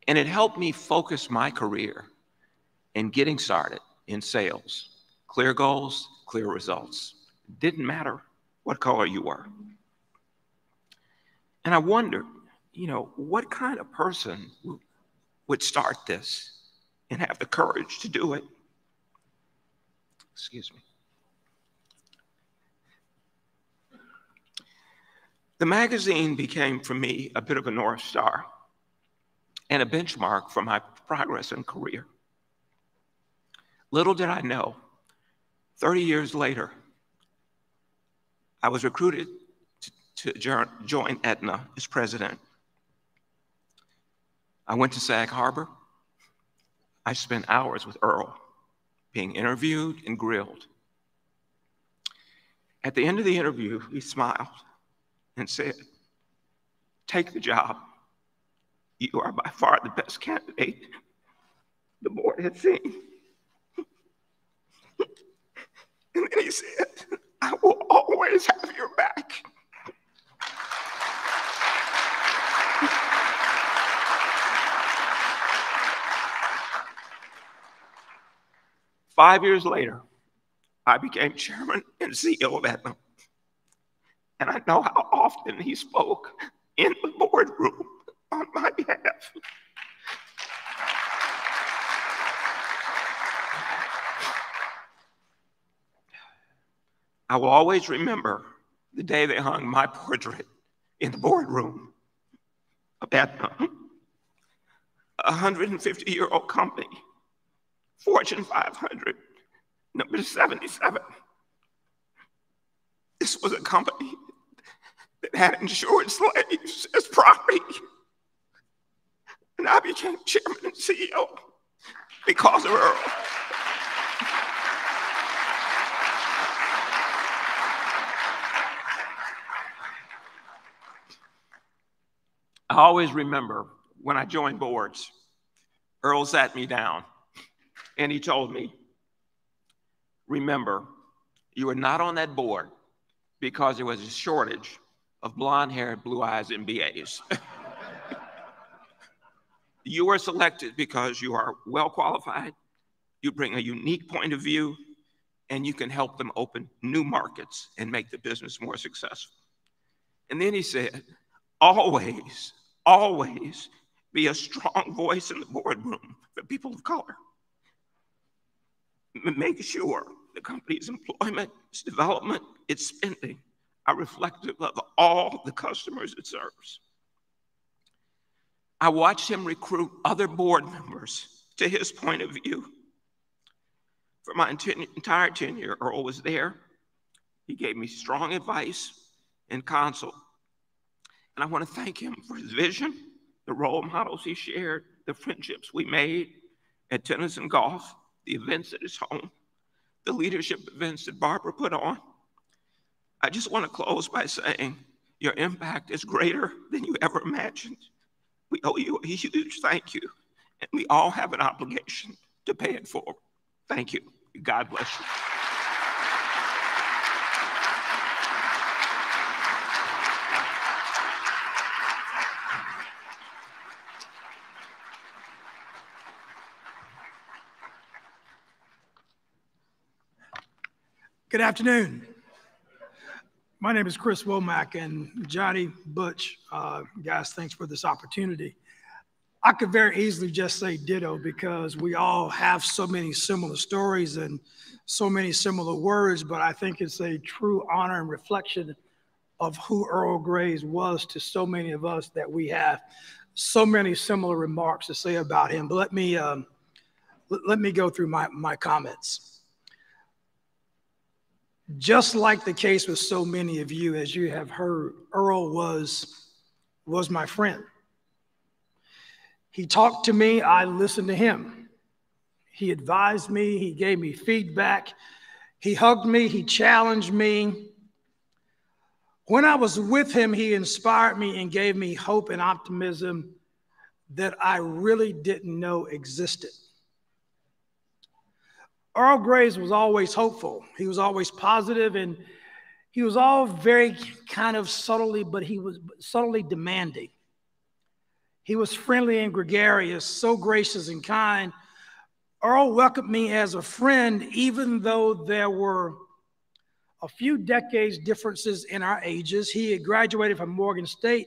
And it helped me focus my career in getting started in sales. Clear goals, clear results. Didn't matter what color you were. And I wondered, you know, what kind of person would start this and have the courage to do it? Excuse me. The magazine became for me a bit of a North Star and a benchmark for my progress and career. Little did I know, 30 years later, I was recruited to, to join Aetna as president. I went to Sag Harbor. I spent hours with Earl, being interviewed and grilled. At the end of the interview, he smiled and said, Take the job. You are by far the best candidate the board had seen. and then he said, I will always have your back. Five years later, I became chairman and CEO of Aetna. And I know how often he spoke in the boardroom on my behalf. I will always remember the day they hung my portrait in the boardroom of a 150 year old company, Fortune 500, number 77. This was a company that had insured slaves as property. And I became chairman and CEO because of Earl. I always remember when I joined boards, Earl sat me down and he told me, Remember, you are not on that board because there was a shortage of blonde hair, blue eyes, and BAs. you were selected because you are well qualified, you bring a unique point of view, and you can help them open new markets and make the business more successful. And then he said, always, always be a strong voice in the boardroom for people of color. Make sure the company's employment, its development, its spending are reflective of all the customers it serves. I watched him recruit other board members to his point of view. For my entire tenure, Earl was there. He gave me strong advice and counsel. And I want to thank him for his vision, the role models he shared, the friendships we made at tennis and golf, the events at his home, the leadership events that Barbara put on. I just want to close by saying your impact is greater than you ever imagined. We owe you a huge thank you, and we all have an obligation to pay it forward. Thank you. God bless you. Good afternoon. My name is Chris Womack and Johnny Butch. Uh, guys, thanks for this opportunity. I could very easily just say ditto because we all have so many similar stories and so many similar words, but I think it's a true honor and reflection of who Earl Graves was to so many of us that we have so many similar remarks to say about him. But let me um, let me go through my, my comments. Just like the case with so many of you, as you have heard, Earl was, was my friend. He talked to me, I listened to him. He advised me, he gave me feedback, he hugged me, he challenged me. When I was with him, he inspired me and gave me hope and optimism that I really didn't know existed. Earl Graves was always hopeful. He was always positive, and He was all very kind of subtly, but he was subtly demanding. He was friendly and gregarious, so gracious and kind. Earl welcomed me as a friend, even though there were a few decades differences in our ages. He had graduated from Morgan State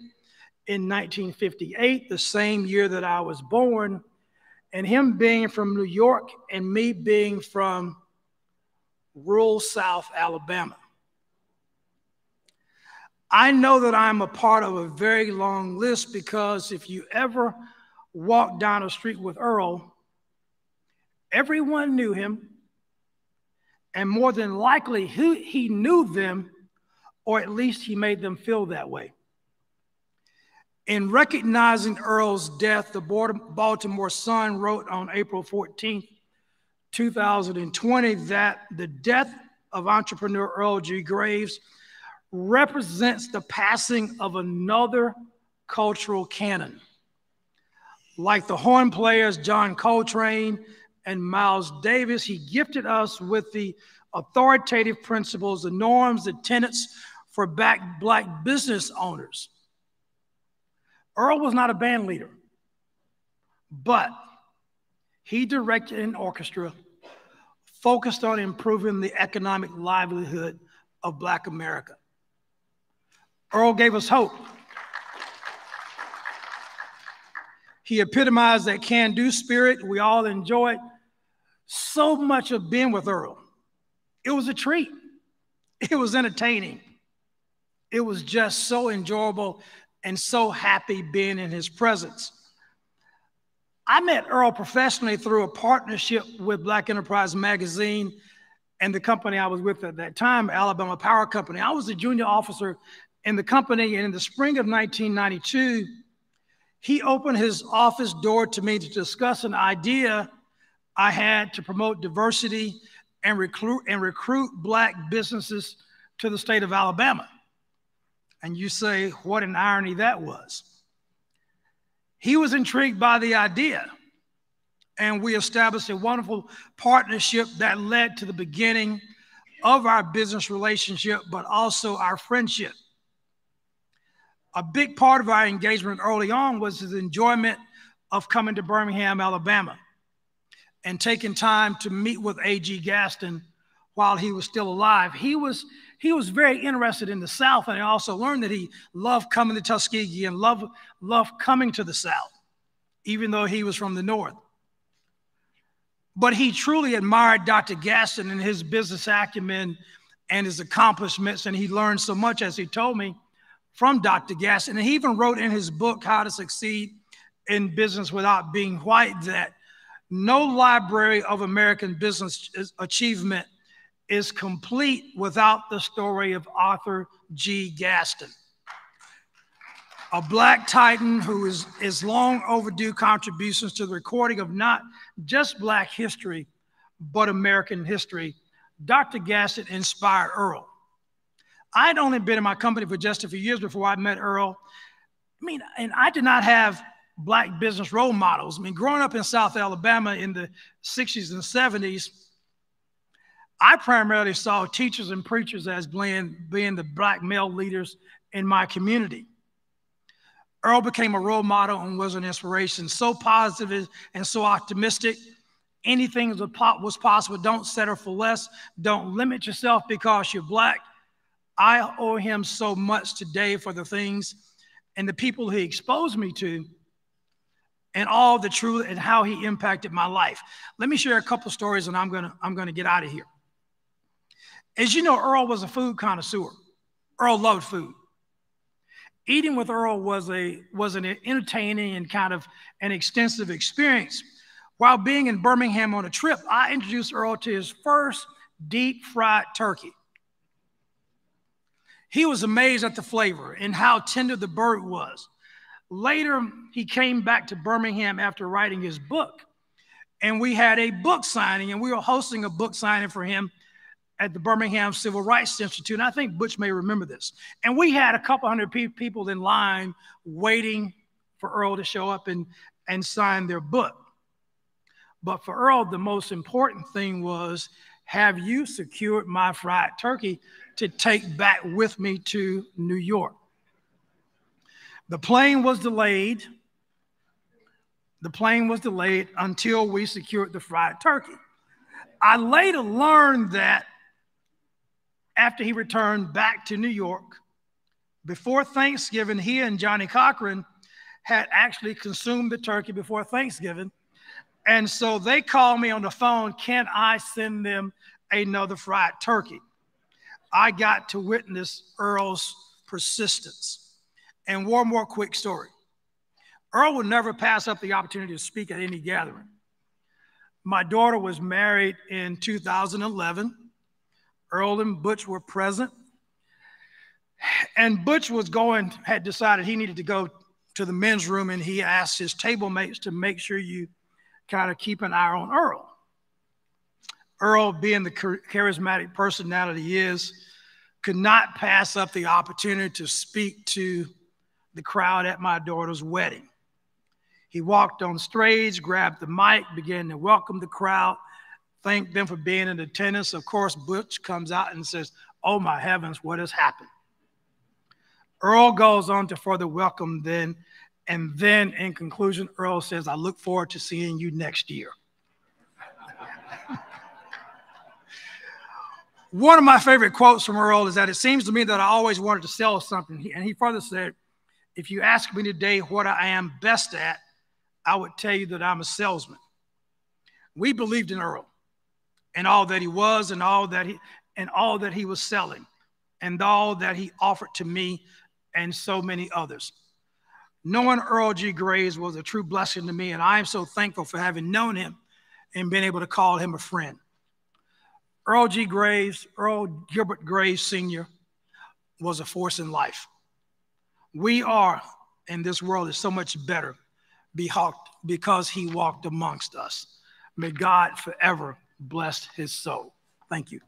in 1958, the same year that I was born, and him being from New York and me being from rural South Alabama. I know that I'm a part of a very long list because if you ever walked down a street with Earl, everyone knew him, and more than likely, he, he knew them, or at least he made them feel that way. In recognizing Earl's death, the Baltimore Sun wrote on April 14, 2020, that the death of entrepreneur Earl G. Graves represents the passing of another cultural canon. Like the horn players John Coltrane and Miles Davis, he gifted us with the authoritative principles, the norms, the tenets for black, black business owners. Earl was not a band leader, but he directed an orchestra focused on improving the economic livelihood of Black America. Earl gave us hope. He epitomized that can do spirit. We all enjoyed so much of being with Earl. It was a treat, it was entertaining. It was just so enjoyable and so happy being in his presence. I met Earl professionally through a partnership with Black Enterprise Magazine and the company I was with at that time, Alabama Power Company. I was a junior officer in the company. And in the spring of 1992, he opened his office door to me to discuss an idea I had to promote diversity and recruit and recruit black businesses to the state of Alabama. And you say, what an irony that was. He was intrigued by the idea, and we established a wonderful partnership that led to the beginning of our business relationship, but also our friendship a big part of our engagement early on was his enjoyment of coming to Birmingham, Alabama, and taking time to meet with A.G. Gaston while he was still alive. He was he was very interested in the South, and I also learned that he loved coming to Tuskegee and loved, loved coming to the South, even though he was from the North. But he truly admired Dr. Gaston and his business acumen and his accomplishments, and he learned so much, as he told me, from Dr. Gaston. And he even wrote in his book, How to Succeed in Business Without Being White, that no library of American business achievement is complete without the story of Arthur G. Gaston, a black titan who is, is long overdue contributions to the recording of not just black history, but American history. Dr. Gaston inspired Earl. I'd only been in my company for just a few years before I met Earl. I mean, and I did not have black business role models. I mean, growing up in South Alabama in the 60s and 70s, I primarily saw teachers and preachers as being, being the black male leaders in my community. Earl became a role model and was an inspiration, so positive and so optimistic. Anything was possible. Don't settle for less. Don't limit yourself because you're black. I owe him so much today for the things and the people he exposed me to and all the truth and how he impacted my life. Let me share a couple stories and I'm gonna I'm gonna get out of here. As you know, Earl was a food connoisseur. Earl loved food. Eating with Earl was a was an entertaining and kind of an extensive experience. While being in Birmingham on a trip, I introduced Earl to his first deep fried turkey. He was amazed at the flavor and how tender the bird was. Later, he came back to Birmingham after writing his book, and we had a book signing, and we were hosting a book signing for him at the Birmingham Civil Rights Institute. And I think Butch may remember this. And we had a couple hundred pe- people in line waiting for Earl to show up and, and sign their book. But for Earl, the most important thing was Have you secured my fried turkey to take back with me to New York? The plane was delayed. The plane was delayed until we secured the fried turkey. I later learned that after he returned back to New York, before Thanksgiving, he and Johnnie Cochran had actually consumed the turkey before Thanksgiving. And so they called me on the phone, can I send them another fried turkey? I got to witness Earl's persistence. And one more quick story. Earl would never pass up the opportunity to speak at any gathering. My daughter was married in 2011. Earl and Butch were present. And Butch was going, had decided he needed to go to the men's room, and he asked his table mates to make sure you kind of keep an eye on Earl. Earl, being the charismatic personality he is, could not pass up the opportunity to speak to the crowd at my daughter's wedding. He walked on stage, grabbed the mic, began to welcome the crowd, thanked them for being in attendance. Of course, Butch comes out and says, Oh my heavens, what has happened? Earl goes on to further welcome then. And then in conclusion, Earl says, I look forward to seeing you next year. One of my favorite quotes from Earl is that it seems to me that I always wanted to sell something. And he further said, If you ask me today what I am best at, I would tell you that I'm a salesman. We believed in Earl and all that he was and all that he and all that he was selling and all that he offered to me and so many others. Knowing Earl G. Graves was a true blessing to me, and I am so thankful for having known him and been able to call him a friend. Earl G. Graves, Earl Gilbert Graves Sr., was a force in life. We are, and this world is so much better because he walked amongst us. May God forever bless his soul. Thank you.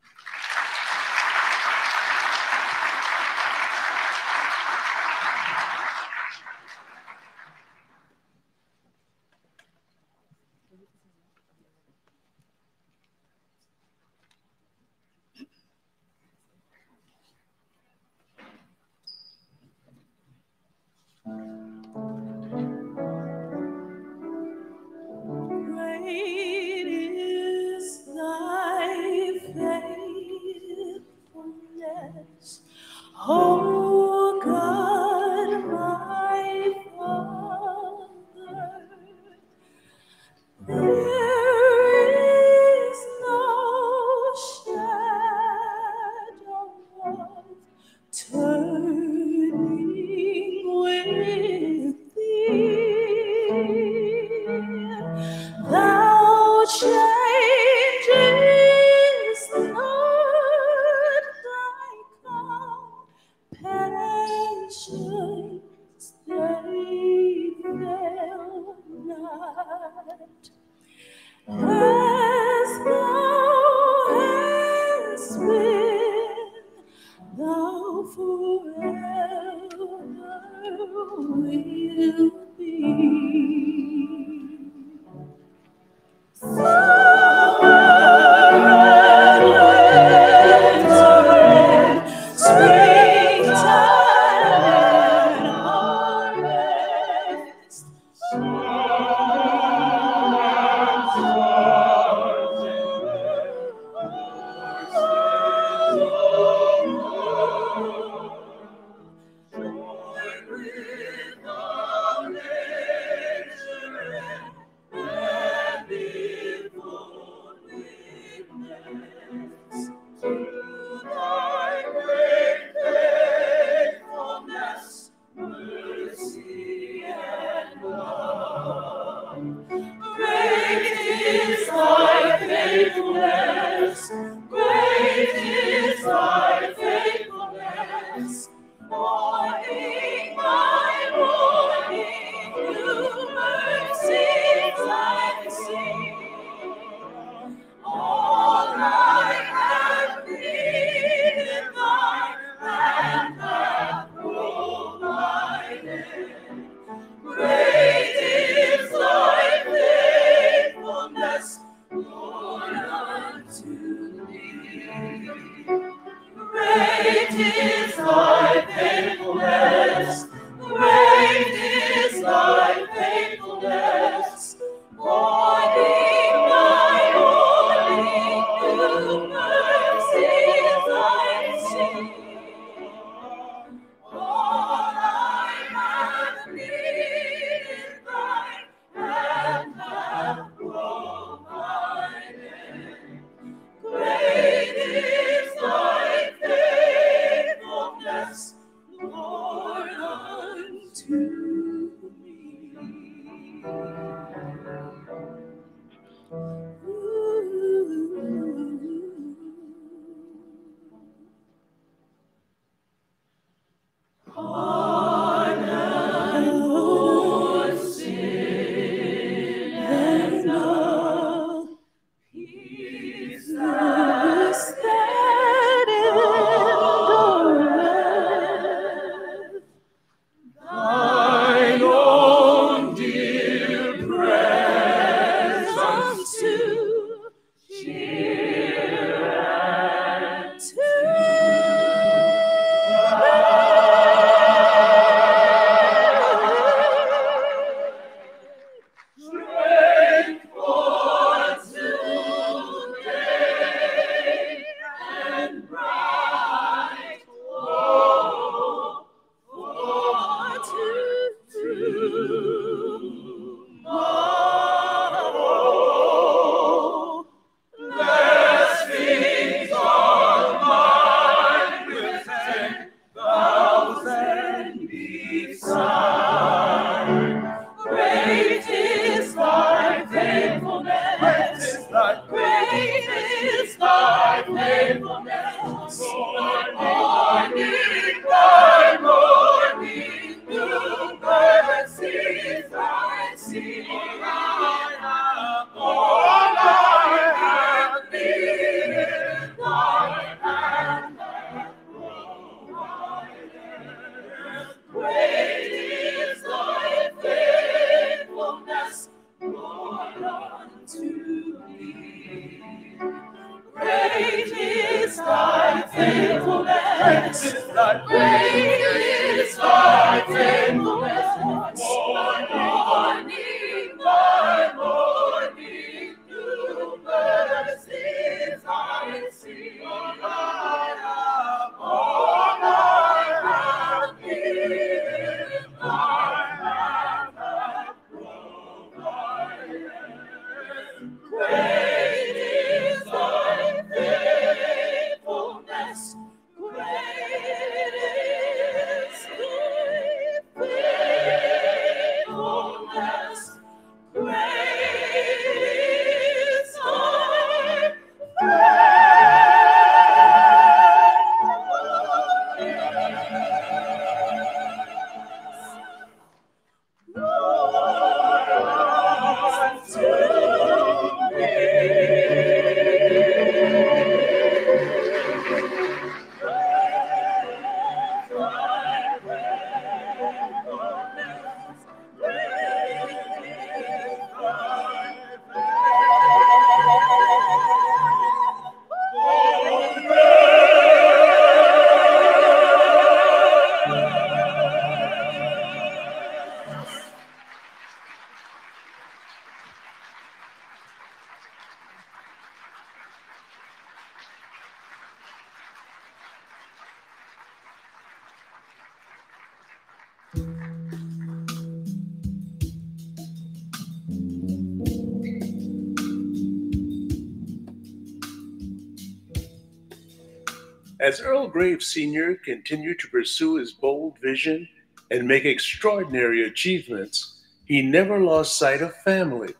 As Earl Graves Sr. continued to pursue his bold vision and make extraordinary achievements, he never lost sight of family.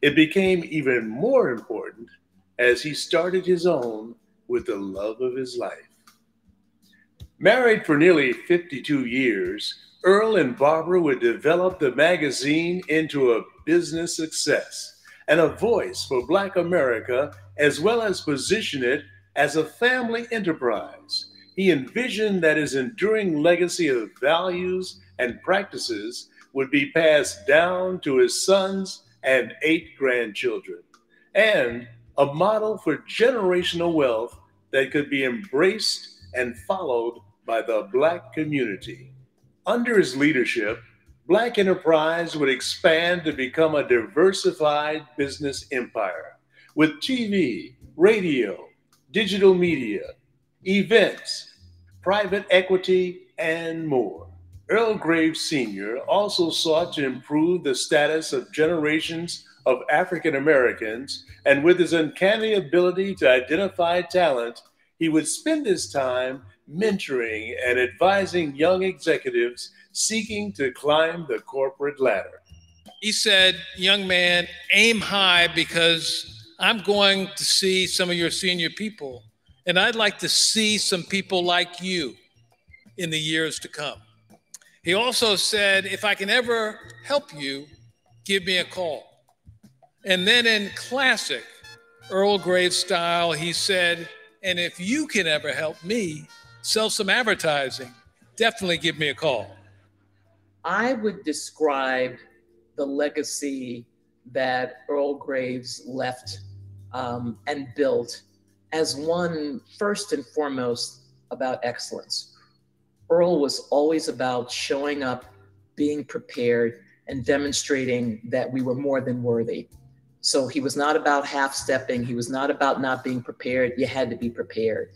It became even more important as he started his own with the love of his life. Married for nearly 52 years, Earl and Barbara would develop the magazine into a business success and a voice for Black America, as well as position it as a family enterprise. He envisioned that his enduring legacy of values and practices would be passed down to his sons and eight grandchildren, and a model for generational wealth that could be embraced and followed by the Black community. Under his leadership, Black Enterprise would expand to become a diversified business empire with TV, radio, digital media, events, private equity, and more. Earl Graves Sr. also sought to improve the status of generations of African Americans, and with his uncanny ability to identify talent, he would spend his time mentoring and advising young executives seeking to climb the corporate ladder. He said, Young man, aim high because I'm going to see some of your senior people, and I'd like to see some people like you in the years to come. He also said, If I can ever help you, give me a call. And then in classic Earl Graves style, he said, And if you can ever help me sell some advertising, definitely give me a call. I would describe the legacy that Earl Graves left um, and built as one, first and foremost, about excellence. Earl was always about showing up, being prepared, and demonstrating that we were more than worthy. So he was not about half stepping, he was not about not being prepared. You had to be prepared.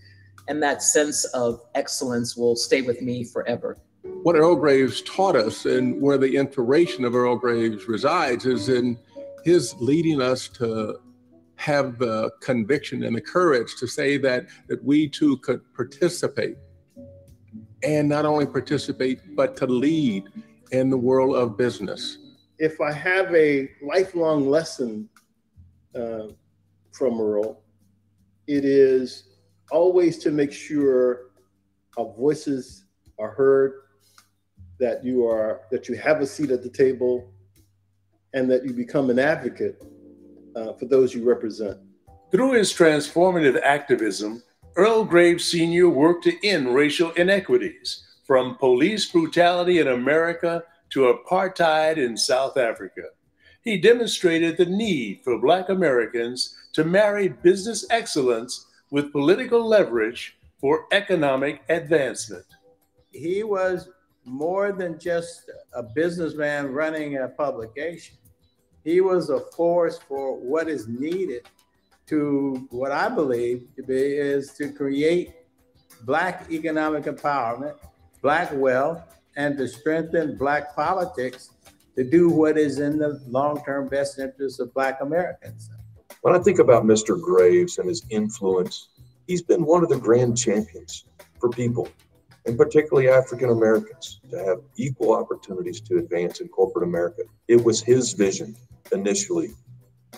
And that sense of excellence will stay with me forever what Earl Graves taught us and where the inspiration of Earl Graves resides is in his leading us to have the conviction and the courage to say that that we too could participate. And not only participate but to lead in the world of business. If i have a lifelong lesson uh, from earl it is always to make sure our voices are heard that you are that you have a seat at the table and that you become an advocate uh, for those you represent. Through his transformative activism, Earl Graves Sr. worked to end racial inequities, from police brutality in America to apartheid in South Africa. He demonstrated the need for Black Americans to marry business excellence with political leverage for economic advancement. He was more than just a businessman running a publication. He was a force for what is needed to what I believe to be is to create black economic empowerment, black wealth, and to strengthen black politics to do what is in the long-term best interest of black Americans. When I think about Mr. Graves and his influence, he's been one of the grand champions for people and particularly African Americans, to have equal opportunities to advance in corporate America. It was his vision initially,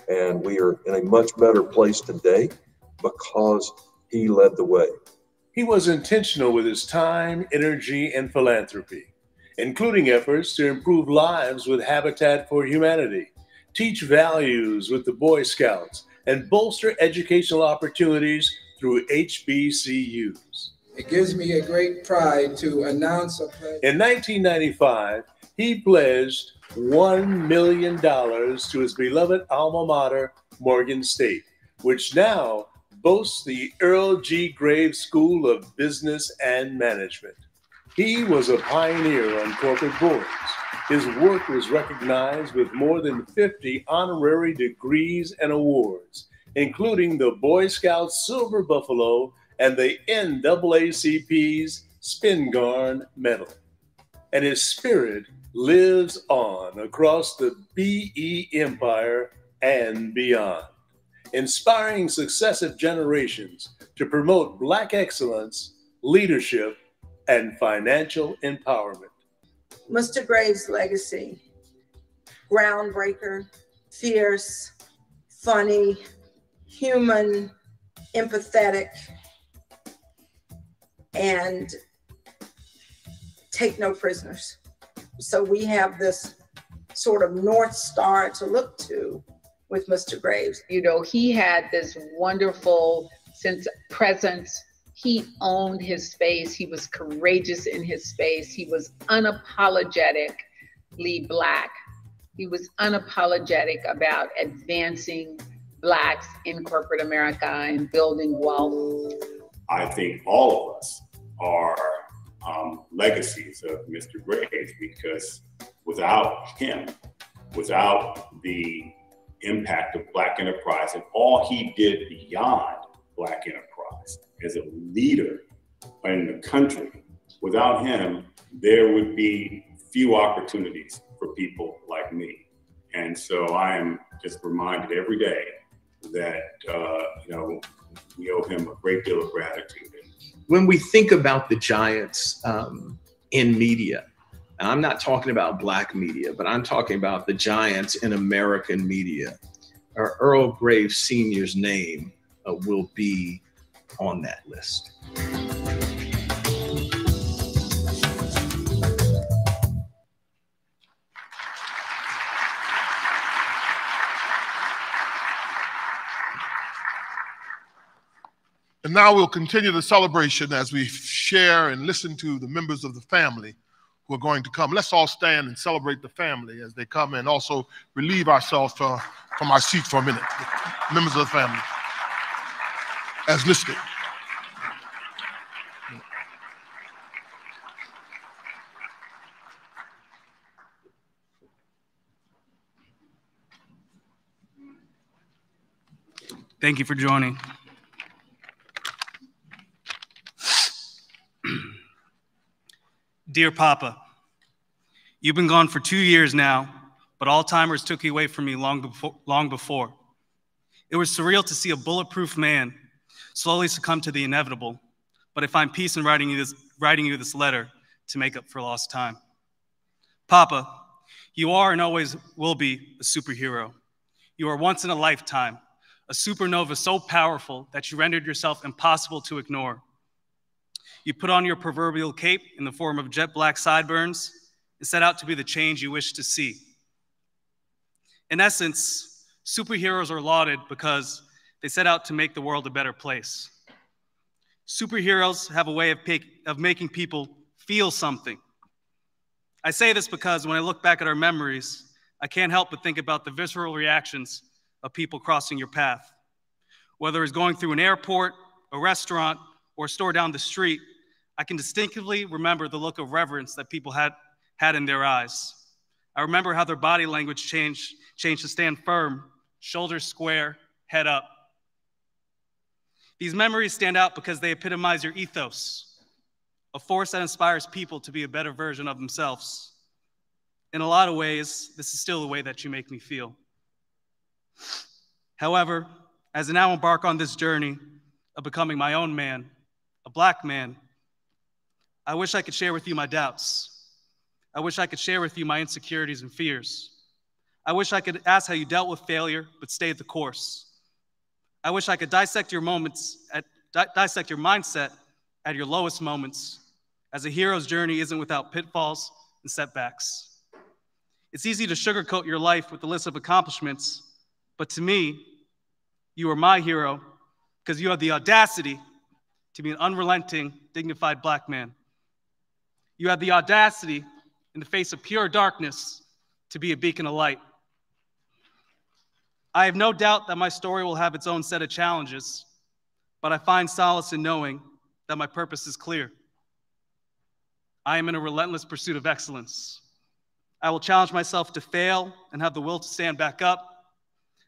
and we are in a much better place today because he led the way. He was intentional with his time, energy, and philanthropy, including efforts to improve lives with Habitat for Humanity, teach values with the Boy Scouts, and bolster educational opportunities through HBCUs. It gives me a great pride to announce a pledge. In 1995, he pledged $1 million to his beloved alma mater, Morgan State, which now boasts the Earl G. Graves School of Business and Management. He was a pioneer on corporate boards. His work was recognized with more than 50 honorary degrees and awards, including the Boy Scouts Silver Buffalo and the NAACP's Spingarn Medal. And his spirit lives on across the BE Empire and beyond, inspiring successive generations to promote Black excellence, leadership, and financial empowerment. Mr. Graves' legacy groundbreaker, fierce, funny, human, empathetic, and take no prisoners. So we have this sort of North Star to look to with Mr. Graves. You know, he had this wonderful sense of presence. He owned his space. He was courageous in his space. He was unapologetically Black. He was unapologetic about advancing Blacks in corporate America and building wealth I think all of us are um, legacies of Mr. Graves because without him, without the impact of Black enterprise and all he did beyond Black enterprise as a leader in the country, without him, there would be few opportunities for people like me. And so I am just reminded every day that, uh, you know, we owe him a great deal of gratitude. When we think about the giants um, in media, I'm not talking about black media, but I'm talking about the giants in American media, Earl Graves Sr.'s name uh, will be on that list. And now we'll continue the celebration as we share and listen to the members of the family who are going to come. Let's all stand and celebrate the family as they come and also relieve ourselves from our seats for a minute. Members of the family, as listed. Thank you for joining. Dear Papa, you've been gone for two years now, but Alzheimer's took you away from me long before, long before. It was surreal to see a bulletproof man slowly succumb to the inevitable, but I find peace in writing you this, writing you this letter to make up for lost time. Papa, you are and always will be a superhero. You are once in a lifetime, a supernova so powerful that you rendered yourself impossible to ignore. You put on your proverbial cape in the form of jet black sideburns and set out to be the change you wish to see. In essence, superheroes are lauded because they set out to make the world a better place. Superheroes have a way of, of making people feel something. I say this because when I look back at our memories, I can't help but think about the visceral reactions of people crossing your path. Whether it's going through an airport, a restaurant, or a store down the street, I can distinctively remember the look of reverence that people had, had in their eyes. I remember how their body language changed, changed to stand firm, shoulders square, head up. These memories stand out because they epitomize your ethos, a force that inspires people to be a better version of themselves. In a lot of ways, this is still the way that you make me feel. However, as I now embark on this journey of becoming my own man, a black man, I wish I could share with you my doubts. I wish I could share with you my insecurities and fears. I wish I could ask how you dealt with failure but stayed the course. I wish I could dissect your moments, at, di- dissect your mindset at your lowest moments, as a hero's journey isn't without pitfalls and setbacks. It's easy to sugarcoat your life with a list of accomplishments, but to me, you are my hero because you have the audacity to be an unrelenting, dignified black man. You have the audacity in the face of pure darkness to be a beacon of light. I have no doubt that my story will have its own set of challenges, but I find solace in knowing that my purpose is clear. I am in a relentless pursuit of excellence. I will challenge myself to fail and have the will to stand back up.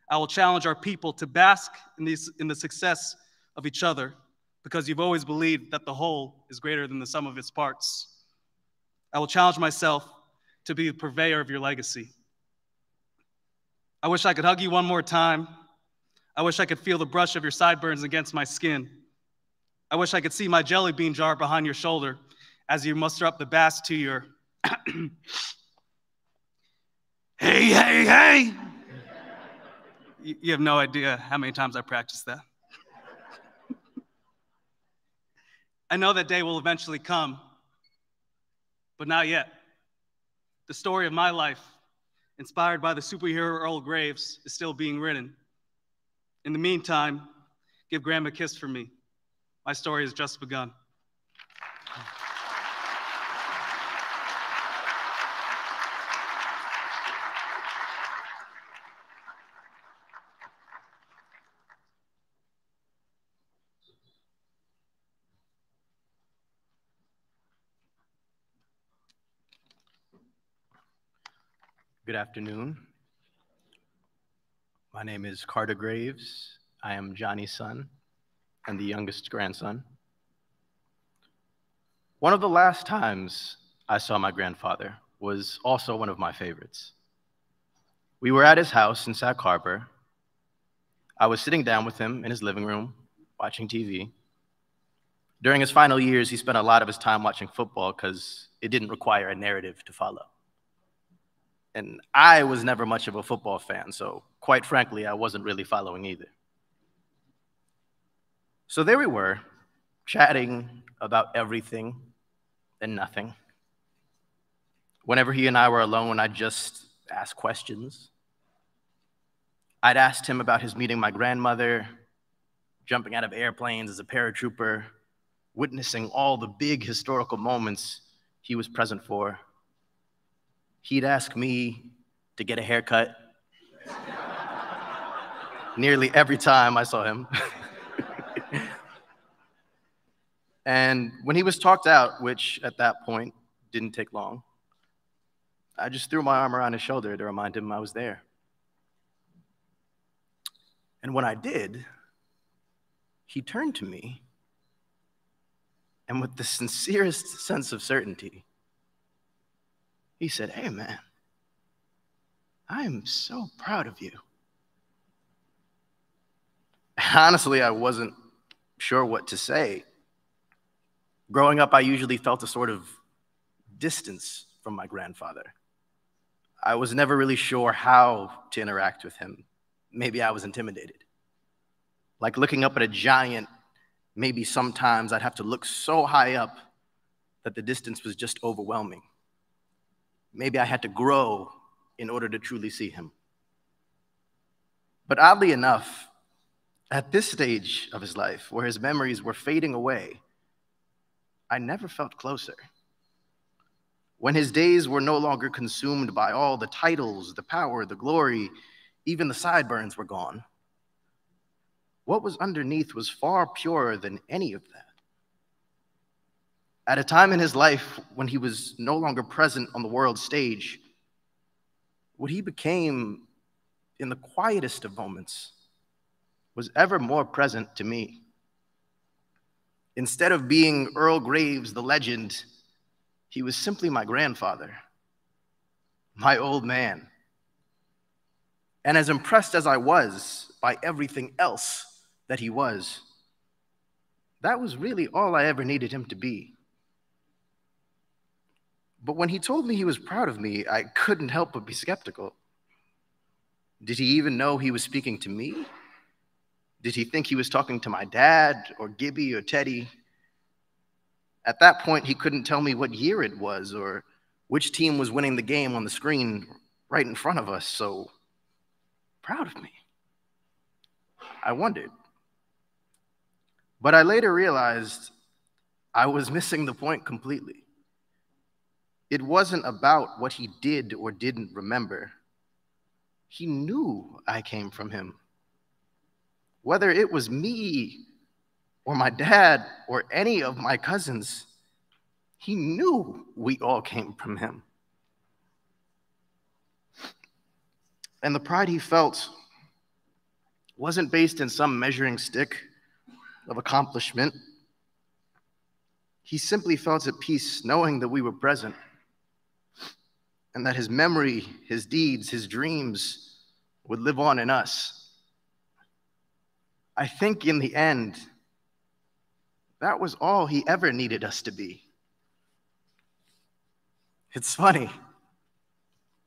I will challenge our people to bask in, these, in the success of each other because you've always believed that the whole is greater than the sum of its parts. I will challenge myself to be the purveyor of your legacy. I wish I could hug you one more time. I wish I could feel the brush of your sideburns against my skin. I wish I could see my jelly bean jar behind your shoulder as you muster up the bass to your hey, hey, hey. You, have no idea how many times I practiced that. I know that day will eventually come, but not yet. The story of my life, inspired by the superhero Earl Graves, is still being written. In the meantime, give Graham a kiss for me. My story has just begun. Good afternoon. My name is Carter Graves. I am Johnny's son and the youngest grandson. One of the last times I saw my grandfather was also one of my favorites. We were at his house in Sag Harbor. I was sitting down with him in his living room watching TV. During his final years, he spent a lot of his time watching football because it didn't require a narrative to follow. And I was never much of a football fan, so quite frankly, I wasn't really following either. So there we were, chatting about everything and nothing. Whenever he and I were alone, I'd just ask questions. I'd asked him about his meeting my grandmother, jumping out of airplanes as a paratrooper, witnessing all the big historical moments he was present for. He'd ask me to get a haircut nearly every time I saw him. and when he was talked out, which at that point didn't take long, I just threw my arm around his shoulder to remind him I was there. And when I did, he turned to me and with the sincerest sense of certainty, he said, Hey, man, I am so proud of you. Honestly, I wasn't sure what to say. Growing up, I usually felt a sort of distance from my grandfather. I was never really sure how to interact with him. Maybe I was intimidated. Like looking up at a giant, maybe sometimes I'd have to look so high up that the distance was just overwhelming. Maybe I had to grow in order to truly see him. But oddly enough, at this stage of his life, where his memories were fading away, I never felt closer. When his days were no longer consumed by all the titles, the power, the glory, even the sideburns were gone. What was underneath was far purer than any of that. At a time in his life when he was no longer present on the world stage, what he became in the quietest of moments was ever more present to me. Instead of being Earl Graves, the legend, he was simply my grandfather, my old man. And as impressed as I was by everything else that he was, that was really all I ever needed him to be. But when he told me he was proud of me, I couldn't help but be skeptical. Did he even know he was speaking to me? Did he think he was talking to my dad or Gibby or Teddy? At that point, he couldn't tell me what year it was or which team was winning the game on the screen right in front of us. So proud of me. I wondered. But I later realized I was missing the point completely. It wasn't about what he did or didn't remember. He knew I came from him. Whether it was me or my dad or any of my cousins, he knew we all came from him. And the pride he felt wasn't based in some measuring stick of accomplishment. He simply felt at peace knowing that we were present and that his memory, his deeds, his dreams would live on in us. I think in the end, that was all he ever needed us to be. It's funny.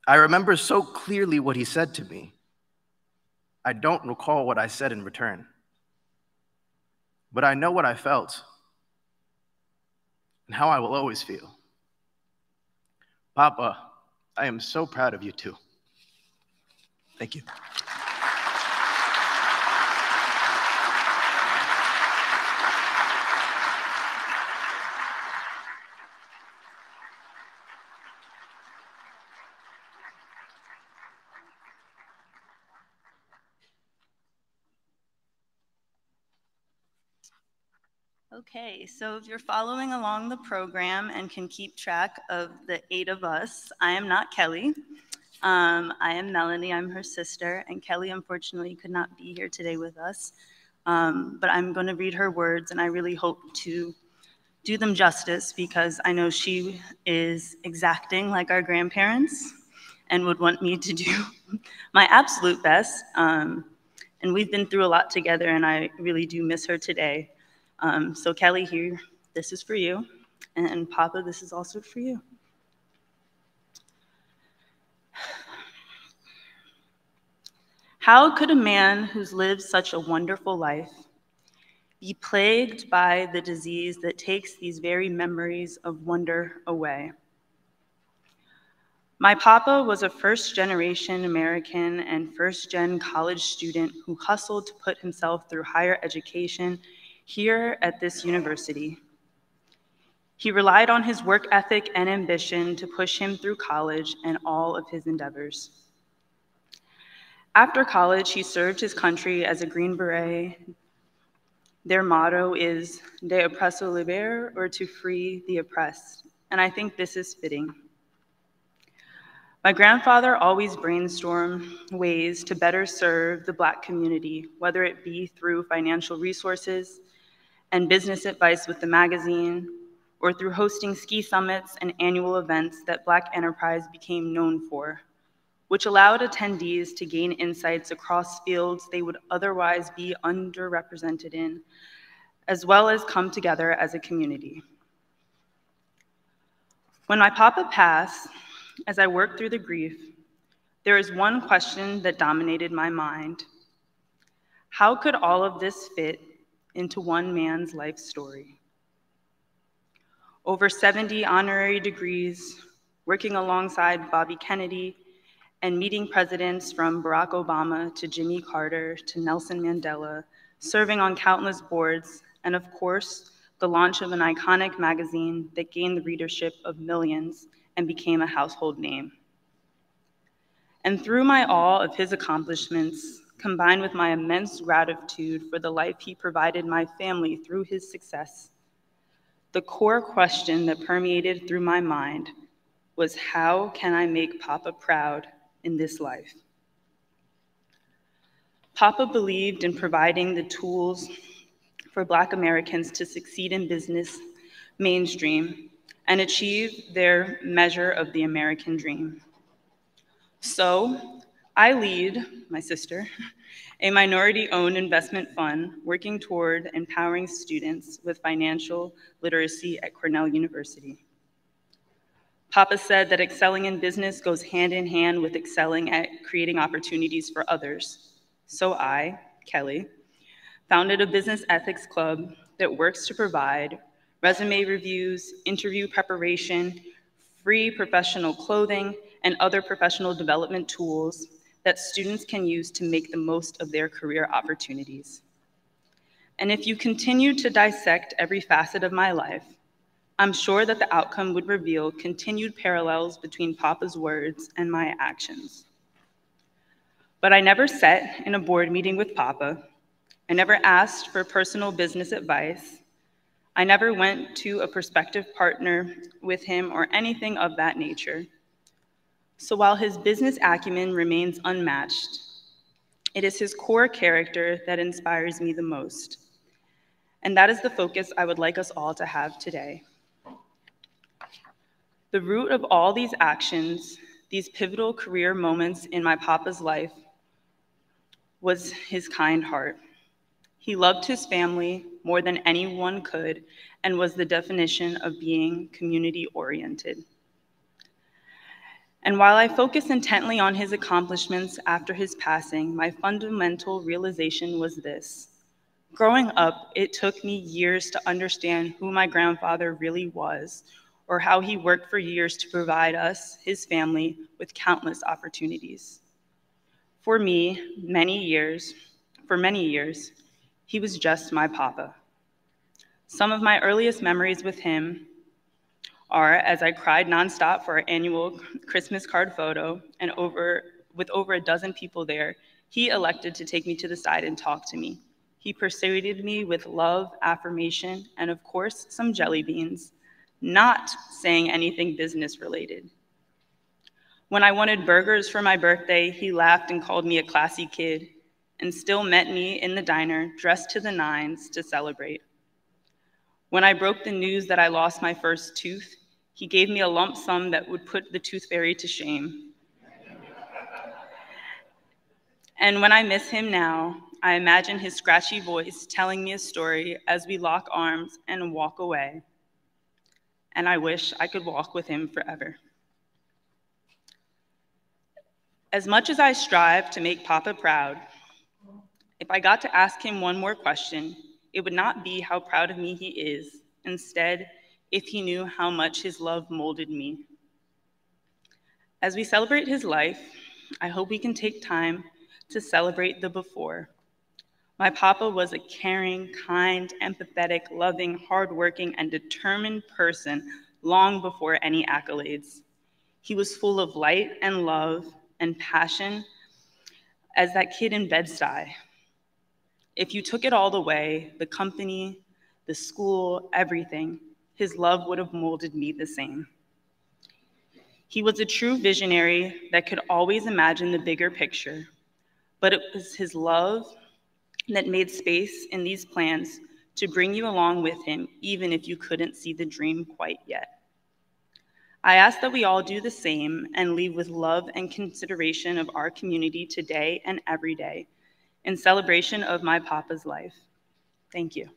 I remember so clearly what he said to me. I don't recall what I said in return, but I know what I felt and how I will always feel. Papa, I am so proud of you too. Thank you. Okay, so if you're following along the program and can keep track of the eight of us, I am not Kelly. Um, I am Melanie, I'm her sister, and Kelly unfortunately could not be here today with us. Um, but I'm going to read her words, and I really hope to do them justice because I know she is exacting like our grandparents and would want me to do my absolute best. Um, and we've been through a lot together, and I really do miss her today. Um, so, Kelly, here, this is for you. And Papa, this is also for you. How could a man who's lived such a wonderful life be plagued by the disease that takes these very memories of wonder away? My papa was a first generation American and first gen college student who hustled to put himself through higher education here at this university. He relied on his work ethic and ambition to push him through college and all of his endeavors. After college, he served his country as a Green Beret. Their motto is De oppresso liber, or to free the oppressed. And I think this is fitting. My grandfather always brainstormed ways to better serve the Black community, whether it be through financial resources and business advice with the magazine, or through hosting ski summits and annual events that Black Enterprise became known for, which allowed attendees to gain insights across fields they would otherwise be underrepresented in, as well as come together as a community. When my papa passed, as I worked through the grief, there is one question that dominated my mind. How could all of this fit into one man's life story? Over 70 honorary degrees, working alongside Bobby Kennedy, and meeting presidents from Barack Obama to Jimmy Carter to Nelson Mandela, serving on countless boards, and of course, the launch of an iconic magazine that gained the readership of millions and became a household name. And through my awe of his accomplishments, combined with my immense gratitude for the life he provided my family through his success, the core question that permeated through my mind was how can I make Papa proud in this life? Papa believed in providing the tools for Black Americans to succeed in business mainstream and achieve their measure of the American dream. So I lead, my sister, a minority owned investment fund working toward empowering students with financial literacy at Cornell University. Papa said that excelling in business goes hand in hand with excelling at creating opportunities for others. So I, Kelly, founded a business ethics club that works to provide resume reviews, interview preparation, free professional clothing, and other professional development tools that students can use to make the most of their career opportunities. And if you continue to dissect every facet of my life, I'm sure that the outcome would reveal continued parallels between Papa's words and my actions. But I never sat in a board meeting with Papa. I never asked for personal business advice. I never went to a prospective partner with him or anything of that nature. So while his business acumen remains unmatched, it is his core character that inspires me the most. And that is the focus I would like us all to have today. The root of all these actions, these pivotal career moments in my papa's life, was his kind heart. He loved his family more than anyone could and was the definition of being community oriented. And while I focus intently on his accomplishments after his passing, my fundamental realization was this. Growing up, it took me years to understand who my grandfather really was or how he worked for years to provide us, his family, with countless opportunities. For me, many years, for many years, he was just my papa. Some of my earliest memories with him are as I cried nonstop for our annual Christmas card photo, and over with over a dozen people there, he elected to take me to the side and talk to me. He persuaded me with love, affirmation, and of course, some jelly beans, not saying anything business related. When I wanted burgers for my birthday, he laughed and called me a classy kid and still met me in the diner dressed to the nines to celebrate. When I broke the news that I lost my first tooth, he gave me a lump sum that would put the tooth fairy to shame. And when I miss him now, I imagine his scratchy voice telling me a story as we lock arms and walk away. And I wish I could walk with him forever. As much as I strive to make Papa proud, if I got to ask him one more question, it would not be how proud of me he is. Instead, if he knew how much his love molded me. As we celebrate his life, I hope we can take time to celebrate the before. My papa was a caring, kind, empathetic, loving, hardworking, and determined person long before any accolades. He was full of light and love and passion as that kid in Bed-Stuy. If you took it all the way, the company, the school, everything, his love would have molded me the same. He was a true visionary that could always imagine the bigger picture, but it was his love that made space in these plans to bring you along with him, even if you couldn't see the dream quite yet. I ask that we all do the same and leave with love and consideration of our community today and every day in celebration of my papa's life. Thank you.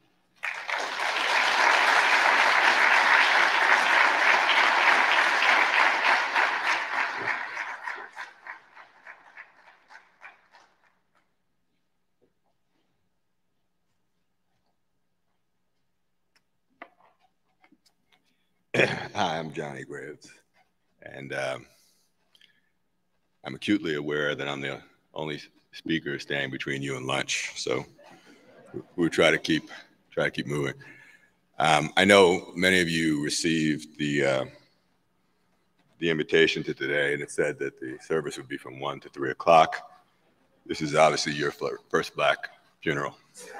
Hi, I'm Johnny Graves, and um, I'm acutely aware that I'm the only speaker standing between you and lunch. So we'll try to keep try to keep moving. Um, I know many of you received the uh, the invitation to today, and it said that the service would be from one to three o'clock. This is obviously your first black funeral.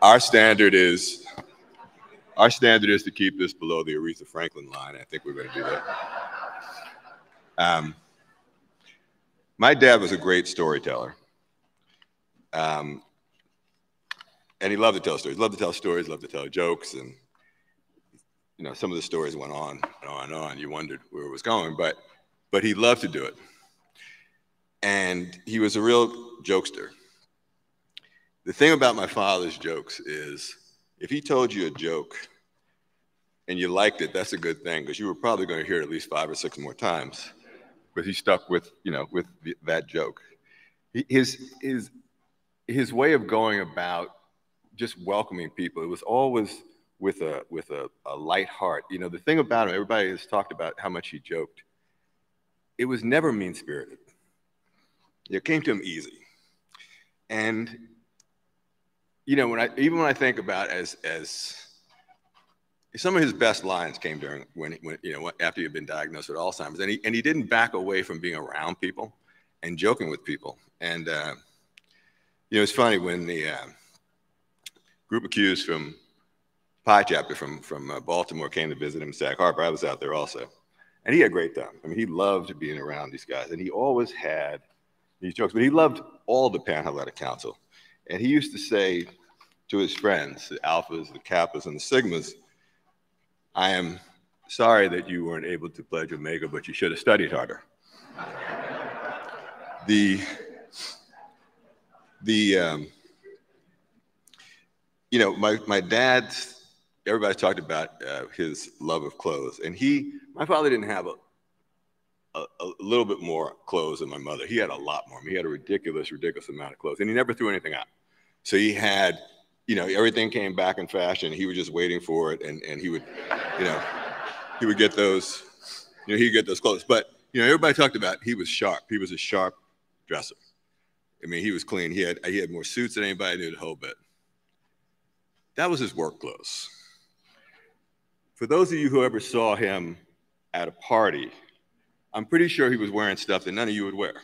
Our standard is our standard is to keep this below the Aretha Franklin line. I think we're going to do that. Um, my dad was a great storyteller. Um, and he loved to tell stories, loved to tell stories, loved to tell jokes. And, you know, some of the stories went on and on and on. You wondered where it was going, but, but he loved to do it. And he was a real jokester. The thing about my father's jokes is if he told you a joke and you liked it, that's a good thing because you were probably going to hear it at least five or six more times. But he stuck with, you know, with the, that joke. His his his way of going about just welcoming people, it was always with a with a, a light heart. You know, the thing about him, everybody has talked about how much he joked. It was never mean spirited. It came to him easy. And you know, when I even when I think about as as some of his best lines came during when, when you know after he had been diagnosed with Alzheimer's, and he and he didn't back away from being around people and joking with people. And uh, you know, it's funny when the uh, group of Qs from Pi Chapter from from uh, Baltimore came to visit him in Harbor. I was out there also, and he had a great time. I mean, he loved being around these guys, and he always had these jokes. But he loved all the Panhellenic Council, and he used to say to his friends, the alphas, the kappas, and the sigmas, I am sorry that you weren't able to pledge Omega, but you should have studied harder. the, the, um, you know, my, my dad, everybody talked about uh, his love of clothes, and he, my father didn't have a, a, a, little bit more clothes than my mother. He had a lot more. He had a ridiculous, ridiculous amount of clothes, and he never threw anything out. So he had you know, everything came back in fashion. He was just waiting for it, and and he would, you know, he would get those, you know, he'd get those clothes. But you know, everybody talked about he was sharp. He was a sharp dresser. I mean, he was clean. He had he had more suits than anybody knew the whole bit. That was his work clothes. For those of you who ever saw him at a party, I'm pretty sure he was wearing stuff that none of you would wear.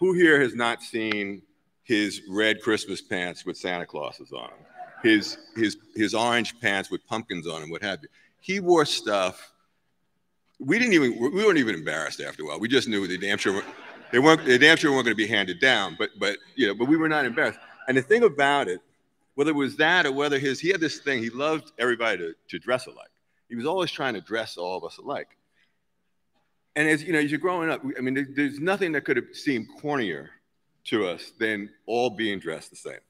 Who here has not seen his red Christmas pants with Santa Clauses on them, his, his, his orange pants with pumpkins on them, what have you. He wore stuff we didn't even we weren't even embarrassed after a while. We just knew they damn sure they weren't they damn sure weren't going to be handed down. But but you know, but we were not embarrassed. And the thing about it, whether it was that or whether his he had this thing, he loved everybody to, to dress alike. He was always trying to dress all of us alike. And as you know, as you're growing up, I mean, there- there's nothing that could have seemed cornier to us than all being dressed the same.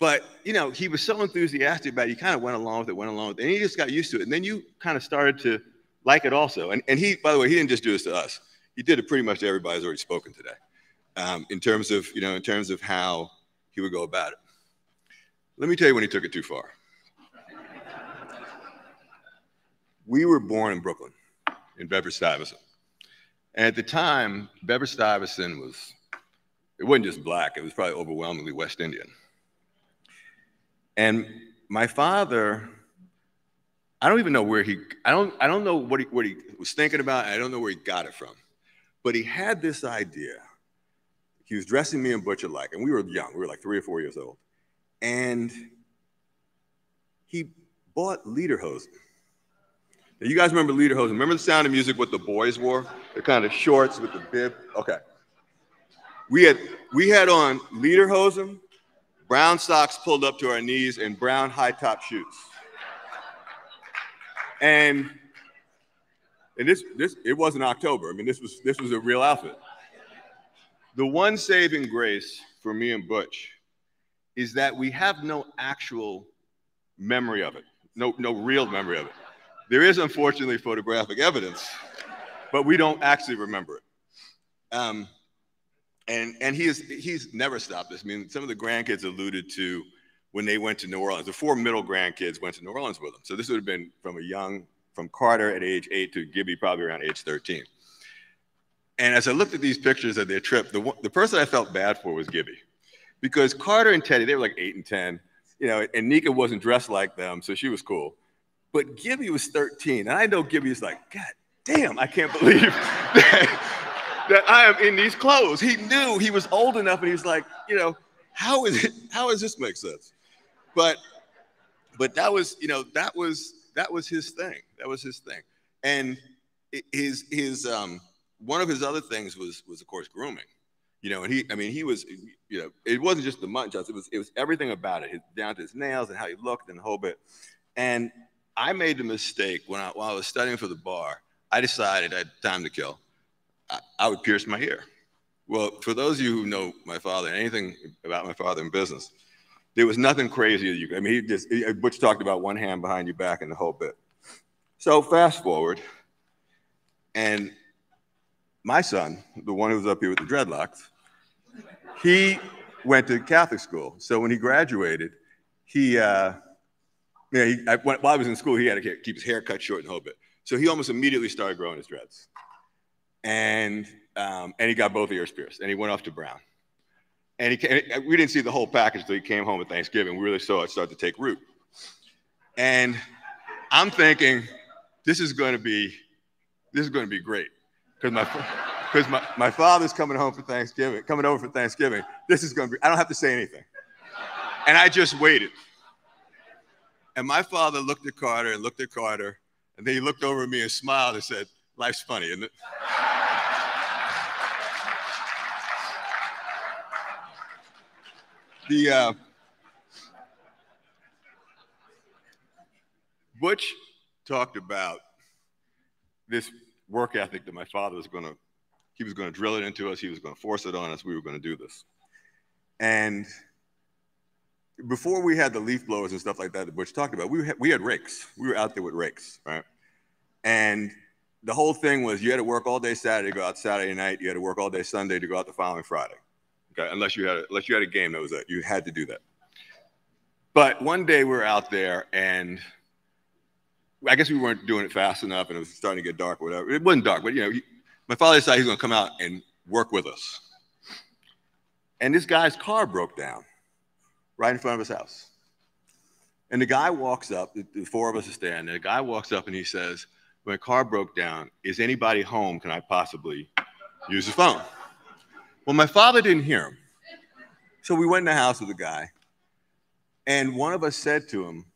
But you know, he was so enthusiastic about it, he kind of went along with it, went along with it, and he just got used to it. And then you kind of started to like it also. And, and he, by the way, he didn't just do this to us. He did it pretty much to everybody who's already spoken today. Um, in terms of, you know, in terms of how he would go about it. Let me tell you when he took it too far. We were born in Brooklyn, in Bedford Stuyvesant. And at the time, Bedford Stuyvesant was, it wasn't just black, it was probably overwhelmingly West Indian. And my father, I don't even know where he, I don't, I don't know what he, what he was thinking about. I don't know where he got it from. But he had this idea. He was dressing me and Butch alike, and we were young. We were like three or four years old. And he bought Lederhosen. Now, you guys remember Lederhosen? Remember the sound of music what the boys wore? The kind of shorts with the bib? Okay. We had, we had on Lederhosen, brown socks pulled up to our knees, and brown high top shoes. And and this this it wasn't October. I mean, this was this was a real outfit. The one saving grace for me and Butch is that we have no actual memory of it, no no real memory of it. There is unfortunately photographic evidence, but we don't actually remember it. Um, and and he is he's never stopped this. I mean, some of the grandkids alluded to when they went to New Orleans. The four middle grandkids went to New Orleans with him. So this would have been from a young, from Carter at age eight to Gibby probably around age 13. And as I looked at these pictures of their trip, the, the person I felt bad for was Gibby. Because Carter and Teddy, they were like eight and 10, you know, and Nika wasn't dressed like them, so she was cool. But Gibby was 13. And I know Gibby's like, God damn, I can't believe that, that I am in these clothes. He knew he was old enough and he was like, you know, how is it, how does this make sense? But but that was, you know, that was that was his thing. That was his thing. And his his um one of his other things was was of course grooming. You know, and he I mean he was you know, it wasn't just the mutton chops, it was it was everything about it, down to his nails and how he looked and the whole bit. And I made the mistake when I while I was studying for the bar, I decided I had time to kill. I, I would pierce my ear. Well, for those of you who know my father, anything about my father in business, there was nothing crazy you. I mean, he just he, Butch talked about one hand behind your back and the whole bit. So fast forward, and my son, the one who was up here with the dreadlocks, he went to Catholic school. So when he graduated, he, uh, yeah, he, I, while I was in school, he had to keep his hair cut short and the whole bit. So he almost immediately started growing his dreads, and um, and he got both ears pierced, and he went off to Brown. And he came, we didn't see the whole package until he came home at Thanksgiving. We really saw it start to take root. And I'm thinking, this is going to be, this is going to be great, because my, because my, my father's coming home for Thanksgiving, coming over for Thanksgiving. This is going to be, I don't have to say anything. And I just waited. And my father looked at Carter and looked at Carter, and then he looked over at me and smiled and said, "Life's funny, isn't it?" The uh, Butch talked about this work ethic that my father was going to, he was going to drill it into us. He was going to force it on us. We were going to do this. And before we had the leaf blowers and stuff like that that Butch talked about, we had, we had rakes. We were out there with rakes, right? And the whole thing was you had to work all day Saturday to go out Saturday night. You had to work all day Sunday to go out the following Friday. Okay, unless you had a, unless you had a game that was that you had to do that. But one day we were out there and I guess we weren't doing it fast enough and it was starting to get dark or whatever. It wasn't dark, but you know, he, my father decided he was going to come out and work with us. And this guy's car broke down right in front of his house. And the guy walks up, the, the four of us are standing there. The guy walks up and he says, My car broke down. Is anybody home? Can I possibly use the phone? Well, my father didn't hear him. So we went in the house with the guy. And one of us said to him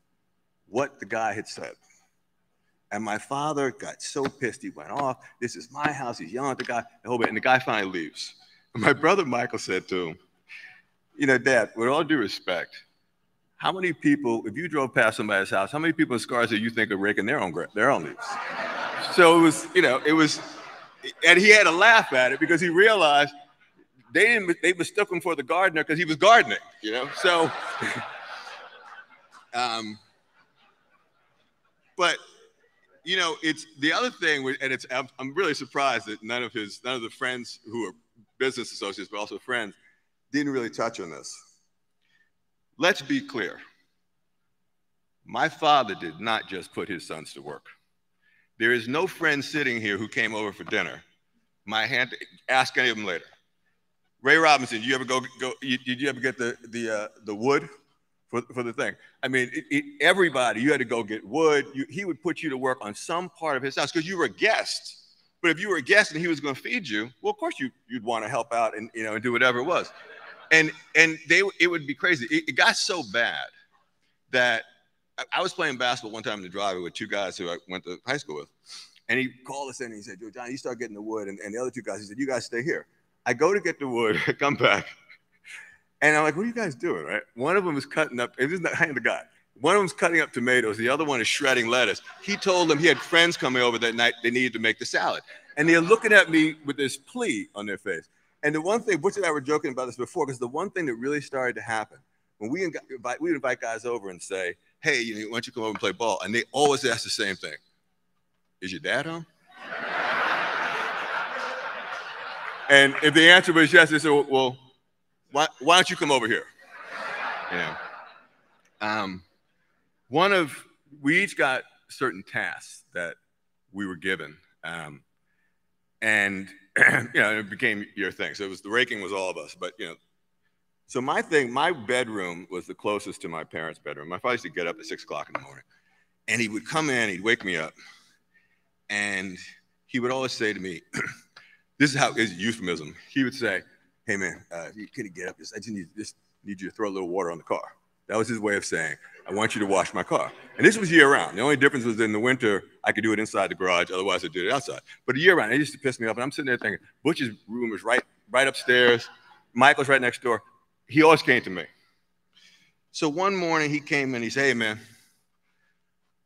what the guy had said. And my father got so pissed, he went off. This is my house. He's yelling at the guy, the whole bit. And the guy finally leaves. And my brother Michael said to him, You know, Dad, with all due respect, how many people, if you drove past somebody's house, how many people in Scarsdale you think are raking their own, their own leaves? So it was, you know, it was, and he had to laugh at it because he realized they didn't, they mistook him for the gardener because he was gardening, you know? So, um, but you know, it's the other thing, and it's I'm, really surprised that none of his none of the friends who are business associates, but also friends, didn't really touch on this. Let's be clear. My father did not just put his sons to work. There is no friend sitting here who came over for dinner. My hand, ask any of them later. Ray Robinson, you ever go, go you, did you ever get the, the, uh, the wood for, for the thing? I mean, it, it, everybody, you had to go get wood. You, he would put you to work on some part of his house because you were a guest. But if you were a guest and he was going to feed you, well, of course you, you'd want to help out and, you know, and do whatever it was. And, and they, it would be crazy. It, it got so bad that I, I was playing basketball one time in the driveway with two guys who I went to high school with. And he called us in and he said, "Yo, John, you start getting the wood. And, and the other two guys, he said, you guys stay here. I go to get the wood, I come back, and I'm like, what are you guys doing, right? One of them is cutting up, it isn't the guy. One of them's cutting up tomatoes, the other one is shredding lettuce. He told them he had friends coming over that night, they needed to make the salad. And they're looking at me with this plea on their face. And the one thing, Butch and I were joking about this before, because the one thing that really started to happen, when we invite, we invite guys over and say, hey, you know, why don't you come over and play ball? And they always ask the same thing. Is your dad home? And if the answer was yes, they said, well, why, why don't you come over here? Yeah. Um, one of, we each got certain tasks that we were given. Um, and, you know, it became your thing. So it was, the raking was all of us, but, you know, so my thing, my bedroom was the closest to my parents' bedroom. My father used to get up at six o'clock in the morning and he would come in, he'd wake me up and he would always say to me, this is how is euphemism. He would say, "Hey man, uh, you you get up? I just need just need you to throw a little water on the car." That was his way of saying, "I want you to wash my car." And this was year round. The only difference was in the winter I could do it inside the garage, otherwise I did it outside. But year round, it used to piss me off. And I'm sitting there thinking, Butch's room is right right upstairs. Michael's right next door. He always came to me. So one morning he came in. He said, "Hey man,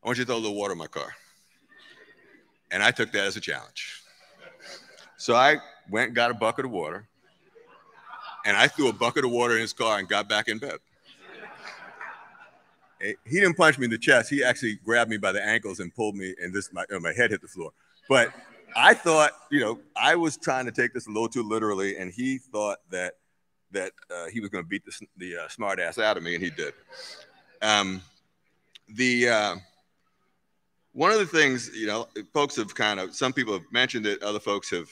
I want you to throw a little water in my car." And I took that as a challenge. So I went and got a bucket of water, and I threw a bucket of water in his car and got back in bed. Eh, He didn't punch me in the chest. He actually grabbed me by the ankles and pulled me, and this my, uh, my head hit the floor. But I thought, you know, I was trying to take this a little too literally, and he thought that that uh, he was going to beat the, the uh, smart ass out of me, and he did. Um, the uh, one of the things, you know, folks have kind of, some people have mentioned it, other folks have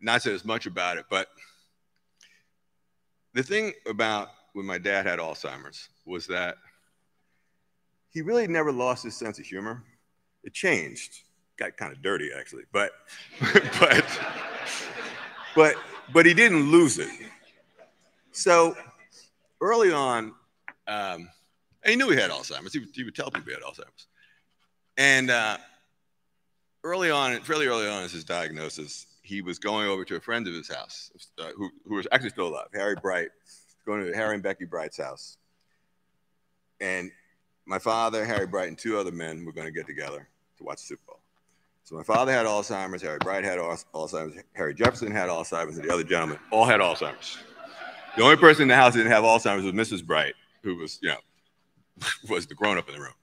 not said as much about it, but the thing about when my dad had Alzheimer's was that he really never lost his sense of humor. It changed, got kind of dirty actually, but, but, but, but he didn't lose it. So early on, um, he knew he had Alzheimer's. He would, he would tell people he had Alzheimer's. And uh, early on, fairly early on in his diagnosis, he was going over to a friend of his house, uh, who, who was actually still alive, Harry Bright, going to Harry and Becky Bright's house. And my father, Harry Bright, and two other men were going to get together to watch the Super Bowl. So my father had Alzheimer's, Harry Bright had Alzheimer's, Harry Jefferson had Alzheimer's, and the other gentlemen all had Alzheimer's. The only person in the house that didn't have Alzheimer's was Mrs. Bright, who was, you know, was the grown-up in the room.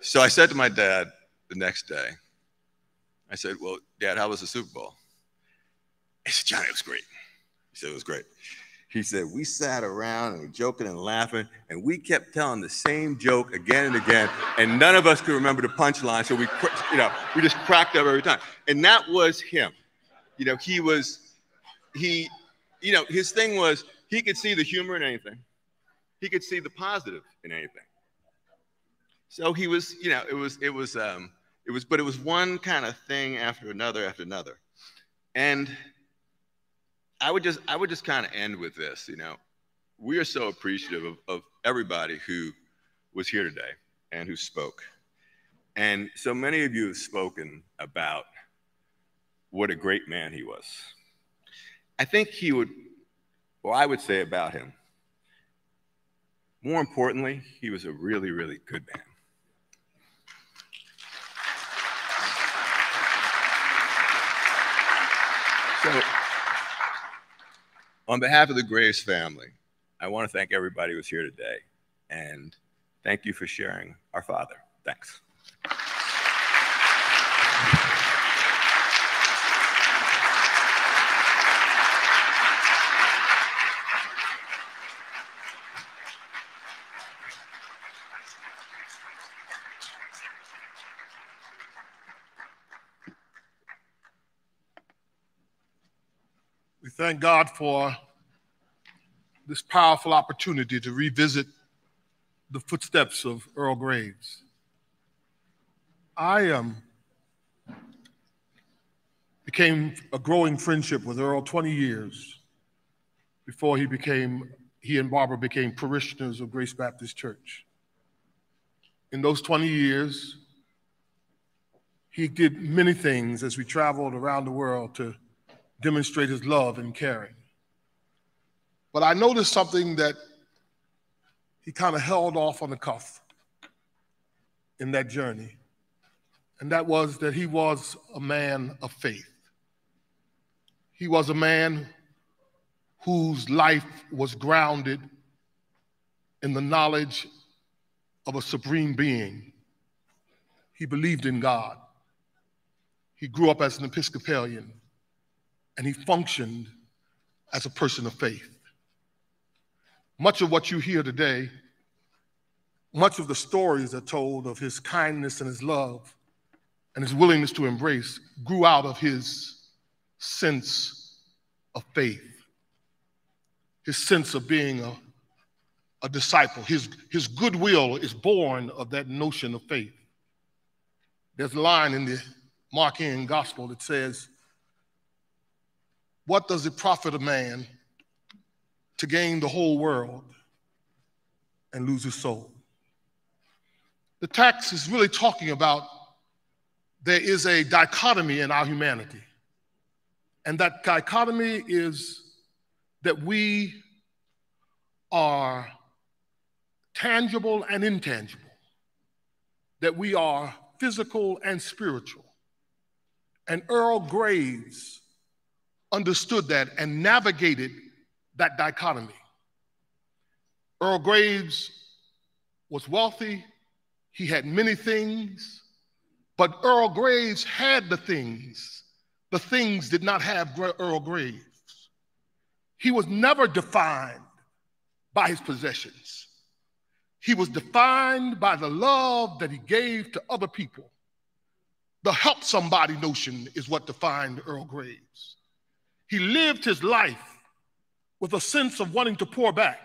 So I said to my dad the next day, I said, Well, Dad, how was the Super Bowl? He said, Johnny, it was great. He said, It was great. He said, We sat around and we joking and laughing, and we kept telling the same joke again and again, and none of us could remember the punchline. So we, you know, we just cracked up every time. And that was him. You know, he was, he, you know, his thing was he could see the humor in anything, he could see the positive in anything. So he was, you know, it was, it was, um, it was, but it was one kind of thing after another after another. And I would just, I would just kind of end with this, you know, we are so appreciative of, of everybody who was here today and who spoke. And so many of you have spoken about what a great man he was. I think he would, well, I would say about him, more importantly, he was a really, really good man. So, on behalf of the Graves family, I want to thank everybody who's here today and thank you for sharing our father. Thanks. Thank God for this powerful opportunity to revisit the footsteps of Earl Graves. I um, became a growing friendship with Earl 20 years before he became, he and Barbara became parishioners of Grace Baptist Church. In those 20 years, he did many things as we traveled around the world to demonstrate his love and caring. But I noticed something that he kind of held off on the cuff in that journey, and that was that he was a man of faith. He was a man whose life was grounded in the knowledge of a supreme being. He believed in God. He grew up as an Episcopalian and he functioned as a person of faith. Much of what you hear today, much of the stories are told of his kindness and his love and his willingness to embrace grew out of his sense of faith, his sense of being a, a disciple. His, his goodwill is born of that notion of faith. There's a line in the Markan gospel that says, What does it profit a man to gain the whole world and lose his soul? The text is really talking about there is a dichotomy in our humanity. And that dichotomy is that we are tangible and intangible, that we are physical and spiritual. And Earl Graves understood that and navigated that dichotomy. Earl Graves was wealthy, he had many things, but Earl Graves had the things. The things did not have Earl Graves. He was never defined by his possessions. He was defined by the love that he gave to other people. The help somebody notion is what defined Earl Graves. He lived his life with a sense of wanting to pour back.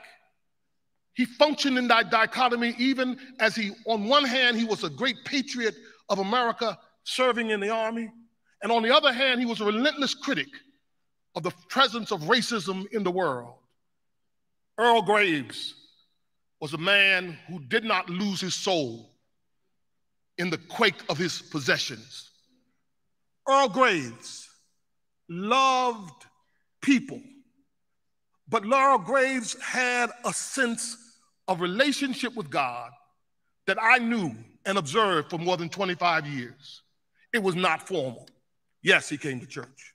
He functioned in that dichotomy even as he, on one hand, he was a great patriot of America serving in the army, and on the other hand, he was a relentless critic of the presence of racism in the world. Earl Graves was a man who did not lose his soul in the quake of his possessions. Earl Graves loved people, but Earl Graves had a sense of relationship with God that I knew and observed for more than 25 years. It was not formal. Yes, he came to church,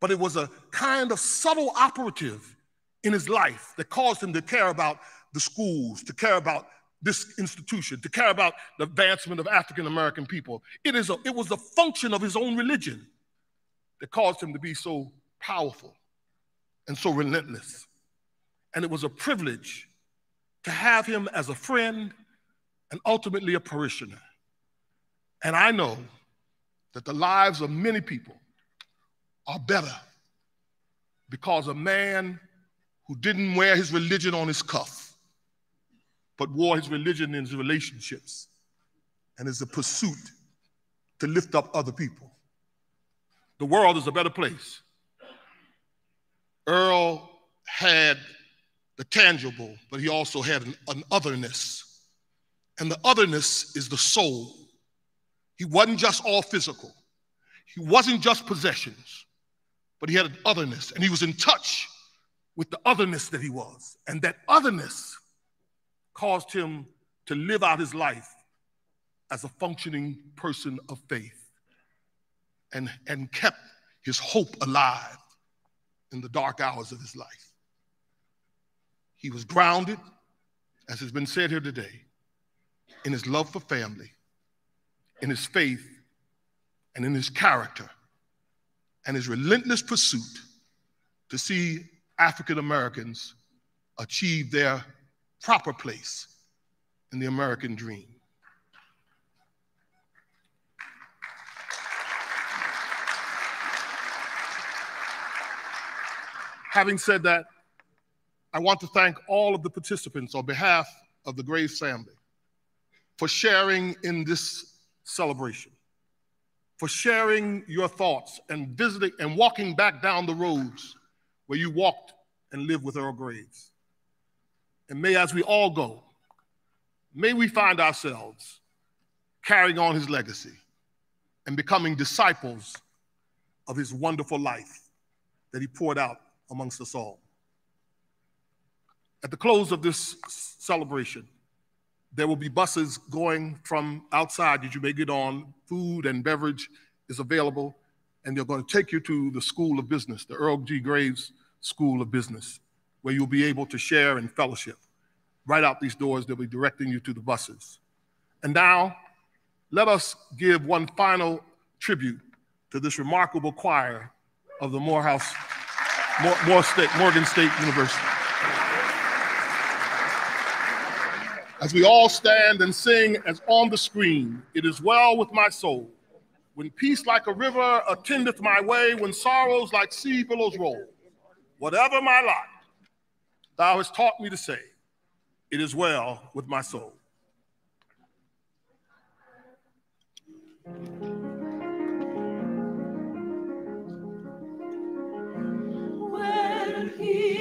but it was a kind of subtle operative in his life that caused him to care about the schools, to care about this institution, to care about the advancement of African American people. It, is a, it was a function of his own religion that caused him to be so powerful and so relentless. And it was a privilege to have him as a friend and ultimately a parishioner. And I know that the lives of many people are better because a man who didn't wear his religion on his cuff, but wore his religion in his relationships and is a pursuit to lift up other people. The world is a better place. Earl had the tangible, but he also had an, an otherness. And the otherness is the soul. He wasn't just all physical, he wasn't just possessions, but he had an otherness, and he was in touch with the otherness that he was. And that otherness caused him to live out his life as a functioning person of faith and, and kept his hope alive in the dark hours of his life. He was grounded, as has been said here today, in his love for family, in his faith, and in his character, and his relentless pursuit to see African Americans achieve their proper place in the American dream. Having said that, I want to thank all of the participants on behalf of the Graves family for sharing in this celebration, for sharing your thoughts and visiting and walking back down the roads where you walked and lived with Earl Graves. And may, as we all go, may we find ourselves carrying on his legacy and becoming disciples of his wonderful life that he poured out amongst us all. At the close of this celebration, there will be buses going from outside that you may get on. Food and beverage is available, and they're going to take you to the School of Business, the Earl G. Graves School of Business, where you'll be able to share and fellowship. Right out these doors, they'll be directing you to the buses. And now, let us give one final tribute to this remarkable choir of the Morehouse, Morgan State University. As we all stand and sing as on the screen, it is well with my soul. When peace like a river attendeth my way, when sorrows like sea billows roll, whatever my lot, thou hast taught me to say, it is well with my soul. When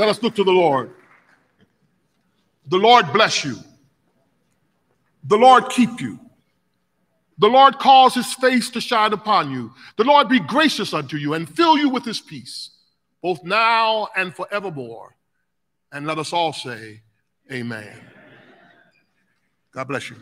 Let us look to the Lord. The Lord bless you. The Lord keep you. The Lord cause his face to shine upon you. The Lord be gracious unto you and fill you with his peace, both now and forevermore. And let us all say, Amen. God bless you.